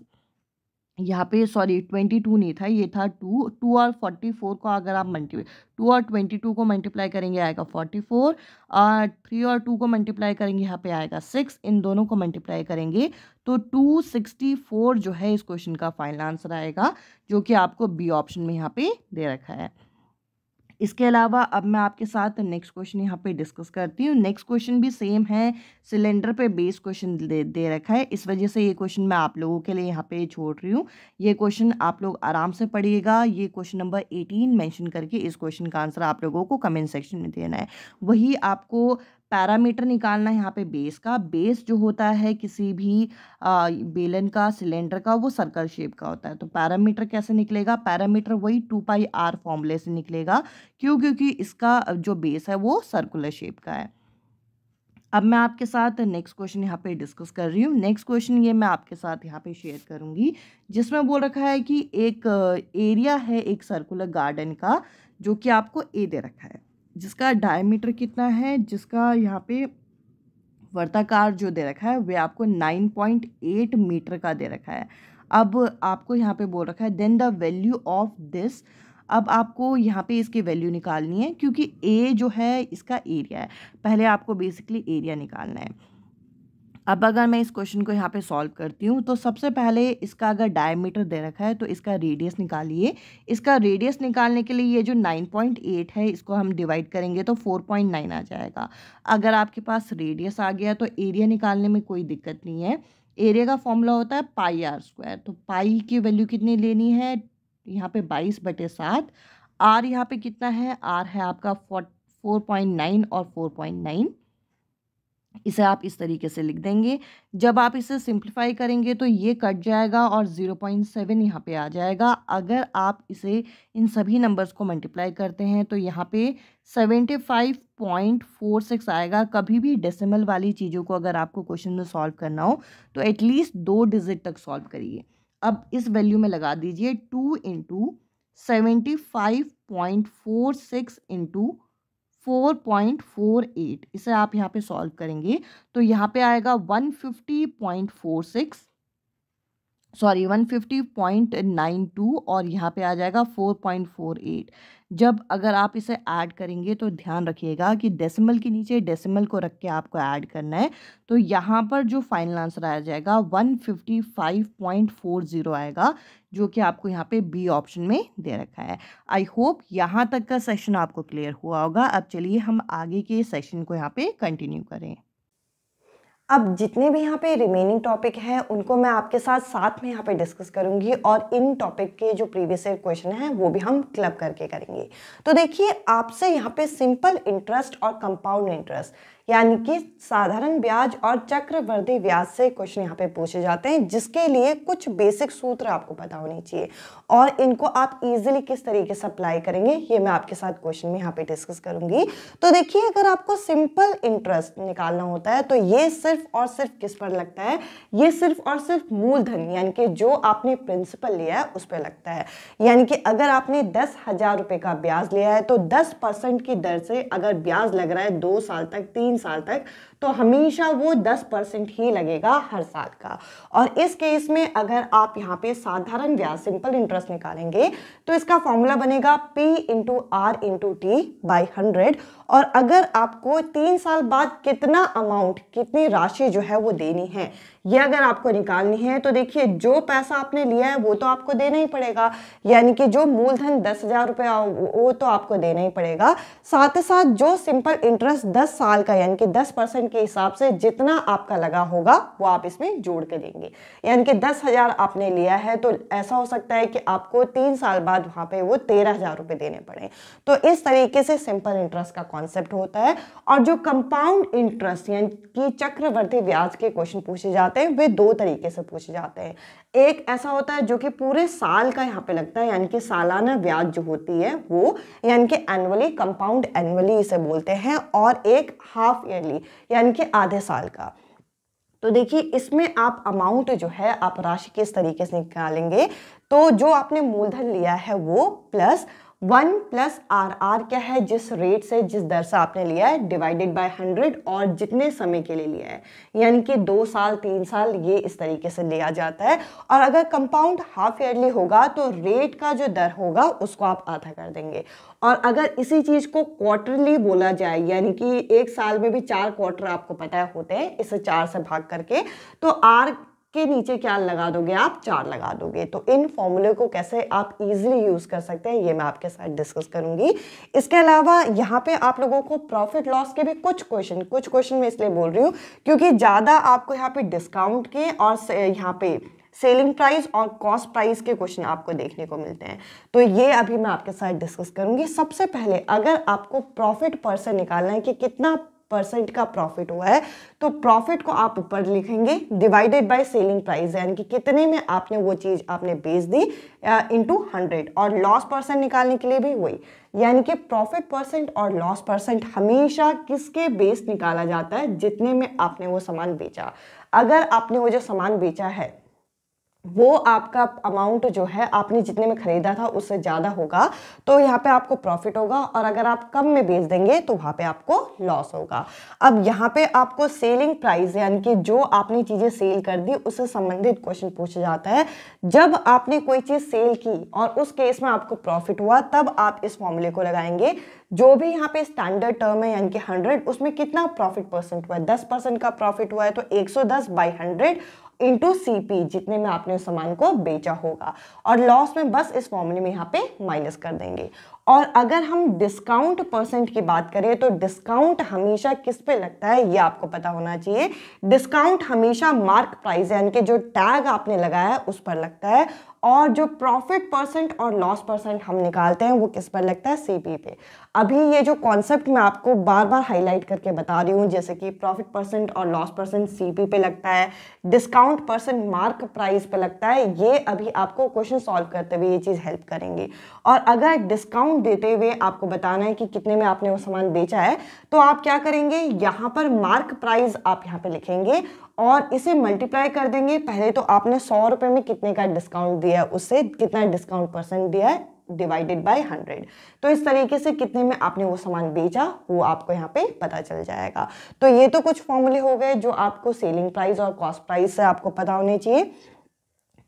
S2: यहाँ पे सॉरी ट्वेंटी टू नहीं था, ये था टू टू और फोर्टी फोर को अगर आप मल्टी टू और ट्वेंटी टू को मल्टीप्लाई करेंगे, आएगा फोर्टी फोर और थ्री और टू को मल्टीप्लाई करेंगे, यहाँ पे आएगा सिक्स इन दोनों को मल्टीप्लाई करेंगे तो टू सिक्सटी फोर जो है, इस क्वेश्चन का फाइनल आंसर आएगा, जो कि आपको बी ऑप्शन में यहाँ पे दे रखा है। इसके अलावा अब मैं आपके साथ नेक्स्ट क्वेश्चन यहाँ पे डिस्कस करती हूँ। नेक्स्ट क्वेश्चन भी सेम है। सिलेंडर पे बेस क्वेश्चन दे दे रखा है। इस वजह से ये क्वेश्चन मैं आप लोगों के लिए यहाँ पे छोड़ रही हूँ। ये क्वेश्चन आप लोग आराम से पढ़िएगा। ये क्वेश्चन नंबर एटीन मैंशन करके इस क्वेश्चन का आंसर आप लोगों को कमेंट सेक्शन में देना है। वही आपको पैरामीटर निकालना है यहाँ पे बेस का। बेस जो होता है किसी भी आ, बेलन का सिलेंडर का वो सर्कल शेप का होता है। तो पैरामीटर कैसे निकलेगा? पैरामीटर वही टू पाई आर फॉर्मूले से निकलेगा। क्यों? क्योंकि इसका जो बेस है वो सर्कुलर शेप का है। अब मैं आपके साथ नेक्स्ट क्वेश्चन यहाँ पे डिस्कस कर रही हूँ। नेक्स्ट क्वेश्चन ये मैं आपके साथ यहाँ पे शेयर करूँगी जिसमें बोल रखा है कि एक एरिया है एक सर्कुलर गार्डन का जो कि आपको ए दे रखा है। जिसका डायमीटर कितना है, जिसका यहाँ पे वर्ताकार जो दे रखा है, वे आपको 9.8 मीटर का दे रखा है। अब आपको यहाँ पे बोल रखा है then the value of this अब आपको यहाँ पे इसकी वैल्यू निकालनी है, क्योंकि ए जो है, इसका एरिया है। पहले आपको बेसिकली एरिया निकालना है। अब अगर मैं इस क्वेश्चन को यहाँ पे सॉल्व करती हूँ तो सबसे पहले इसका अगर डायमीटर दे रखा है तो इसका रेडियस निकालिए। इसका रेडियस निकालने के लिए ये जो 9.8 है, इसको हम डिवाइड करेंगे तो 4.9 आ जाएगा। अगर आपके पास रेडियस आ गया तो एरिया निकालने में कोई दिक्कत नहीं है। एरिया का फॉर्मूला होता है पाई आर स्क्वायर तो पाई की वैल्यू कितनी लेनी है? यहाँ पे बाईस बटे सात। आर यहाँ कितना है? आर है आपका फोर पॉइंट नाइन और फोर पॉइंट नाइन। इसे आप इस तरीके से लिख देंगे। जब आप इसे सिंप्लीफाई करेंगे तो ये कट जाएगा और ज़ीरो पॉइंट सेवन यहाँ पर आ जाएगा। अगर आप इसे इन सभी नंबर्स को मल्टीप्लाई करते हैं तो यहाँ पे seventy five point four six आएगा। कभी भी डेसिमल वाली चीज़ों को अगर आपको क्वेश्चन में सॉल्व करना हो तो एटलीस्ट दो डिजिट तक सॉल्व करिए। अब इस वैल्यू में लगा दीजिए two into seventy five point four six into four point four eight. इसे आप यहाँ पे सॉल्व करेंगे तो यहाँ पे आएगा one fifty point four six. Sorry, one fifty point nine two और यहाँ पे आ जाएगा फोर पॉइंट फोर एट। जब अगर आप इसे ऐड करेंगे तो ध्यान रखिएगा कि डेसिमल के नीचे डेसिमल को रख के आपको ऐड करना है। तो यहाँ पर जो फाइनल आंसर आ जाएगा, one fifty five point four zero आएगा, जो कि आपको यहाँ पे बी ऑप्शन में दे रखा है। आई होप यहाँ तक का सेशन आपको क्लियर हुआ होगा। अब चलिए हम आगे के सेशन को यहाँ पे कंटिन्यू करें।
S1: अब जितने भी यहाँ पे रिमेनिंग टॉपिक हैं, उनको मैं आपके साथ साथ में यहाँ पे डिस्कस करूँगी और इन टॉपिक के जो प्रीवियस ईयर क्वेश्चन हैं, वो भी हम क्लब करके करेंगे। तो देखिए, आपसे यहाँ पे सिंपल इंटरेस्ट और कंपाउंड इंटरेस्ट यानी कि साधारण ब्याज और चक्रवर्ती ब्याज से क्वेश्चन यहाँ पे पूछे जाते हैं, जिसके लिए कुछ बेसिक सूत्र आपको पता होने चाहिए। और इनको आप इजीली किस तरीके से अप्लाई करेंगे, ये मैं आपके साथ क्वेश्चन में यहाँ पे डिस्कस करूँगी। तो देखिए, अगर आपको सिंपल इंटरेस्ट निकालना होता है तो ये सिर्फ़ और सिर्फ़ किस पर लगता है? ये सिर्फ़ और सिर्फ़ मूलधन, यानी कि जो आपने प्रिंसिपल लिया है, उस पर लगता है। यानी कि अगर आपने दस हज़ार रुपये का ब्याज लिया है तो दस परसेंट की दर से अगर ब्याज लग रहा है दो साल तक, तीन साल तक तो हमेशा वो 10 परसेंट ही लगेगा हर साल का। और इस केस में अगर आप यहाँ पे साधारण ब्याज सिंपल इंटरेस्ट निकालेंगे तो इसका फॉर्मूला बनेगा P into R into T by hundred और अगर आपको तीन साल बाद कितना अमाउंट कितनी राशि जो है वो देनी है, ये अगर आपको निकालनी है तो देखिए जो पैसा आपने लिया है, वो तो आपको देना ही पड़ेगा। यानी कि जो मूलधन दस हज़ार रुपया वो तो आपको देना ही पड़ेगा। साथ ही साथ जो सिंपल इंटरेस्ट दस साल का, यानी कि दस परसेंट के हिसाब से जितना आपका लगा होगा, वो आप इसमें जोड़ के देंगे। यानी कि दस हज़ार आपने लिया है तो ऐसा हो सकता है कि आपको तीन साल बाद वहाँ पे वो तेरह हज़ार रुपये देने पड़े। तो इस तरीके से सिंपल इंटरेस्ट का कॉन्सेप्ट होता है और जो कंपाउंड इंटरेस्ट यानी कि चक्रवर्ती ब्याज के क्वेश्चन पूछे जाते हैं, वे दो तरीके से पूछे जाते हैं। एक ऐसा होता है जो कि पूरे साल का यहाँ पे लगता है, यानी कि सालाना ब्याज जो होती है वो, यानी कि एनुअली कंपाउंड एनुअली इसे बोलते हैं और एक हाफ़ ईयरली यानी कि आधे साल का। तो देखिए, इसमें आप अमाउंट जो है, आप राशि किस तरीके से निकालेंगे तो जो आपने मूलधन लिया है वो plus one plus R R क्या है? जिस रेट से, जिस दर से आपने लिया है डिवाइडेड बाय हंड्रेड और जितने समय के लिए लिया है। यानी कि दो साल, तीन साल ये इस तरीके से लिया जाता है। और अगर कंपाउंड हाफ़ ईयरली होगा तो रेट का जो दर होगा, उसको आप आधा कर देंगे। और अगर इसी चीज़ को क्वार्टरली बोला जाए, यानी कि एक साल में भी चार क्वार्टर आपको पता है होते हैं, इसे चार से भाग करके तो आर के नीचे क्या लगा दोगे? आप चार लगा दोगे। तो इन फॉर्मूले को कैसे आप इजीली यूज़ कर सकते हैं, ये मैं आपके साथ डिस्कस करूँगी। इसके अलावा यहाँ पे आप लोगों को प्रॉफिट लॉस के भी कुछ क्वेश्चन कुछ क्वेश्चन मैं इसलिए बोल रही हूँ, क्योंकि ज़्यादा आपको यहाँ पे डिस्काउंट के और यहाँ पे सेलिंग प्राइस और कॉस्ट प्राइस के क्वेश्चन आपको देखने को मिलते हैं। तो ये अभी मैं आपके साथ डिस्कस करूँगी। सबसे पहले अगर आपको प्रॉफिट परसेंट निकालना है कि कितना परसेंट का प्रॉफिट हुआ है। तो प्रॉफिट को आप ऊपर लिखेंगे डिवाइडेड बाय सेलिंग प्राइस यानी कि कितने में आपने वो चीज़ आपने बेच दी इनटू हंड्रेड और लॉस परसेंट निकालने के लिए भी वही। यानी कि प्रॉफिट परसेंट और लॉस परसेंट हमेशा किसके बेस निकाला जाता है? जितने में आपने वो सामान बेचा। अगर आपने वो जो सामान बेचा है वो आपका अमाउंट जो है आपने जितने में खरीदा था उससे ज़्यादा होगा। तो यहाँ पे आपको प्रॉफिट होगा और अगर आप कम में बेच देंगे तो वहाँ पे आपको लॉस होगा। अब यहाँ पे आपको सेलिंग प्राइस यानी कि जो आपने चीज़ें सेल कर दी, उससे संबंधित क्वेश्चन पूछा जाता है। जब आपने कोई चीज़ सेल की और उस केस में आपको प्रॉफिट हुआ, तब आप इस फॉर्मूले को लगाएँगे। जो भी यहाँ पे स्टैंडर्ड टर्म है यानी कि हंड्रेड उसमें कितना प्रॉफिट परसेंट हुआ? है दस परसेंट का प्रॉफिट हुआ है तो एक सौ दस by hundred into C P जितने में आपने उस सामान को बेचा होगा। और लॉस में बस इस फॉर्मूले में यहाँ पे माइनस कर देंगे। और अगर हम डिस्काउंट परसेंट की बात करें तो डिस्काउंट हमेशा किस पे लगता है? ये आपको पता होना चाहिए। डिस्काउंट हमेशा मार्क प्राइस यानी कि जो टैग आपने लगाया है, उस पर लगता है। और जो प्रॉफिट परसेंट और लॉस परसेंट हम निकालते हैं, वो किस पर लगता है? सीपी पे। अभी ये जो कॉन्सेप्ट मैं आपको बार बार हाईलाइट करके बता रही हूँ, जैसे कि प्रॉफिट परसेंट और लॉस परसेंट सीपी पे लगता है डिस्काउंट परसेंट मार्क प्राइस पे लगता है, ये अभी आपको क्वेश्चन सॉल्व करते हुए ये चीज़ हेल्प करेंगी। और अगर डिस्काउंट देते हुए आपको बताना है कि कितने में आपने वो सामान बेचा है तो आप क्या करेंगे? यहाँ पर मार्क प्राइस आप यहाँ पर लिखेंगे और इसे मल्टीप्लाई कर देंगे। पहले तो आपने सौ रुपये में कितने का डिस्काउंट दिया है? उससे कितना डिस्काउंट परसेंट दिया है? डिवाइडेड बाय हंड्रेड तो इस तरीके से कितने में आपने वो सामान बेचा, वो आपको यहाँ पे पता चल जाएगा। तो ये तो कुछ फॉर्मूले हो गए जो आपको सेलिंग प्राइस और कॉस्ट प्राइस से आपको पता होने चाहिए।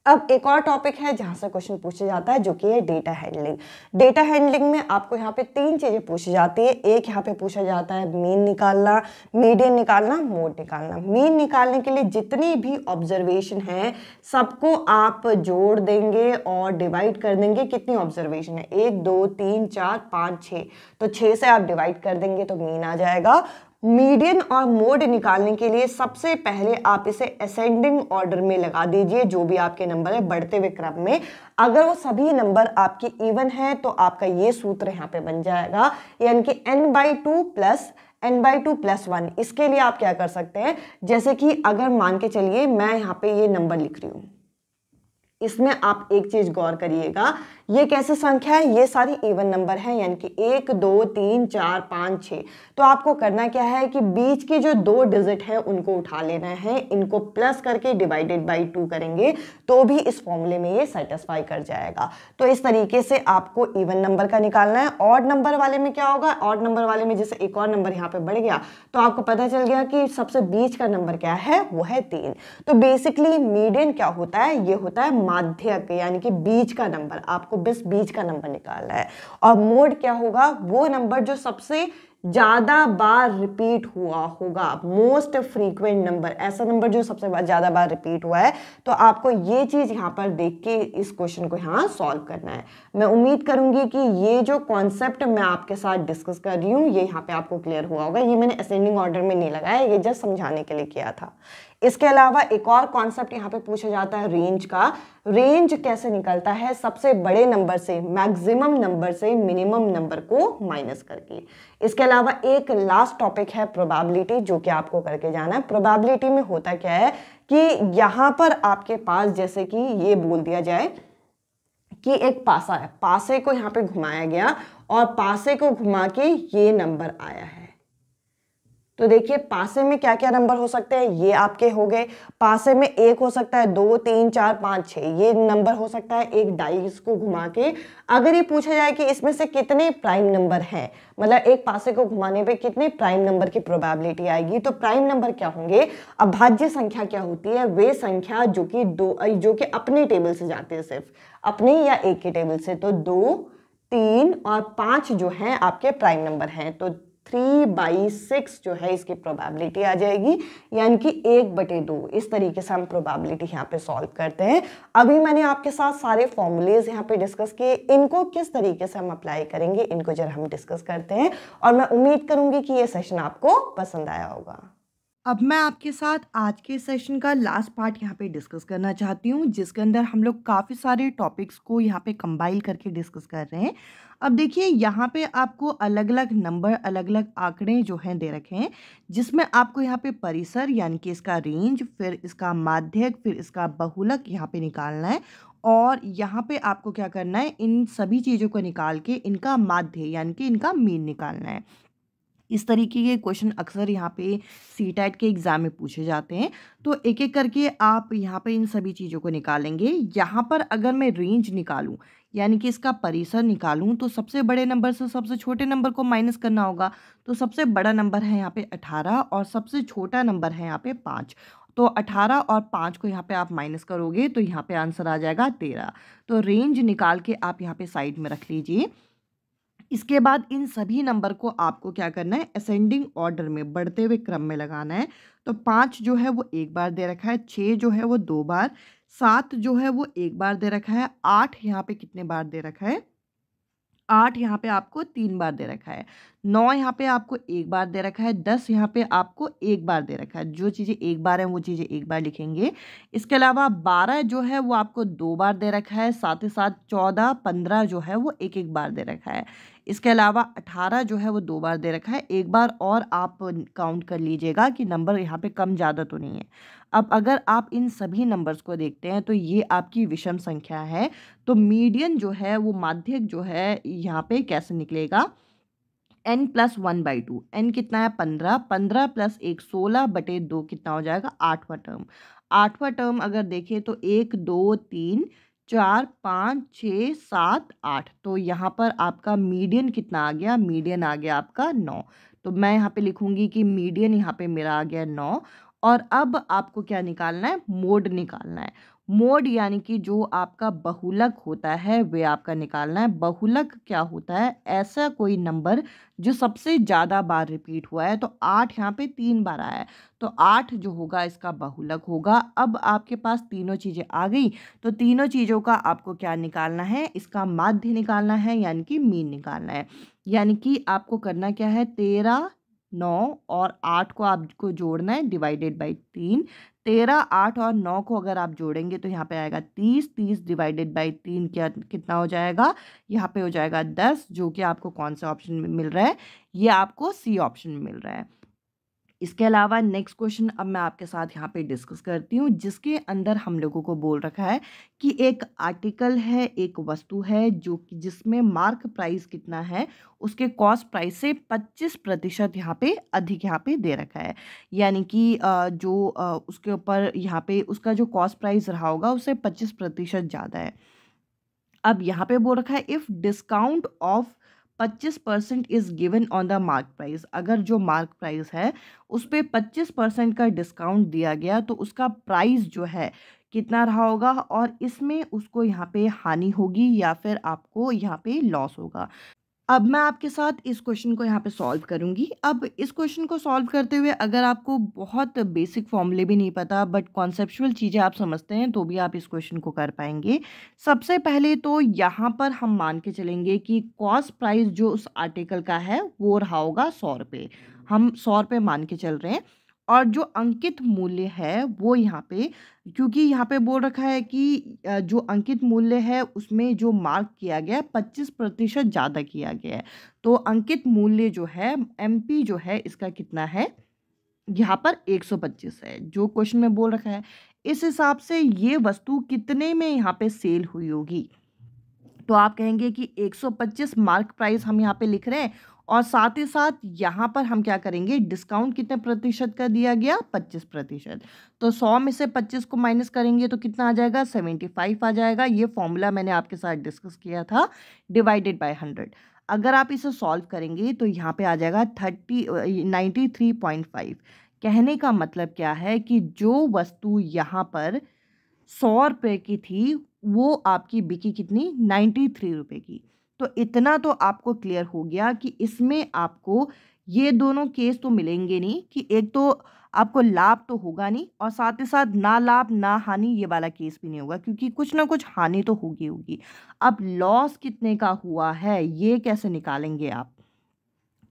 S1: अब एक और टॉपिक है जहाँ से क्वेश्चन पूछा जाता है, जो कि है डेटा हैंडलिंग डेटा हैंडलिंग में आपको यहाँ पे तीन चीज़ें पूछी जाती है। एक यहाँ पे पूछा जाता है मीन निकालना मीडियन निकालना मोड निकालना. मीन निकालने के लिए जितनी भी ऑब्जर्वेशन है, सबको आप जोड़ देंगे और डिवाइड कर देंगे कितनी ऑब्जर्वेशन है। एक, दो, तीन, चार, पाँच छः तो छः से आप डिवाइड कर देंगे तो मीन आ जाएगा। मीडियन और मोड निकालने के लिए सबसे पहले आप इसे असेंडिंग ऑर्डर में लगा दीजिए, जो भी आपके नंबर है, बढ़ते हुए क्रम में। अगर वो सभी नंबर आपके इवन है तो आपका ये सूत्र यहाँ पे बन जाएगा, यानी कि N by two plus N by two plus one इसके लिए आप क्या कर सकते हैं, जैसे कि अगर मान के चलिए, मैं यहाँ पे ये नंबर लिख रही हूँ। इसमें आप एक चीज़ गौर करिएगा ये कैसे संख्या है? ये सारी इवन नंबर है, यानी कि एक, दो, तीन, चार, पाँच, छः। तो आपको करना क्या है कि बीच के जो दो डिजिट है, उनको उठा लेना है। इनको प्लस करके डिवाइडेड बाई टू करेंगे तो भी इस फॉर्मूले में ये सेटिस्फाई कर जाएगा। तो इस तरीके से आपको इवन नंबर का निकालना है। ऑड नंबर वाले में क्या होगा? ऑड नंबर वाले में जैसे एक और नंबर यहाँ पे बढ़ गया तो आपको पता चल गया कि सबसे बीच का नंबर क्या है? वो है तीन। तो बेसिकली मीडियन क्या होता है? ये होता है माध्यक, यानी कि बीच का नंबर आपको बस बीच का नंबर निकालना है। और मोड क्या होगा? वो नंबर जो सबसे ज़्यादा बार रिपीट हुआ होगा, मोस्ट फ्रीक्वेंट नंबर, ऐसा नंबर जो सबसे ज़्यादा बार रिपीट हुआ है तो आपको ये चीज़ यहाँ पर देख के इस क्वेश्चन को यहाँ सॉल्व करना है। मैं उम्मीद करूँगी कि ये जो कॉन्सेप्ट मैं आपके साथ डिस्कस कर रही हूँ, ये यहाँ पे आपको क्लियर हुआ होगा। ये मैंने असेंडिंग ऑर्डर में नहीं लगाया, ये जस्ट समझाने के लिए किया था। इसके अलावा एक और कॉन्सेप्ट यहाँ पे पूछा जाता है रेंज का। रेंज कैसे निकलता है? सबसे बड़े नंबर से मैक्सिमम नंबर से मिनिमम नंबर को माइनस करके। इसके अलावा एक लास्ट टॉपिक है प्रोबेबिलिटी जो कि आपको करके जाना है। प्रोबेबिलिटी में होता क्या है कि यहाँ पर आपके पास, जैसे कि ये बोल दिया जाए कि एक पासा है। पासे को यहाँ पे घुमाया गया और पासे को घुमा के ये नंबर आया है। तो देखिए, पासे में क्या क्या नंबर हो सकते हैं? ये आपके हो गए। पासे में एक हो सकता है, दो, तीन, चार, पाँच छः ये नंबर हो सकता है एक डाइस को घुमा के। अगर ये पूछा जाए कि इसमें से कितने प्राइम नंबर हैं? मतलब एक पासे को घुमाने पे कितने प्राइम नंबर की प्रोबेबिलिटी आएगी? तो प्राइम नंबर क्या होंगे? अभाज्य संख्या क्या होती है? वे संख्या जो कि दो जो कि अपने टेबल से जाते हैं सिर्फ़। अपने या एक के टेबल से। तो दो, तीन और पाँच जो हैं आपके प्राइम नंबर हैं। तो थ्री बाई सिक्स जो है, इसकी प्रोबेबिलिटी आ जाएगी। यानी कि एक बटे दो। इस तरीके से हम प्रोबेबिलिटी यहाँ पे सॉल्व करते हैं। अभी मैंने आपके साथ सारे फॉर्मूलेज यहाँ पे डिस्कस किए। इनको किस तरीके से हम अप्लाई करेंगे, इनको जरा हम डिस्कस करते हैं। और मैं उम्मीद करूँगी कि ये सेशन आपको पसंद आया होगा।
S2: अब मैं आपके साथ आज के सेशन का लास्ट पार्ट यहाँ पे डिस्कस करना चाहती हूँ, जिसके अंदर हम लोग काफ़ी सारे टॉपिक्स को यहाँ पे कंबाइल करके डिस्कस कर रहे हैं। अब देखिए, यहाँ पे आपको अलग अलग नंबर अलग अलग आंकड़े जो हैं दे रखे हैं, जिसमें आपको यहाँ पे परिसर यानी कि इसका रेंज, फिर इसका माध्यक, फिर इसका बहुलक यहाँ पे निकालना है और यहाँ पे आपको क्या करना है, इन सभी चीज़ों को निकाल के इनका माध्य यानी कि इनका मीन निकालना है। इस तरीके के क्वेश्चन अक्सर यहाँ पे सी टाइट के एग्ज़ाम में पूछे जाते हैं। तो एक एक करके आप यहाँ पे इन सभी चीज़ों को निकालेंगे। यहाँ पर अगर मैं रेंज निकालूँ, यानी कि इसका परिसर निकालूं तो सबसे बड़े नंबर से सबसे छोटे नंबर को माइनस करना होगा। तो सबसे बड़ा नंबर है यहाँ पे अठारह और सबसे छोटा नंबर है यहाँ पे पाँच। तो अठारह और पाँच को यहाँ पे आप माइनस करोगे तो यहाँ पे आंसर आ जाएगा तेरह। तो रेंज निकाल के आप यहाँ पे साइड में रख लीजिए। इसके बाद इन सभी नंबर को आपको क्या करना है असेंडिंग ऑर्डर में, बढ़ते हुए क्रम में लगाना है। तो पाँच जो है वो एक बार दे रखा है छः जो है वो दो बार, सात जो है वो एक बार दे रखा है, आठ यहाँ पे कितने बार दे रखा है? आठ यहाँ पे आपको तीन बार दे रखा है, नौ यहाँ पे आपको एक बार दे रखा है, दस यहाँ पे आपको एक बार दे रखा है। जो चीज़ें एक बार हैं, वो चीज़ें एक बार लिखेंगे। इसके अलावा बारह जो है वो आपको दो बार दे रखा है, साथ ही साथ चौदह, पंद्रह जो है वो एक एक बार दे रखा है। इसके अलावा अठारह जो है वो दो बार दे रखा है। एक बार और आप काउंट कर लीजिएगा कि नंबर यहाँ पे कम ज़्यादा तो नहीं है। अब अगर आप इन सभी नंबर्स को देखते हैं तो ये आपकी विषम संख्या है। तो मीडियन जो है, वो माध्यक जो है, यहाँ पे कैसे निकलेगा? N plus one by two N कितना है? पंद्रह। पंद्रह प्लस एक सोलह बटे दो कितना हो जाएगा? आठवां टर्म आठवां टर्म अगर देखें तो एक, दो, तीन चार, पाँच, छः, सात, आठ। तो यहाँ पर आपका मीडियन कितना आ गया? मीडियन आ गया आपका नौ। तो मैं यहाँ पे लिखूँगी कि मीडियन यहाँ पे मेरा आ गया नौ। और अब आपको क्या निकालना है? मोड निकालना है। मोड यानी कि जो आपका बहुलक होता है, वे आपका निकालना है। बहुलक क्या होता है? ऐसा कोई नंबर जो सबसे ज़्यादा बार रिपीट हुआ है। तो आठ यहाँ पे तीन बार आया है। तो आठ जो होगा, इसका बहुलक होगा। अब आपके पास तीनों चीज़ें आ गई। तो तीनों चीज़ों का आपको क्या निकालना है? इसका माध्य निकालना है, यानी कि मीन निकालना है। यानी कि आपको करना क्या है? तेरह, नौ और आठ को आपको जोड़ना है, डिवाइडेड बाई तीन। तेरह, आठ और नौ को अगर आप जोड़ेंगे तो यहाँ पे आएगा तीस तीस डिवाइडेड बाई तीन क्या, कितना हो जाएगा? यहाँ पे हो जाएगा दस, जो कि आपको कौन सा ऑप्शन मिल रहा है? ये आपको सी ऑप्शन मिल रहा है। इसके अलावा नेक्स्ट क्वेश्चन अब मैं आपके साथ यहाँ पे डिस्कस करती हूँ, जिसके अंदर हम लोगों को बोल रखा है कि एक आर्टिकल है, एक वस्तु है, जो कि जिसमें मार्क प्राइस कितना है, उसके कॉस्ट प्राइस से 25 प्रतिशत यहाँ पे अधिक यहाँ पे दे रखा है। यानी कि जो उसके ऊपर यहाँ पे उसका जो कॉस्ट प्राइस रहा होगा, उससे 25 प्रतिशत ज़्यादा है। अब यहाँ पे बोल रखा है, इफ़ डिस्काउंट ऑफ़ पच्चीस percent is given on the mark price अगर जो मार्क प्राइस है, उस पर पच्चीस परसेंट का डिस्काउंट दिया गया तो उसका प्राइस जो है, कितना रहा होगा? और इसमें उसको यहाँ पे हानि होगी या फिर आपको यहाँ पे लॉस होगा। अब मैं आपके साथ इस क्वेश्चन को यहाँ पे सॉल्व करूँगी। अब इस क्वेश्चन को सॉल्व करते हुए अगर आपको बहुत बेसिक फॉर्मूले भी नहीं पता, बट कॉन्सेप्चुअल चीज़ें आप समझते हैं तो भी आप इस क्वेश्चन को कर पाएँगे। सबसे पहले तो यहाँ पर हम मान के चलेंगे कि कॉस्ट प्राइस जो उस आर्टिकल का है, वो रहा होगा सौ रुपये। हम सौ रुपये मान के चल रहे हैं। और जो अंकित मूल्य है वो यहाँ पे, क्योंकि यहाँ पे बोल रखा है कि जो अंकित मूल्य है उसमें जो मार्क किया गया है, पच्चीस प्रतिशत ज़्यादा किया गया है। तो अंकित मूल्य जो है एमपी जो है, इसका कितना है? यहाँ पर 125 है, जो क्वेश्चन में बोल रखा है। इस हिसाब से ये वस्तु कितने में यहाँ पे सेल हुई होगी? तो आप कहेंगे कि 125 मार्क प्राइस हम यहाँ पे लिख रहे हैं और साथ ही साथ यहाँ पर हम क्या करेंगे? डिस्काउंट कितने प्रतिशत का दिया गया? पच्चीस प्रतिशत। तो सौ में से पच्चीस को माइनस करेंगे तो कितना आ जाएगा? सेवेंटी फाइव आ जाएगा। ये फॉर्मूला मैंने आपके साथ डिस्कस किया था। Divided by hundred. अगर आप इसे सॉल्व करेंगे तो यहाँ पे आ जाएगा thirty ninety three point five. कहने का मतलब क्या है कि जो वस्तु यहाँ पर सौ रुपये की थी, वो आपकी बिकी कितनी? नाइन्टी थ्री रुपये की। तो इतना तो आपको क्लियर हो गया कि इसमें आपको ये दोनों केस तो मिलेंगे नहीं कि एक तो आपको लाभ तो होगा नहीं और साथ ही साथ ना लाभ, ना हानि ये वाला केस भी नहीं होगा क्योंकि कुछ ना कुछ हानि तो होगी होगी। अब लॉस कितने का हुआ है, ये कैसे निकालेंगे आप?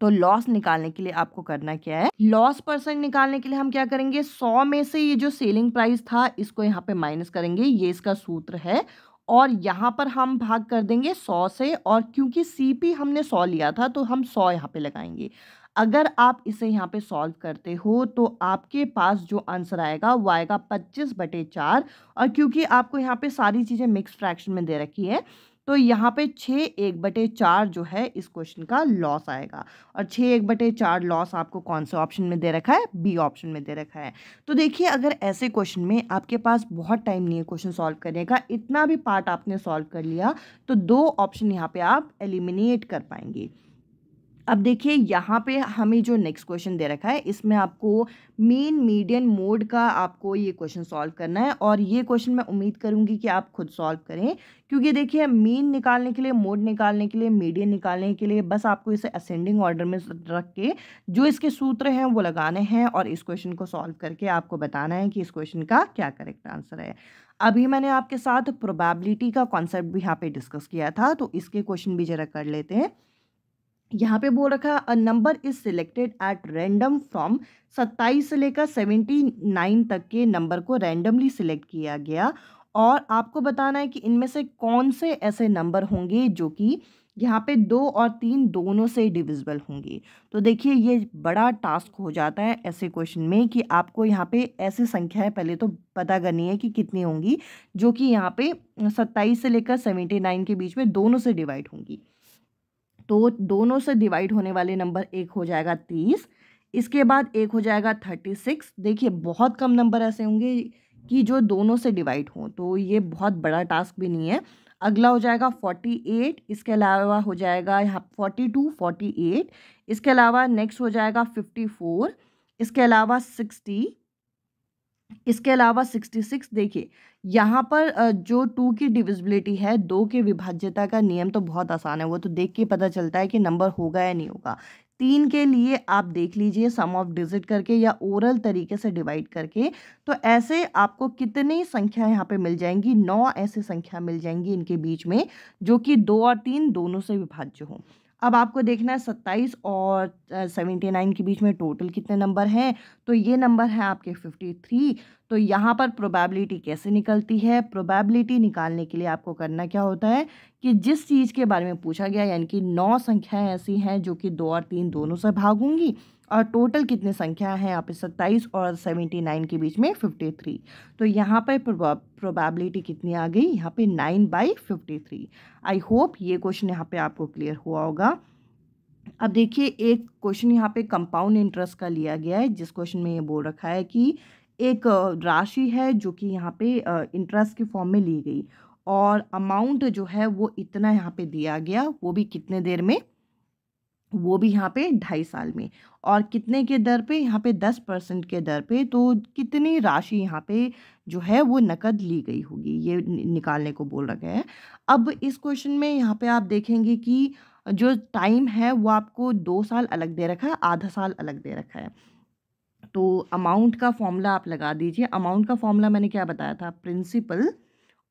S2: तो लॉस निकालने के लिए आपको करना क्या है? लॉस परसेंट निकालने के लिए हम क्या करेंगे? सौ में से ये जो सेलिंग प्राइस था, इसको यहाँ पे माइनस करेंगे, ये इसका सूत्र है। और यहाँ पर हम भाग कर देंगे सौ से और क्योंकि सी पी हमने सौ लिया था तो हम सौ यहाँ पे लगाएँगे। अगर आप इसे यहाँ पे सॉल्व करते हो तो आपके पास जो आंसर आएगा, वो आएगा पच्चीस बटे चार और क्योंकि आपको यहाँ पे सारी चीज़ें मिक्स फ्रैक्शन में दे रखी है तो यहाँ पे छः एक बटे चार जो है, इस क्वेश्चन का लॉस आएगा। और छः एक बटे चार लॉस आपको कौन से ऑप्शन में दे रखा है? बी ऑप्शन में दे रखा है। तो देखिए, अगर ऐसे क्वेश्चन में आपके पास बहुत टाइम नहीं है क्वेश्चन सॉल्व करने का, इतना भी पार्ट आपने सॉल्व कर लिया तो दो ऑप्शन यहाँ पर आप एलिमिनेट कर पाएँगे। अब देखिए, यहाँ पे हमें जो नेक्स्ट क्वेश्चन दे रखा है, इसमें आपको मेन मीडियन मोड का आपको ये क्वेश्चन सॉल्व करना है और ये क्वेश्चन मैं उम्मीद करूँगी कि आप खुद सॉल्व करें। क्योंकि देखिए मीन निकालने के लिए मोड निकालने के लिए मीडियन निकालने के लिए बस आपको इसे असेंडिंग ऑर्डर में रख के जो इसके सूत्र हैं, वो लगाने हैं और इस क्वेश्चन को सॉल्व करके आपको बताना है कि इस क्वेश्चन का क्या करेक्ट आंसर है। अभी मैंने आपके साथ प्रोबेबिलिटी का कॉन्सेप्ट भी यहाँ पे डिस्कस किया था तो इसके क्वेश्चन भी जरा कर लेते हैं। यहाँ पे बोल रखा है, अ, number is selected at random from सत्ताईस से लेकर सेवेंटी नाइन तक के नंबर को रैंडमली सिलेक्ट किया गया और आपको बताना है कि इनमें से कौन से ऐसे नंबर होंगे जो कि यहाँ पे दो और तीन दोनों से डिविजिबल होंगे? तो देखिए, ये बड़ा टास्क हो जाता है ऐसे क्वेश्चन में कि आपको यहाँ पे ऐसी संख्या है पहले तो पता करनी है कि कितनी होंगी, जो कि यहाँ पे सत्ताईस से लेकर सेवेंटी नाइन के बीच में दोनों से डिवाइड होंगी। तो दोनों से डिवाइड होने वाले नंबर एक हो जाएगा तीस, इसके बाद एक हो जाएगा थर्टी सिक्स देखिए, बहुत कम नंबर ऐसे होंगे कि जो दोनों से डिवाइड हों तो ये बहुत बड़ा टास्क भी नहीं है। अगला हो जाएगा फोर्टी एट इसके अलावा हो जाएगा यहाँ फोर्टी टू फोर्टी एट इसके अलावा नेक्स्ट हो जाएगा फिफ्टी फोर इसके अलावा सिक्सटी इसके अलावा सिक्सटी सिक्स देखिए, यहाँ पर जो टू की डिविजिबिलिटी है, दो के विभाज्यता का नियम तो बहुत आसान है, वो तो देख के पता चलता है कि नंबर होगा या नहीं होगा। तीन के लिए आप देख लीजिए सम ऑफ़ डिजिट करके या ओरल तरीके से डिवाइड करके तो ऐसे आपको कितनी संख्या यहाँ पे मिल जाएँगी? नौ ऐसी संख्या मिल जाएँगी इनके बीच में, जो कि दो और तीन दोनों से विभाज्य हों। अब आपको देखना है सत्ताईस और सेवेंटी नाइन के बीच में टोटल कितने नंबर हैं? तो ये नंबर है आपके फिफ्टी थ्री। तो यहाँ पर प्रोबेबिलिटी कैसे निकलती है? प्रोबेबिलिटी निकालने के लिए आपको करना क्या होता है कि जिस चीज़ के बारे में पूछा गया, यानी कि नौ संख्याएँ ऐसी हैं जो कि दो और तीन दोनों से भाग होंगी और टोटल कितने संख्या है? यहाँ पे सत्ताईस और सेवेंटी नाइन के बीच में फिफ्टी थ्री तो यहाँ पर प्रोबेबिलिटी कितनी आ गई? यहाँ पे nine by fifty three I hope ये क्वेश्चन यहाँ पे आपको क्लियर हुआ होगा। अब देखिए, एक क्वेश्चन यहाँ पे कंपाउंड इंटरेस्ट का लिया गया है, जिस क्वेश्चन में ये बोल रखा है कि एक राशि है जो कि यहाँ पे इंटरेस्ट के फॉर्म में ली गई। और अमाउंट जो है वो इतना यहाँ पे दिया गया, वो भी कितने देर में? वो भी यहाँ पे ढाई साल में। और कितने के दर पे? यहाँ पे दस परसेंट के दर पे। तो कितनी राशि यहाँ पे जो है वो नकद ली गई होगी? ये निकालने को बोल रखा है। अब इस क्वेश्चन में यहाँ पे आप देखेंगे कि जो टाइम है वो आपको दो साल अलग दे रखा है, आधा साल अलग दे रखा है। तो अमाउंट का फॉर्मूला आप लगा दीजिए। अमाउंट का फॉर्मूला मैंने क्या बताया था? प्रिंसिपल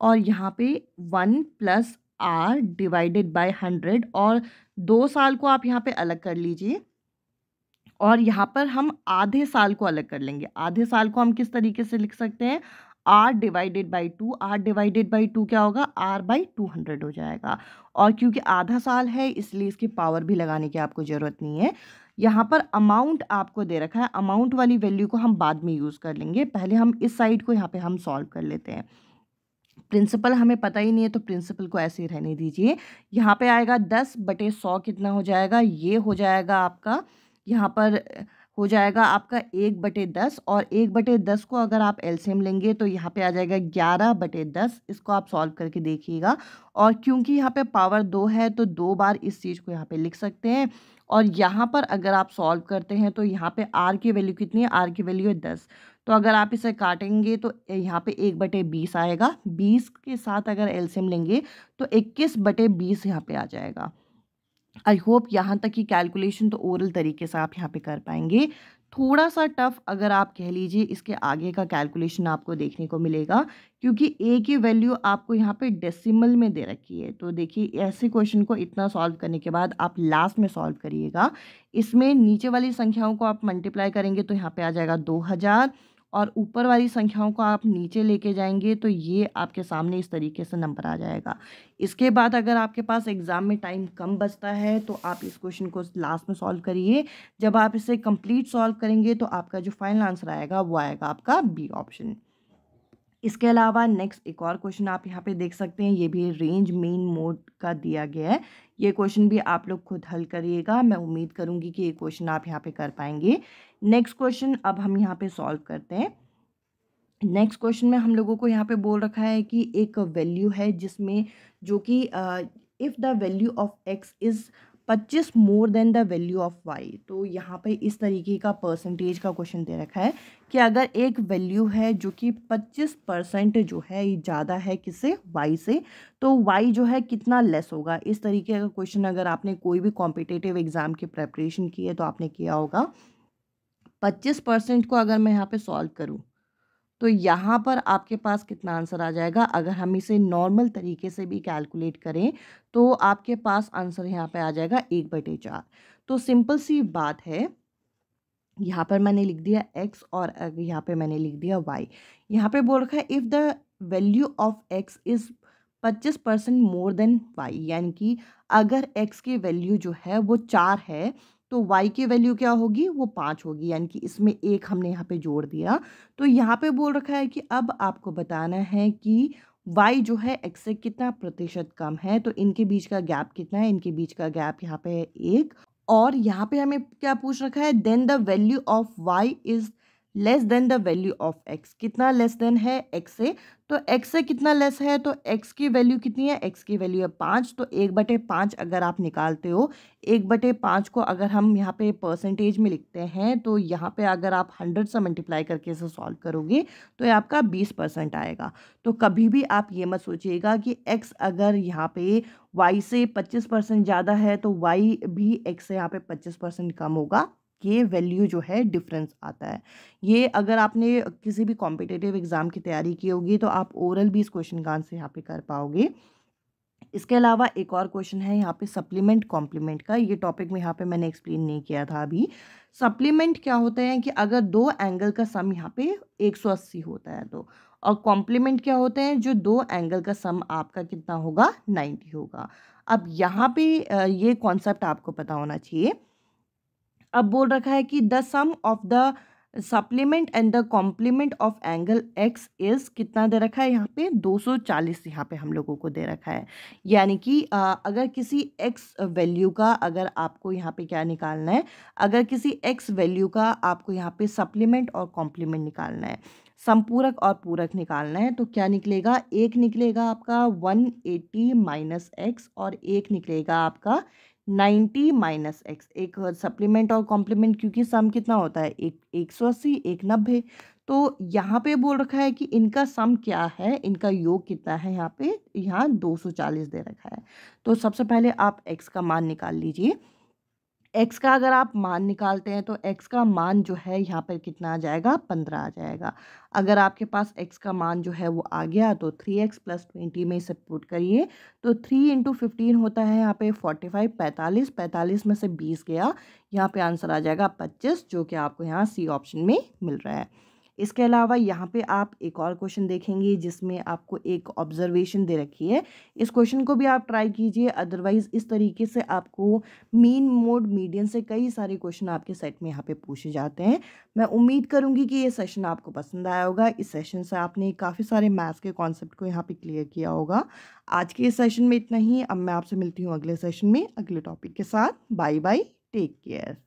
S2: और यहाँ पे one plus R divided by hundred और दो साल को आप यहाँ पे अलग कर लीजिए। और यहाँ पर हम आधे साल को अलग कर लेंगे। आधे साल को हम किस तरीके से लिख सकते हैं? R divided by two. R divided by two क्या होगा? आर बाई टू हंड्रेड हो जाएगा। और क्योंकि आधा साल है, इसलिए इसकी पावर भी लगाने की आपको ज़रूरत नहीं है। यहाँ पर अमाउंट आपको दे रखा है। अमाउंट वाली वैल्यू को हम बाद में यूज़ कर लेंगे। पहले हम इस साइड को यहाँ पे हम सॉल्व कर लेते हैं। प्रिंसिपल हमें पता ही नहीं है तो प्रिंसिपल को ऐसे ही रहने दीजिए। यहाँ पे आएगा दस बटे सौ कितना हो जाएगा? ये हो जाएगा आपका, यहाँ पर हो जाएगा आपका एक बटे दस और एक बटे दस को अगर आप एल्सियम लेंगे तो यहाँ पे आ जाएगा ग्यारह बटे दस। इसको आप सॉल्व करके देखिएगा। और क्योंकि यहाँ पे पावर दो है तो दो बार इस चीज़ को यहाँ पे लिख सकते हैं। और यहाँ पर अगर आप सॉल्व करते हैं तो यहाँ पे आर की वैल्यू कितनी है? आर की वैल्यू है दस। तो अगर आप इसे काटेंगे तो यहाँ पे एक बटे बीस आएगा। बीस के साथ अगर एल्सियम लेंगे तो इक्कीस बटे बीस यहाँ पे आ जाएगा। आई होप यहाँ तक की कैलकुलेशन तो ओरल तरीके से आप यहाँ पे कर पाएँगे। थोड़ा सा टफ अगर आप कह लीजिए इसके आगे का कैलकुलेशन आपको देखने को मिलेगा, क्योंकि ए की वैल्यू आपको यहाँ पे डेसिमल में दे रखी है। तो देखिए, ऐसे क्वेश्चन को इतना सॉल्व करने के बाद आप लास्ट में सॉल्व करिएगा। इसमें नीचे वाली संख्याओं को आप मल्टीप्लाई करेंगे तो यहाँ पे आ जाएगा दो हज़ार। और ऊपर वाली संख्याओं को आप नीचे लेके जाएँगे तो ये आपके सामने इस तरीके से नंबर आ जाएगा। इसके बाद अगर आपके पास एग्ज़ाम में टाइम कम बचता है तो आप इस क्वेश्चन को लास्ट में सॉल्व करिए। जब आप इसे कंप्लीट सॉल्व करेंगे तो आपका जो फाइनल आंसर आएगा, वो आएगा आपका बी ऑप्शन। इसके अलावा नेक्स्ट एक और क्वेश्चन आप यहाँ पे देख सकते हैं, ये भी रेंज मेन मोड का दिया गया है। ये क्वेश्चन भी आप लोग खुद हल करिएगा, मैं उम्मीद करूँगी कि ये क्वेश्चन आप यहाँ पे कर पाएँगे। नेक्स्ट क्वेश्चन अब हम यहाँ पे सॉल्व करते हैं। नेक्स्ट क्वेश्चन में हम लोगों को यहाँ पे बोल रखा है कि एक वैल्यू है जिसमें जो कि if the value of X is पच्चीस more than the value of Y तो यहाँ पे इस तरीके का परसेंटेज का क्वेश्चन दे रखा है कि अगर एक वैल्यू है जो कि पच्चीस परसेंट जो है ये ज़्यादा है किससे? वाई से तो वाई जो है कितना लेस होगा? इस तरीके का क्वेश्चन अगर आपने कोई भी कॉम्पिटेटिव एग्ज़ाम की प्रेपरेशन की है तो आपने किया होगा। पच्चीस परसेंट को अगर मैं यहाँ पे सॉल्व करूँ तो यहाँ पर आपके पास कितना आंसर आ जाएगा? अगर हम इसे नॉर्मल तरीके से भी कैलकुलेट करें तो आपके पास आंसर यहाँ पे आ जाएगा एक बटे चार। तो सिंपल सी बात है, यहाँ पर मैंने लिख दिया एक्स और यहाँ पे मैंने लिख दिया वाई यहाँ पे बोल रखा है if the value of X is पच्चीस परसेंट मोर देन वाई यानी कि अगर एक्स की वैल्यू जो है वो चार है तो y की वैल्यू क्या होगी? वो पाँच होगी, यानी कि इसमें एक हमने यहाँ पे जोड़ दिया। तो यहाँ पे बोल रखा है कि अब आपको बताना है कि y जो है x से कितना प्रतिशत कम है तो इनके बीच का गैप कितना है? इनके बीच का गैप यहाँ पे है एक। और यहाँ पे हमें क्या पूछ रखा है? Then the value of y is less than the value of X कितना लेस देन है एक्स से? तो एक्स से कितना लेस है? तो एक्स की वैल्यू कितनी है? एक्स की वैल्यू है पाँच. तो एक बटे पाँच अगर आप निकालते हो, एक बटे पाँच को अगर हम यहाँ पे परसेंटेज में लिखते हैं तो यहाँ पे अगर आप हंड्रेड से मल्टीप्लाई करके इसे सॉल्व करोगे तो ये आपका बीस परसेंट आएगा. तो कभी भी आप ये मत सोचिएगा कि एक्स अगर यहाँ पे वाई से पच्चीस परसेंट ज़्यादा है तो वाई भी एक्स से यहाँ पे पच्चीस परसेंट कम होगा. ये वैल्यू जो है डिफरेंस आता है। ये अगर आपने किसी भी कॉम्पिटेटिव एग्ज़ाम की तैयारी की होगी तो आप ओरल भी इस क्वेश्चन का आंसर यहाँ पे कर पाओगे। इसके अलावा एक और क्वेश्चन है यहाँ पे सप्लीमेंट कॉम्प्लीमेंट का। ये टॉपिक में यहाँ पे मैंने एक्सप्लेन नहीं किया था अभी। सप्लीमेंट क्या होता है कि अगर दो एंगल का सम यहाँ पे 180 होता है तो और कॉम्प्लीमेंट क्या होते हैं? जो दो एंगल का सम आपका कितना होगा? 90 होगा। अब यहाँ पे ये कॉन्सेप्ट आपको पता होना चाहिए अब बोल रखा है कि the sum of the supplement and the complement of angle X is कितना दे रखा है यहाँ पे? 240 यहाँ पे हम लोगों को दे रखा है। यानी कि अगर किसी एक्स वैल्यू का अगर आपको यहाँ पे क्या निकालना है? अगर किसी एक्स वैल्यू का आपको यहाँ पे सप्लीमेंट और कॉम्प्लीमेंट निकालना है, संपूरक और पूरक निकालना है तो क्या निकलेगा? एक निकलेगा आपका 180 एट्टी माइनस एक्स और एक निकलेगा आपका नाइन्टी माइनस एक्स, एक सप्लीमेंट और कॉम्प्लीमेंट क्योंकि सम कितना होता है? एक एक सौ अस्सी, एक नब्बे। तो यहाँ पे बोल रखा है कि इनका सम क्या है? इनका योग कितना है यहाँ पे? यहाँ दो सौ चालीस दे रखा है। तो सबसे पहले आप एक्स का मान निकाल लीजिए। एक्स का अगर आप मान निकालते हैं तो एक्स का मान जो है, यहाँ पर कितना आ जाएगा? पंद्रह आ जाएगा। अगर आपके पास एक्स का मान जो है, वो आ गया तो थ्री एक्स प्लस ट्वेंटी में इसे पुट करिए। तो थ्री इंटू फिफ्टीन होता है यहाँ पे फोर्टी फाइव पैंतालीस पैंतालीस में से बीस गया। यहाँ पे आंसर आ जाएगा पच्चीस, जो कि आपको यहाँ सी ऑप्शन में मिल रहा है। इसके अलावा यहाँ पे आप एक और क्वेश्चन देखेंगे जिसमें आपको एक ऑब्जर्वेशन दे रखी है। इस क्वेश्चन को भी आप ट्राई कीजिए अदरवाइज़ इस तरीके से आपको मीन मोड मीडियम से कई सारे क्वेश्चन आपके सेट में यहाँ पे पूछे जाते हैं। मैं उम्मीद करूँगी कि ये सेशन आपको पसंद आया होगा। इस सेशन से आपने काफ़ी सारे मैथ्स के कॉन्सेप्ट को यहाँ पर क्लियर किया होगा। आज के इस सेशन में इतना ही। अब मैं आपसे मिलती हूँ अगले सेशन में अगले टॉपिक के साथ। Bye bye take care